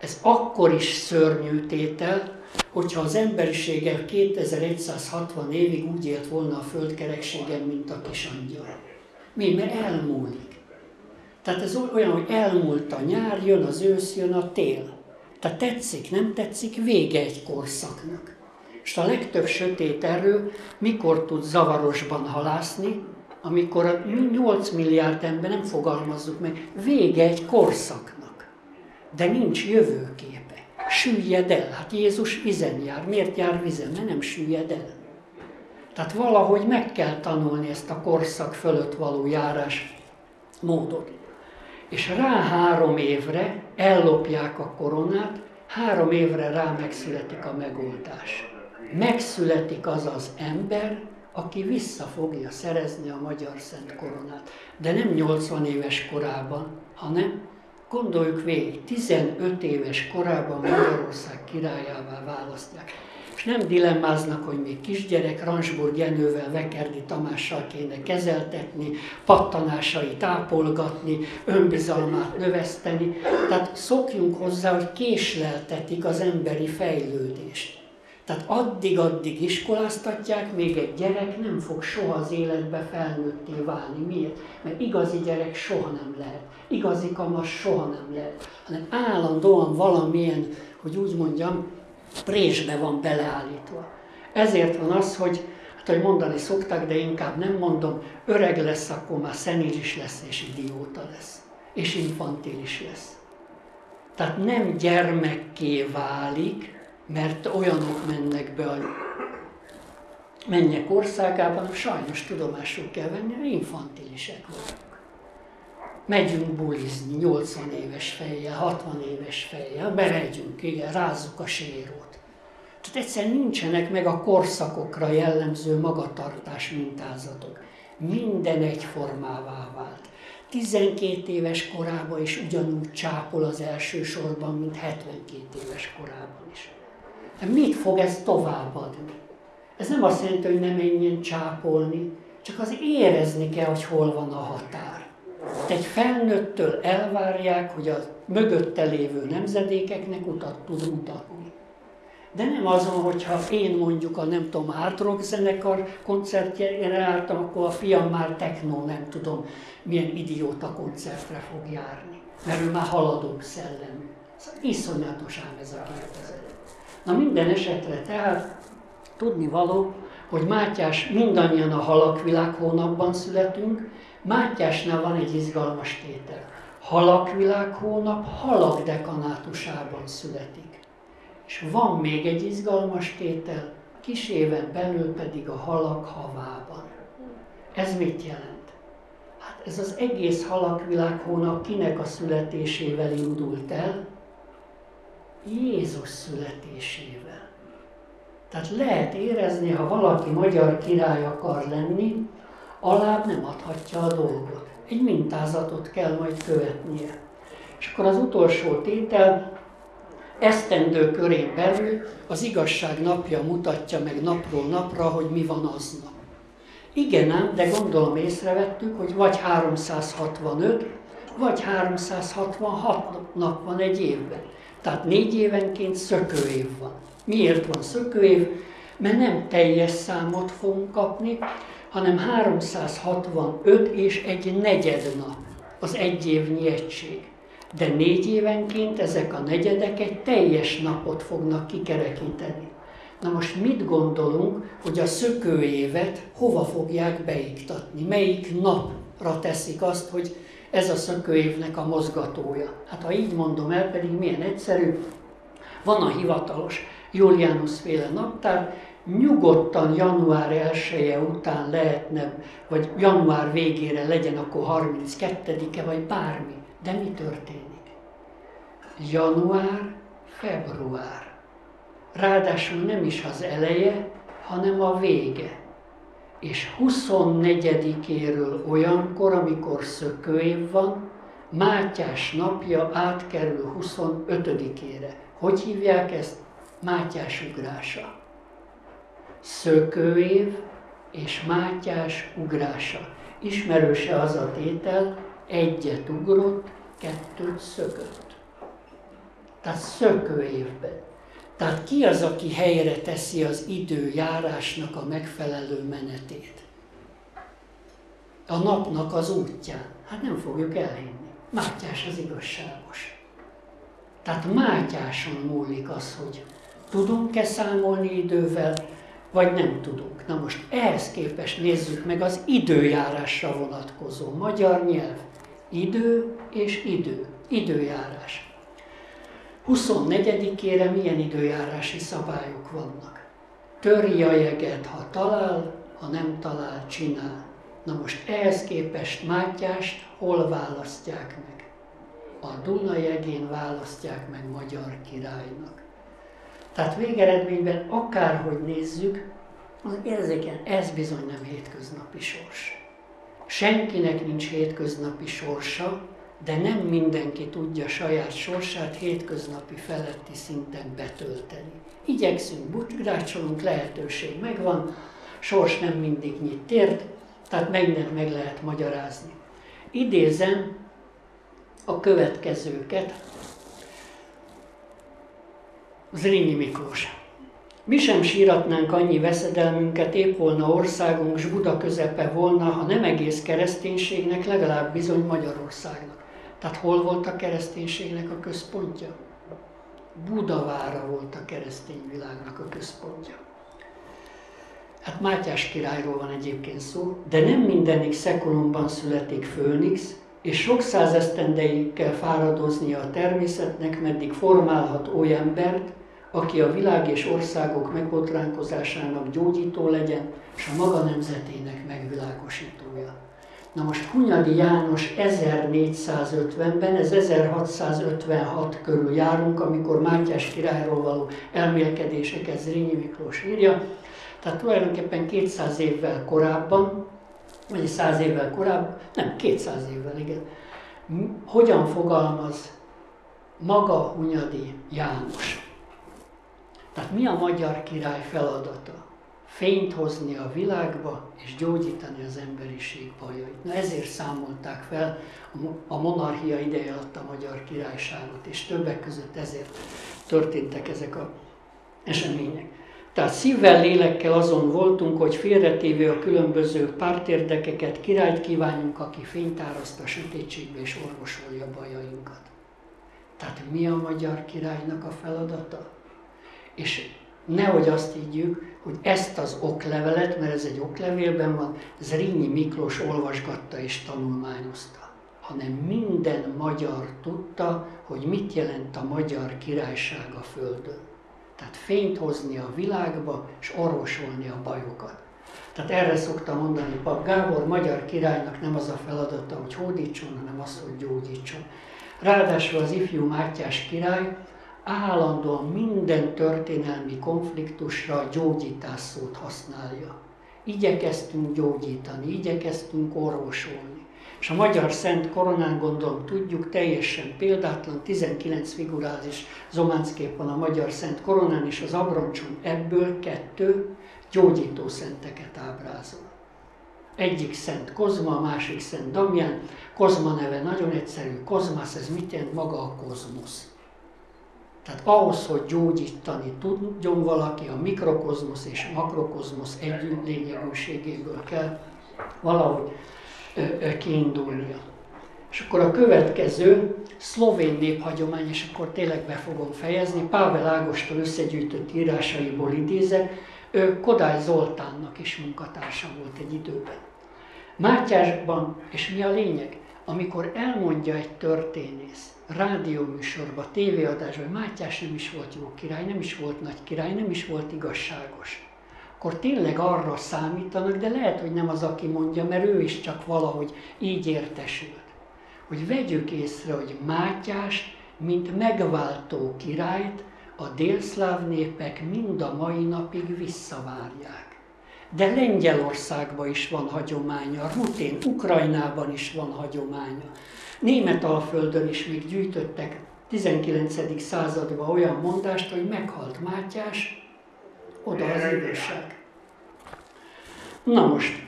Ez akkor is szörnyű tétel, hogyha az emberisége 2160 évig úgy élt volna a földkerekségen, mint a kis angyal. Mi? Mert elmúlik. Tehát ez olyan, hogy elmúlt a nyár, jön az ősz, jön a tél. Tehát tetszik, nem tetszik, vége egy korszaknak. És a legtöbb sötét erő mikor tud zavarosban halászni, amikor a 8 milliárd ember nem fogalmazzuk meg, vége egy korszaknak. De nincs jövőképe. Süllyed el. Hát Jézus vizen jár. Miért jár vizen? Mert nem süllyed el. Tehát valahogy meg kell tanulni ezt a korszak fölött való járás módot. És rá három évre ellopják a koronát, három évre rá megszületik a megoldás. Megszületik az az ember, aki vissza fogja szerezni a magyar szent koronát. De nem 80 éves korában, hanem gondoljuk végig, 15 éves korában Magyarország királyává választják és nem dilemmáznak, hogy még kisgyerek Ransburg Jenővel, Vekerdi Tamással kéne kezeltetni, pattanásai tápolgatni, önbizalmát növeszteni. Tehát szokjunk hozzá, hogy késleltetik az emberi fejlődést. Tehát addig-addig iskoláztatják, még egy gyerek nem fog soha az életbe felnőtté válni. Miért? Mert igazi gyerek soha nem lehet. Igazi kamasz soha nem lehet. Hanem állandóan valamilyen, hogy úgy mondjam, présbe van beleállítva. Ezért van az, hogy, hát hogy mondani szokták, de inkább nem mondom, öreg lesz, akkor már szenilis lesz és idióta lesz. És infantilis lesz. Tehát nem gyermekké válik, mert olyanok mennek be a mennyek országában, sajnos tudomásul kell venni, hogy infantilisek vagyunk. Megyünk bulizni 80 éves fejjel, 60 éves fejjel, bemegyünk, igen, rázzuk a sérót. Tehát egyszerűen nincsenek meg a korszakokra jellemző magatartás mintázatok. Minden egyformává vált. 12 éves korában is ugyanúgy csápol az első sorban, mint 72 éves korában. De mit fog ez továbbadni? Ez nem azt jelenti, hogy ne menjen csápolni, csak az érezni kell, hogy hol van a határ. Egy felnőttől elvárják, hogy a mögötte lévő nemzedékeknek utat tud mutatni. De nem azon, hogyha én mondjuk a nem tudom, hard rock zenekar koncertjére álltam, akkor a fiam már techno, nem tudom, milyen idióta koncertre fog járni. Mert ő már haladóbb szellemű. Ez iszonyatos ez a kérdezet. Na minden esetre tehát tudni való, hogy Mátyás mindannyian a halakvilág hónapban születünk, Mátyásnál van egy izgalmas tétel. Halakvilág hónap halak dekanátusában születik. És van még egy izgalmas tétel, kis éven belül pedig a halak havában. Ez mit jelent? Hát ez az egész halakvilág hónap kinek a születésével indult el? Jézus születésével. Tehát lehet érezni, ha valaki magyar király akar lenni, alább nem adhatja a dolgot. Egy mintázatot kell majd követnie. És akkor az utolsó tétel, esztendő körén belül az igazság napja mutatja meg napról napra, hogy mi van aznap. Igen ám, de gondolom észrevettük, hogy vagy 365, vagy 366 nap van egy évben. Tehát négy évenként szökőév van. Miért van szökőév? Mert nem teljes számot fogunk kapni, hanem 365 és egy negyed nap, az egy évnyi egység. De négy évenként ezek a negyedek egy teljes napot fognak kikerekíteni. Na most mit gondolunk, hogy a szökőévet hova fogják beiktatni? Melyik napra teszik azt, hogy ez a szökőévnek a mozgatója? Hát ha így mondom el, pedig milyen egyszerű, van a hivatalos Julianus féle naptár, nyugodtan január 1 -e után lehetne, vagy január végére legyen akkor 32-e, vagy bármi. De mi történik? Január, február. Ráadásul nem is az eleje, hanem a vége. És 24-éről olyankor, amikor szökőév van, Mátyás napja átkerül 25-ére. Hogy hívják ezt? Mátyás ugrása szökőév és Mátyás ugrása. Ismerőse az a tétel, egyet ugrott, kettőt szökött. Tehát szökő évben. Tehát ki az, aki helyre teszi az időjárásnak a megfelelő menetét? A napnak az útján. Hát nem fogjuk elhinni. Mátyás az igazságos. Tehát Mátyáson múlik az, hogy tudunk-e számolni idővel, vagy nem tudunk. Na most ehhez képest nézzük meg az időjárásra vonatkozó magyar nyelv. Idő és idő. Időjárás. 24-ére milyen időjárási szabályok vannak? Törj a jeget, ha talál, ha nem talál, csinál. Na most ehhez képest Mátyást hol választják meg? A Duna jegén választják meg magyar királynak. Tehát végeredményben akárhogy nézzük, az érzéken ez bizony nem hétköznapi sors. Senkinek nincs hétköznapi sorsa, de nem mindenki tudja saját sorsát hétköznapi feletti szinten betölteni. Igyekszünk, butgrácsolunk, lehetőség megvan, sors nem mindig nyit tért, tehát mindent meg lehet magyarázni. Idézem a következőket. Zrínyi Miklós. Mi sem síratnánk annyi veszedelmünket, épp volna országunk, s Buda közepe volna, ha nem egész kereszténységnek, legalább bizony Magyarországnak. Tehát hol volt a kereszténységnek a központja? Budavára volt a keresztény világnak a központja. Hát Mátyás királyról van egyébként szó, de nem mindenik szekulumban születik főnix, és sok száz esztendeig kell fáradoznia a természetnek, meddig formálhat oly embert, aki a világ és országok megbotránkozásának gyógyító legyen, és a maga nemzetének megvilágosítója. Na most Hunyadi János 1450-ben, ez 1656 körül járunk, amikor Mátyás királyról való elmélkedéseket Zrínyi Miklós írja, tehát tulajdonképpen 200 évvel korábban, vagy 100 évvel korábban, nem, 200 évvel, igen, hogyan fogalmaz maga Hunyadi János. Tehát mi a magyar király feladata? Fényt hozni a világba és gyógyítani az emberiség bajait. Na ezért számolták fel a monarchia ideje alatt a magyar királyságot, és többek között ezért történtek ezek a események. Tehát szívvel, lélekkel azon voltunk, hogy félretévő a különböző pártérdekeket, királyt kívánjunk, aki fényt áraszt a sötétségbe és orvosolja bajainkat. Tehát mi a magyar királynak a feladata? És nehogy azt higgyük, hogy ezt az oklevelet, mert ez egy oklevélben van, Zrínyi Miklós olvasgatta és tanulmányozta, hanem minden magyar tudta, hogy mit jelent a magyar királyság a Földön. Tehát fényt hozni a világba, és orvosolni a bajokat. Tehát erre szokta mondani Pap Gábor, magyar királynak nem az a feladata, hogy hódítson, hanem az, hogy gyógyítson. Ráadásul az ifjú Mátyás király állandóan minden történelmi konfliktusra a gyógyítás szót használja. Igyekeztünk gyógyítani, igyekeztünk orvosolni. És a magyar Szent Koronán gondolom tudjuk, teljesen példátlan, 19 figurális zománckép van a magyar Szent Koronán, és az abroncson ebből kettő gyógyító szenteket ábrázol. Egyik Szent Kozma, a másik Szent Damján. Kozma neve nagyon egyszerű, Kozmász, ez mit jelent? Maga a kozmosz. Tehát ahhoz, hogy gyógyítani tudjon valaki, a mikrokozmosz és a makrokozmosz együtt lényegűségéből kell valahogy kiindulnia. És akkor a következő szlovén néphagyomány, és akkor tényleg be fogom fejezni, Pável Ágostól összegyűjtött írásaiból idézek, ő Kodály Zoltánnak is munkatársa volt egy időben. Mátyásban, és mi a lényeg? Amikor elmondja egy történész, rádióműsorba, tévéadásban, hogy Mátyás nem is volt jó király, nem is volt nagy király, nem is volt igazságos, akkor tényleg arra számítanak, de lehet, hogy nem az, aki mondja, mert ő is csak valahogy így értesült. Hogy vegyük észre, hogy Mátyás, mint megváltó királyt, a délszláv népek mind a mai napig visszavárják. De Lengyelországban is van hagyománya, Rutén, Ukrajnában is van hagyománya. Németalföldön is még gyűjtöttek 19. században olyan mondást, hogy meghalt Mátyás, oda az igazság. Na most,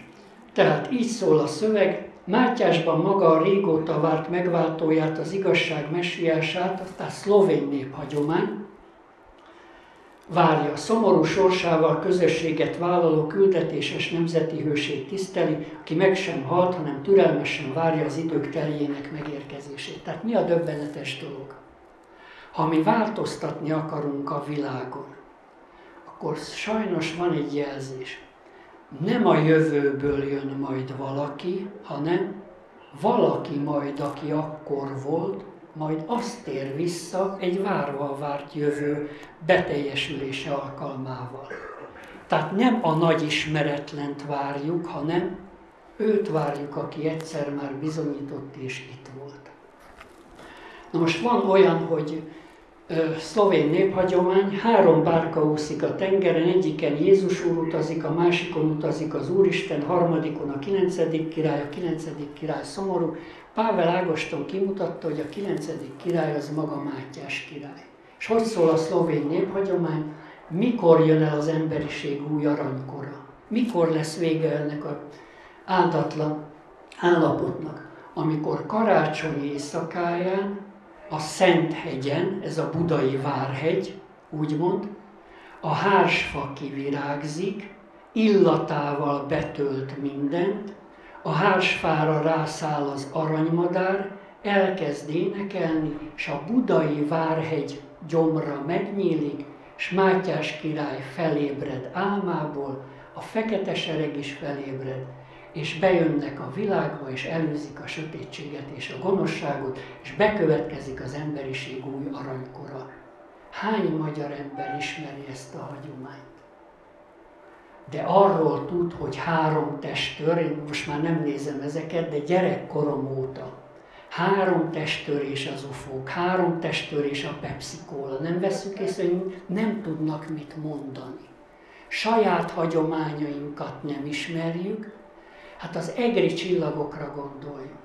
Tehát így szól a szöveg, Mátyásban maga a régóta várt megváltóját, az igazság messiását, tehát szlovén néphagyomány, várja. Szomorú sorsával közösséget vállaló küldetéses nemzeti hősét tiszteli, aki meg sem halt, hanem türelmesen várja az idők teljének megérkezését. Tehát mi a döbbenetes dolog? Ha mi változtatni akarunk a világon, akkor sajnos van egy jelzés. Nem a jövőből jön majd valaki, hanem valaki majd, aki akkor volt, majd azt tér vissza egy várva várt jövő beteljesülése alkalmával. Tehát nem a nagy ismeretlent várjuk, hanem őt várjuk, aki egyszer már bizonyított és itt volt. Na most van olyan, hogy szlovén néphagyomány, három bárka úszik a tengeren, egyiken Jézus úr utazik, a másikon utazik az Úristen, harmadikon a kilencedik király, a kilencedik király szomorú. Pável Ágoston kimutatta, hogy a kilencedik király az maga Mátyás király. És hogy szól a szlovén néphagyomány? Mikor jön el az emberiség új aranykora? Mikor lesz vége ennek a áldatlan állapotnak? Amikor karácsony éjszakáján a Szent hegyen, ez a budai várhegy, úgymond, a hársfa kivirágzik, illatával betölt mindent, a hársfára rászáll az aranymadár, elkezd énekelni, és a budai várhegy gyomra megnyílik, és Mátyás király felébred álmából, a fekete sereg is felébred, és bejönnek a világba, és előzik a sötétséget és a gonoszságot, és bekövetkezik az emberiség új aranykora. Hány magyar ember ismeri ezt a hagyományt? De arról tud, hogy három testőr, én most már nem nézem ezeket, de gyerekkorom óta három testtörés az ufók, három testtörés a Pepsi Cola. Nem veszük észre, hogy nem tudnak mit mondani. Saját hagyományainkat nem ismerjük, Hát az egri csillagokra gondoljunk.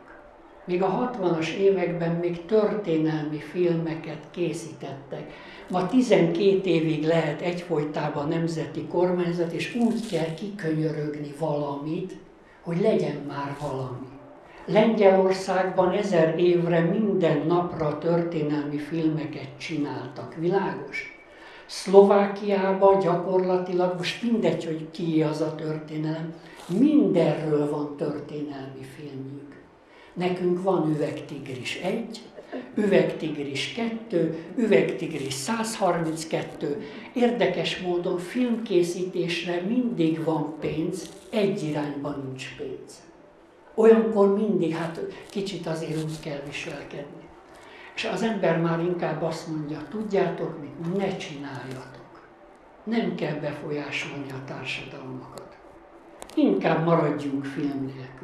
Még a 60-as években még történelmi filmeket készítettek. Ma 12 évig lehet egyfolytában nemzeti kormányzat, és úgy kell kikönyörögni valamit, hogy legyen már valami. Lengyelországban ezer évre minden napra történelmi filmeket csináltak. Világos? Szlovákiában gyakorlatilag, most mindegy, hogy ki az a történelem, Mindenről van történelmi filmjük. Nekünk van üvegtigris 1, üvegtigris 2, üvegtigris 132. Érdekes módon filmkészítésre mindig van pénz, egy irányban nincs pénz. Olyankor mindig, hát kicsit azért úgy kell viselkedni. És az ember már inkább azt mondja, tudjátok mit, ne csináljatok. Nem kell befolyásolni a társadalmakat inkább maradjunk film nélkül.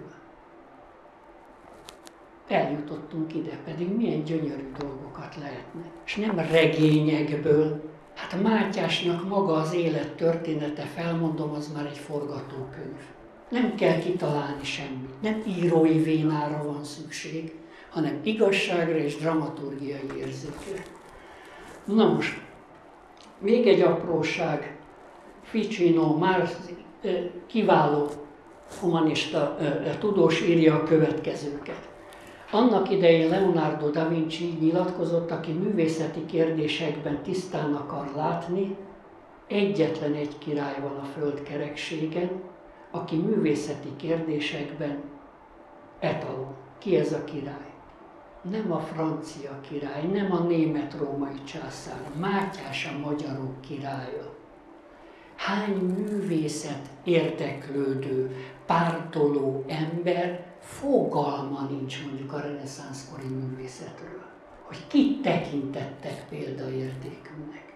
Eljutottunk ide, pedig milyen gyönyörű dolgokat lehetne. És nem regényekből, hát Mátyásnak maga az élet története, felmondom, az már egy forgatókönyv. Nem kell kitalálni semmit, nem írói vénára van szükség, hanem igazságra és dramaturgiai érzékre. Na most, még egy apróság, Ficino már kiváló humanista tudós írja a következőket. Annak idején Leonardo da Vinci nyilatkozott, aki művészeti kérdésekben tisztán akar látni, egyetlen egy király van a föld kerekségen, aki művészeti kérdésekben etalon. Ki ez a király? Nem a francia király, nem a német-római császár, Mátyás a magyarok királya hány művészet érdeklődő, pártoló ember fogalma nincs mondjuk a reneszánszkori művészetről. Hogy kit tekintettek példaértékűnek.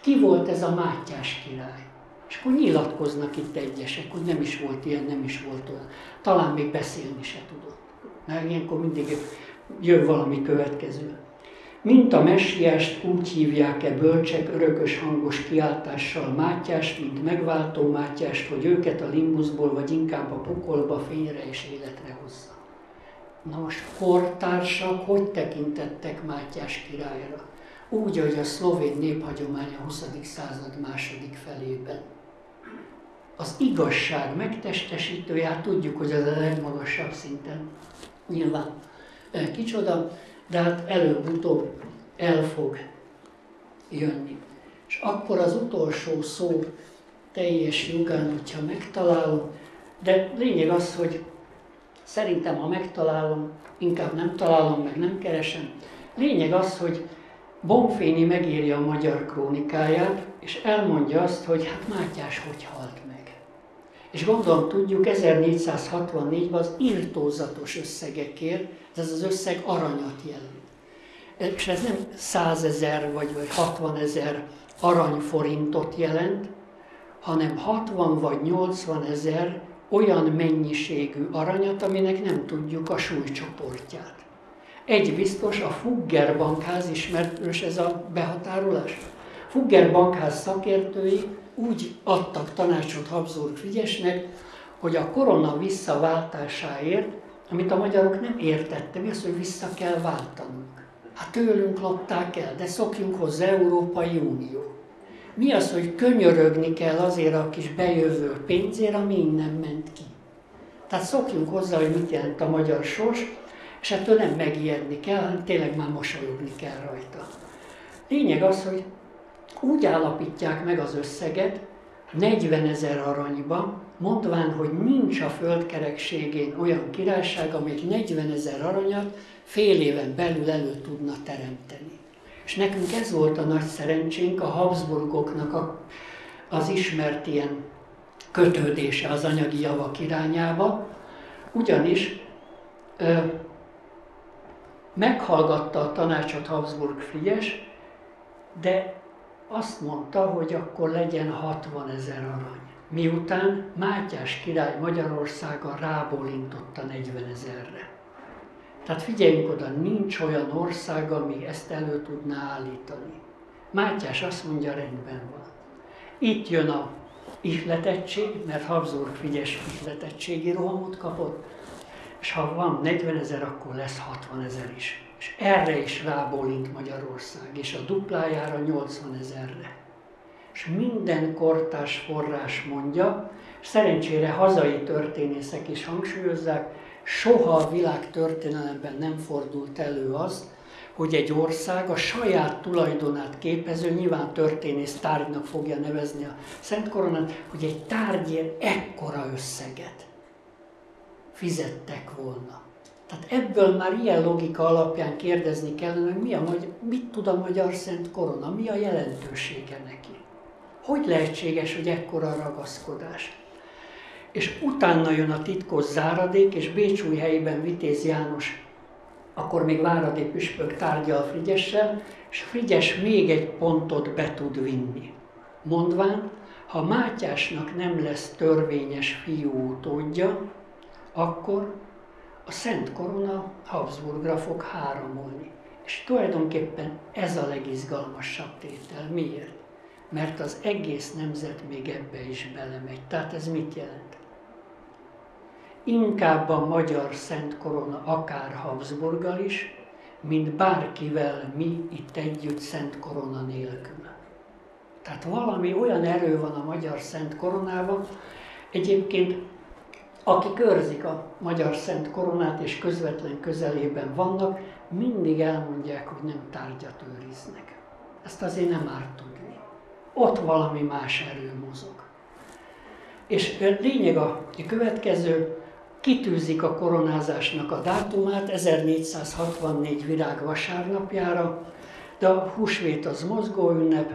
Ki volt ez a Mátyás király? És akkor nyilatkoznak itt egyesek, hogy nem is volt ilyen, nem is volt olyan. Talán még beszélni se tudott. Mert ilyenkor mindig jön valami következő. Mint a messiást úgy hívják-e bölcsek örökös hangos kiáltással Mátyást, mint megváltó Mátyást, hogy őket a limbuszból, vagy inkább a pokolba fényre és életre hozza. Na most kortársak hogy tekintettek Mátyás királyra? Úgy, hogy a szlovén néphagyomány a 20. század második felében. az igazság megtestesítője, hát tudjuk, hogy ez a legmagasabb szinten nyilván kicsoda, de hát előbb-utóbb el fog jönni. És akkor az utolsó szó teljes jogán, hogyha megtalálom, de lényeg az, hogy szerintem, ha megtalálom, inkább nem találom, meg nem keresem. Lényeg az, hogy Bonféni megírja a magyar krónikáját, és elmondja azt, hogy hát Mátyás hogy halt meg. És gondolom tudjuk, 1464-ben az írtózatos összegekért, ez az összeg aranyat jelent. És ez nem 100 ezer vagy, vagy 60 ezer aranyforintot jelent, hanem 60 vagy 80 ezer olyan mennyiségű aranyat, aminek nem tudjuk a súlycsoportját. Egy biztos, a Fugger bankház, ismerős ez a behatárolás? Fugger bankház szakértői úgy adtak tanácsot Habsburg Frigyesnek, hogy a korona visszaváltásáért, amit a magyarok nem értettek, mi az, hogy vissza kell váltanunk. Hát tőlünk lopták el, de szokjunk hozzá Európai Unió. Mi az, hogy könyörögni kell azért a kis bejövő pénzért, ami innen ment ki. Tehát szokjunk hozzá, hogy mit jelent a magyar sors, és ettől nem megijedni kell, hanem tényleg már mosolyogni kell rajta. Lényeg az, hogy úgy állapítják meg az összeget, 40 ezer aranyba, mondván, hogy nincs a földkerekségén olyan királyság, amelyik 40 ezer aranyat fél éven belül elő tudna teremteni. És nekünk ez volt a nagy szerencsénk, a Habsburgoknak a, az ismert ilyen kötődése az anyagi javak irányába, ugyanis ö, meghallgatta a tanácsot Habsburg Frigyes, de azt mondta, hogy akkor legyen 60 ezer arany. Miután Mátyás király Magyarországa rábólintotta 40 ezerre. Tehát figyeljünk oda, nincs olyan ország, ami ezt elő tudná állítani. Mátyás azt mondja, rendben van. Itt jön a ihletettség, mert Habsburg Frigyes ihletettségi rohamot kapott, és ha van 40 ezer, akkor lesz 60 ezer is. És erre is rábólint Magyarország, és a duplájára 80 ezerre. És minden kortás forrás mondja, szerencsére hazai történészek is hangsúlyozzák, soha a világ történelemben nem fordult elő az, hogy egy ország a saját tulajdonát képező, nyilván történész tárgynak fogja nevezni a Szent Koronát, hogy egy tárgyért ekkora összeget fizettek volna. Tehát ebből már ilyen logika alapján kérdezni kellene, hogy mi a, mit tud a magyar Szent Korona, mi a jelentősége neki. Hogy lehetséges, hogy ekkora ragaszkodás? És utána jön a titkos záradék, és Bécsúj helyében Vitéz János, akkor még Váradi püspök tárgyal Frigyessel, és Frigyes még egy pontot be tud vinni. Mondván, ha Mátyásnak nem lesz törvényes fiú utódja, akkor a Szent Korona Habsburgra fog háramolni. És tulajdonképpen ez a legizgalmasabb tétel. Miért? Mert az egész nemzet még ebbe is belemegy. Tehát ez mit jelent? Inkább a magyar Szent Korona akár Habsburggal is, mint bárkivel mi itt együtt Szent Korona nélkül. Tehát valami olyan erő van a magyar Szent Koronában, egyébként akik őrzik a magyar Szent Koronát és közvetlen közelében vannak, mindig elmondják, hogy nem tárgyat őriznek. Ezt azért nem árt tudni. Ott valami más erő mozog. És lényeg a következő, kitűzik a koronázásnak a dátumát 1464 virág vasárnapjára, de a húsvét az mozgó ünnep,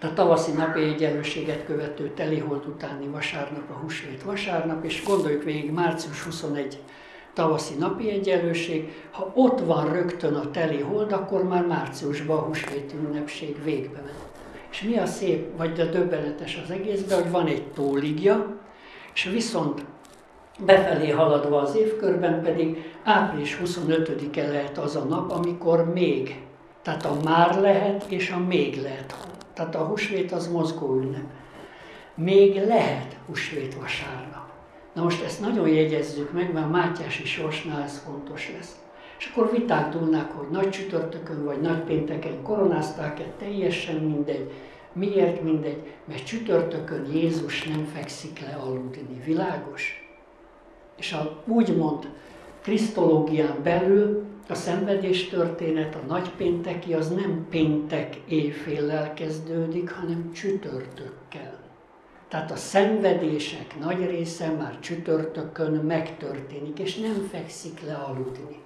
a tavaszi napi egyenlőséget követő telihold utáni vasárnap a húsvét vasárnap, és gondoljuk végig március 21 tavaszi napi egyenlőség, ha ott van rögtön a teli hold, akkor már márciusban a húsvéti ünnepség végbe ment. És mi a szép, vagy a döbbenetes az egészben, hogy van egy tóligja, és viszont befelé haladva az évkörben pedig április 25-e lehet az a nap, amikor még, tehát a már lehet és a még lehet tehát a húsvét az mozgó ünnep. Még lehet húsvét vasárnap. Na most ezt nagyon jegyezzük meg, mert a Mátyási sorsnál ez fontos lesz. És akkor viták dúlnák, hogy nagy csütörtökön vagy nagy pénteken koronázták-e, teljesen mindegy. Miért mindegy? Mert csütörtökön Jézus nem fekszik le aludni. Világos? És a úgymond krisztológián belül a szenvedés történet, a nagypénteki, az nem péntek éjféllel kezdődik, hanem csütörtökkel. Tehát a szenvedések nagy része már csütörtökön megtörténik, és nem fekszik le aludni.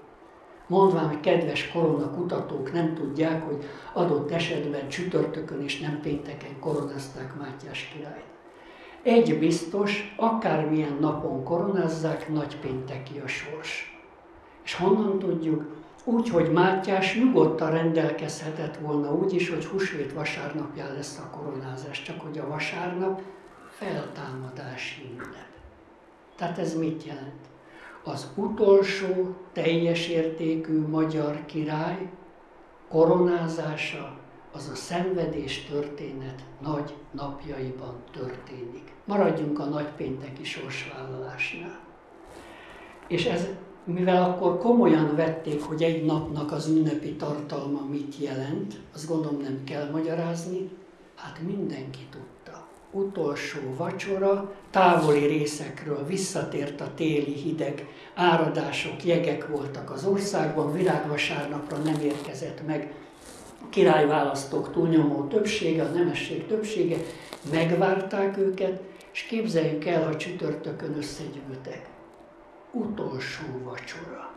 Mondván, hogy kedves koronakutatók nem tudják, hogy adott esetben csütörtökön és nem pénteken koronázták Mátyás királyt. Egy biztos, akármilyen napon koronázzák, nagypénteki a sors. És honnan tudjuk? Úgy, hogy Mátyás nyugodtan rendelkezhetett volna úgy is, hogy húsvét vasárnapján lesz a koronázás, csak hogy a vasárnap feltámadási ünnep. Tehát ez mit jelent? Az utolsó teljes értékű magyar király koronázása az a szenvedés történet nagy napjaiban történik. Maradjunk a nagypénteki sorsvállalásnál. És ez, mivel akkor komolyan vették, hogy egy napnak az ünnepi tartalma mit jelent, azt gondolom nem kell magyarázni, hát mindenki tudta. Utolsó vacsora, távoli részekről visszatért a téli hideg, áradások, jegek voltak az országban, virágvasárnapra nem érkezett meg királyválasztók túlnyomó többsége, a nemesség többsége, megvárták őket, és képzeljük el, ha csütörtökön összegyűltek. Utolsó vacsora.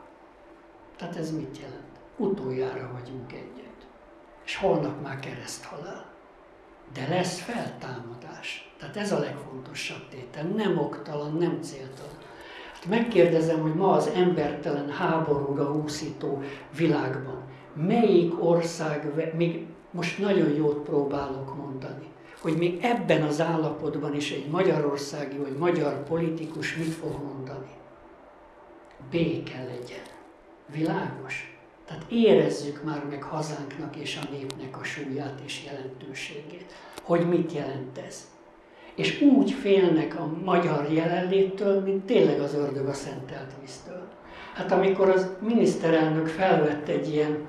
Tehát ez mit jelent? Utoljára vagyunk egyet. És holnap már kereszthalál. De lesz feltámadás. Tehát ez a legfontosabb tétel. Nem oktalan, nem céltalan. Hát megkérdezem, hogy ma az embertelen háborúra úszító világban melyik ország, még most nagyon jót próbálok mondani, hogy még ebben az állapotban is egy magyarországi vagy magyar politikus mit fog mondani. Béke legyen. Világos? Tehát érezzük már meg hazánknak és a népnek a súlyát és jelentőségét, hogy mit jelent ez. És úgy félnek a magyar jelenléttől, mint tényleg az ördög a szentelt víztől. Hát amikor az miniszterelnök felvett egy ilyen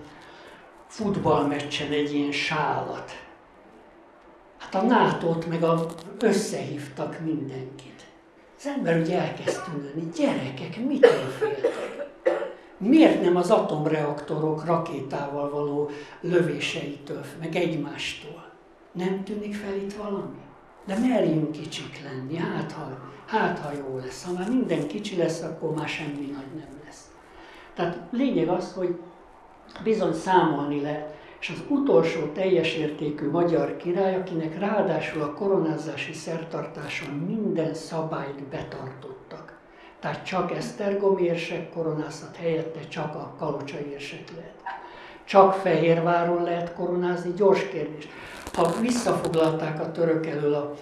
futballmeccsen egy ilyen sálat. Hát a nato meg a, összehívtak mindenkit. Az ember ugye elkezd tűnni, gyerekek, mit féltek? Miért nem az atomreaktorok rakétával való lövéseitől, meg egymástól? Nem tűnik fel itt valami? De merjünk kicsik lenni, hát ha, hát ha jó lesz. Ha már minden kicsi lesz, akkor már semmi nagy nem lesz. Tehát lényeg az, hogy bizony számolni lehet. És az utolsó teljes értékű magyar király, akinek ráadásul a koronázási szertartáson minden szabályt betartottak. Tehát csak Esztergom érsek koronázhat, helyette csak a Kalocsa érsek lehet. Csak Fehérváron lehet koronázni, gyors kérdés. Ha visszafoglalták a török elől a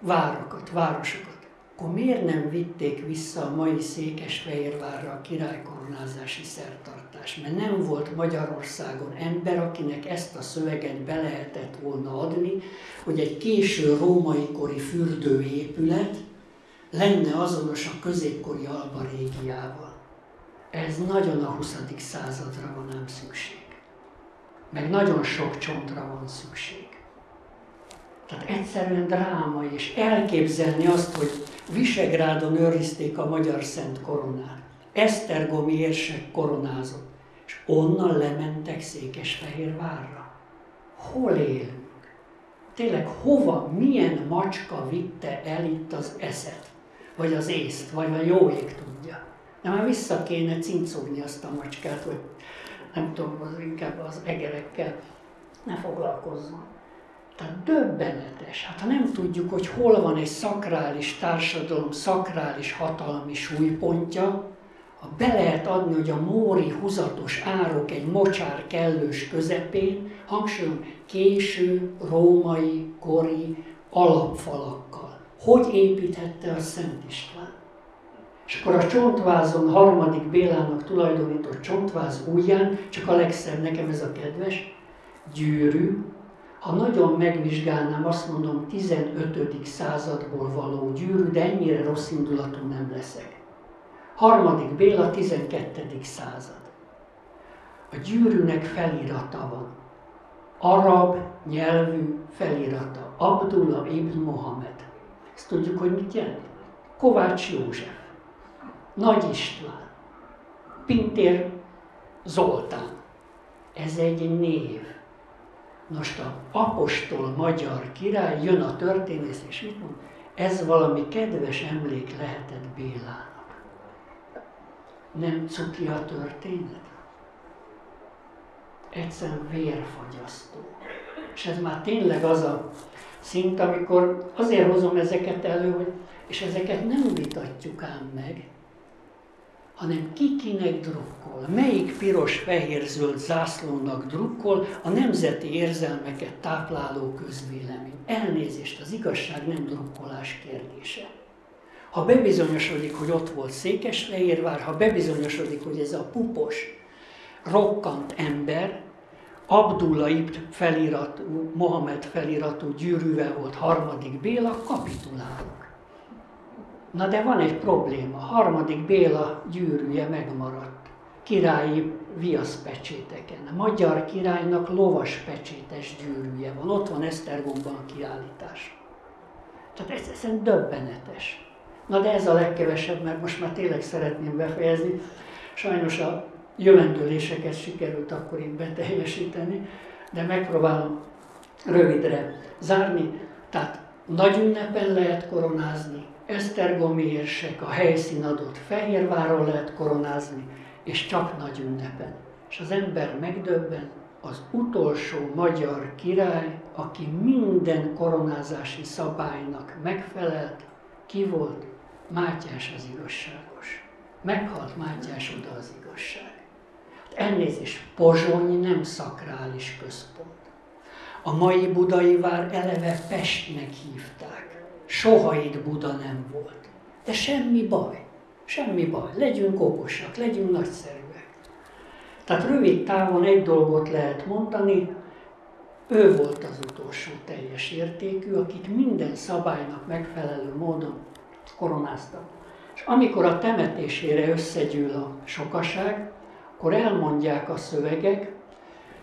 várokat, városokat, akkor miért nem vitték vissza a mai Székesfehérvárra a királykoronázási szertartás? Mert nem volt Magyarországon ember, akinek ezt a szöveget be lehetett volna adni, hogy egy késő római kori fürdőépület lenne azonos a középkori Alba régiával. Ez nagyon a 20. századra van ám szükség. Meg nagyon sok csontra van szükség. Tehát egyszerűen dráma, és elképzelni azt, hogy Visegrádon őrizték a magyar szent koronát. Esztergomi érsek koronázott, onnan lementek Székesfehérvárra. Hol élünk? Tényleg hova, milyen macska vitte el itt az eszet? Vagy az észt, vagy a jó ég tudja. De már vissza kéne cincogni azt a macskát, hogy nem tudom, az inkább az egerekkel ne foglalkozzon. Tehát döbbenetes. Hát ha nem tudjuk, hogy hol van egy szakrális társadalom, szakrális hatalmi súlypontja, be lehet adni, hogy a móri húzatos árok egy mocsár kellős közepén, hangsúlyom, késő, római, kori alapfalakkal. Hogy építhette a Szent István? És akkor a csontvázon harmadik Bélának tulajdonított csontváz ujján, csak a legszebb nekem ez a kedves, gyűrű, ha nagyon megvizsgálnám, azt mondom 15. századból való gyűrű, de ennyire rossz indulatú nem leszek. Harmadik Béla 12. század. A gyűrűnek felirata van. arab nyelvű felirata. Abdullah ibn Mohamed. Ezt tudjuk, hogy mit jelent? Kovács József, Nagy István, Pintér Zoltán. Ez egy név. Most a apostol magyar király, jön a történész, és mit mond? Ez valami kedves emlék lehetett Bélának. Nem cuki a történet? Egyszerűen vérfagyasztó. És ez már tényleg az a szint, amikor azért hozom ezeket elő, és ezeket nem vitatjuk ám meg, hanem ki kinek drukkol, melyik piros-fehér-zöld zászlónak drukkol a nemzeti érzelmeket tápláló közvélemény. Elnézést, az igazság nem drukkolás kérdése. Ha bebizonyosodik, hogy ott volt Székesfehérvár, ha bebizonyosodik, hogy ez a pupos, rokkant ember, Abdullah ibn felirat, Mohamed feliratú gyűrűvel volt harmadik Béla, kapitulálok. Na de van egy probléma. Harmadik Béla gyűrűje megmaradt. Királyi viaszpecséteken. A magyar királynak lovas pecsétes gyűrűje van. Ott van Esztergomban a kiállítás. Tehát ez egyszerűen döbbenetes. Na de ez a legkevesebb, mert most már tényleg szeretném befejezni. Sajnos a jövendőléseket sikerült akkor itt beteljesíteni, de megpróbálom rövidre zárni. Tehát nagy ünnepen lehet koronázni, Esztergomi érsek, a helyszín adott Fehérváron lehet koronázni, és csak nagy ünnepen. És az ember megdöbben, az utolsó magyar király, aki minden koronázási szabálynak megfelelt, ki volt? Mátyás az igazságos. Meghalt Mátyás oda az igazság. Elnézést, Pozsony nem szakrális központ. A mai budai vár eleve Pestnek hívták soha itt Buda nem volt. De semmi baj, semmi baj, legyünk okosak, legyünk nagyszerűek. Tehát rövid távon egy dolgot lehet mondani, ő volt az utolsó teljes értékű, akit minden szabálynak megfelelő módon koronáztak. És amikor a temetésére összegyűl a sokaság, akkor elmondják a szövegek,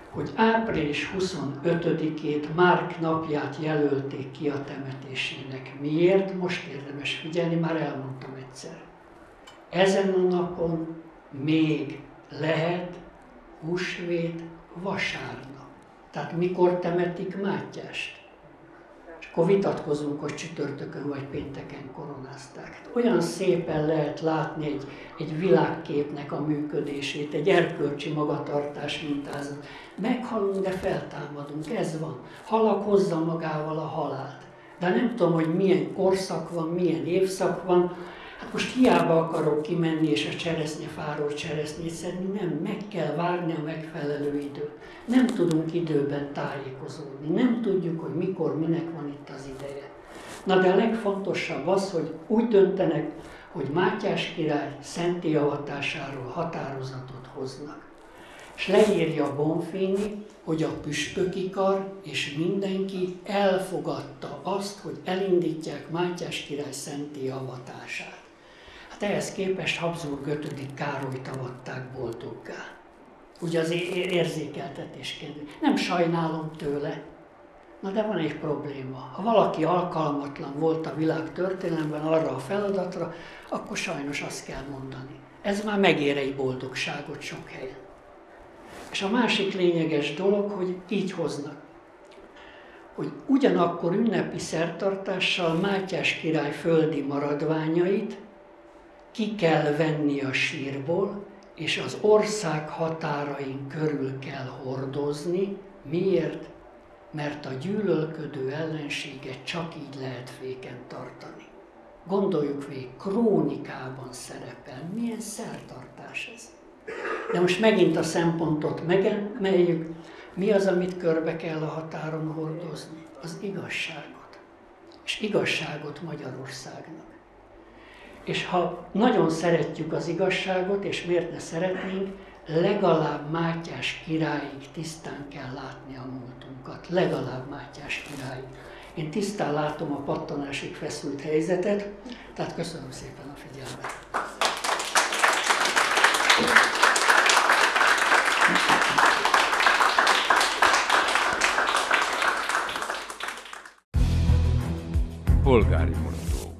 hogy április 25-ét Márk napját jelölték ki a temetésének. Miért? Most érdemes figyelni, már elmondtam egyszer. Ezen a napon még lehet húsvét vasárnap. Tehát mikor temetik Mátyást? Akkor vitatkozunk, hogy csütörtökön vagy pénteken koronázták. Olyan szépen lehet látni egy, egy világképnek a működését, egy erkölcsi magatartás mintázat. Meghalunk, de feltámadunk, ez van. Halak hozza magával a halált. De nem tudom, hogy milyen korszak van, milyen évszak van, Hát most hiába akarok kimenni és a cseresznyefáról cseresznyét szedni, nem, meg kell várni a megfelelő időt. Nem tudunk időben tájékozódni, nem tudjuk, hogy mikor, minek van itt az ideje. Na de a legfontosabb az, hogy úgy döntenek, hogy Mátyás király szenti avatásáról határozatot hoznak. És leírja Bonfini, hogy a püspöki kar és mindenki elfogadta azt, hogy elindítják Mátyás király szenti avatását. Hát ehhez képest Habsburg 5. Károlyt avatták boldoggá. Ugye az érzékeltetéskedő. Nem sajnálom tőle, Na de van egy probléma. Ha valaki alkalmatlan volt a világ történelemben arra a feladatra, akkor sajnos azt kell mondani. Ez már megér egy boldogságot sok helyen. És a másik lényeges dolog, hogy így hoznak. Hogy ugyanakkor ünnepi szertartással Mátyás király földi maradványait ki kell venni a sírból, és az ország határain körül kell hordozni. Miért? Mert a gyűlölködő ellenséget csak így lehet féken tartani. Gondoljuk végig, krónikában szerepel. Milyen szertartás ez? De most megint a szempontot megemeljük. Mi az, amit körbe kell a határon hordozni? Az igazságot. És igazságot Magyarországnak. És ha nagyon szeretjük az igazságot, és miért ne szeretnénk, legalább Mátyás királyig tisztán kell látni a múltunkat. Legalább Mátyás királyig. Én tisztán látom a pattanásig feszült helyzetet, tehát köszönöm szépen a figyelmet. Polgári mulató.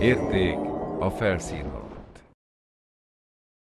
Érték, a felszín alatt.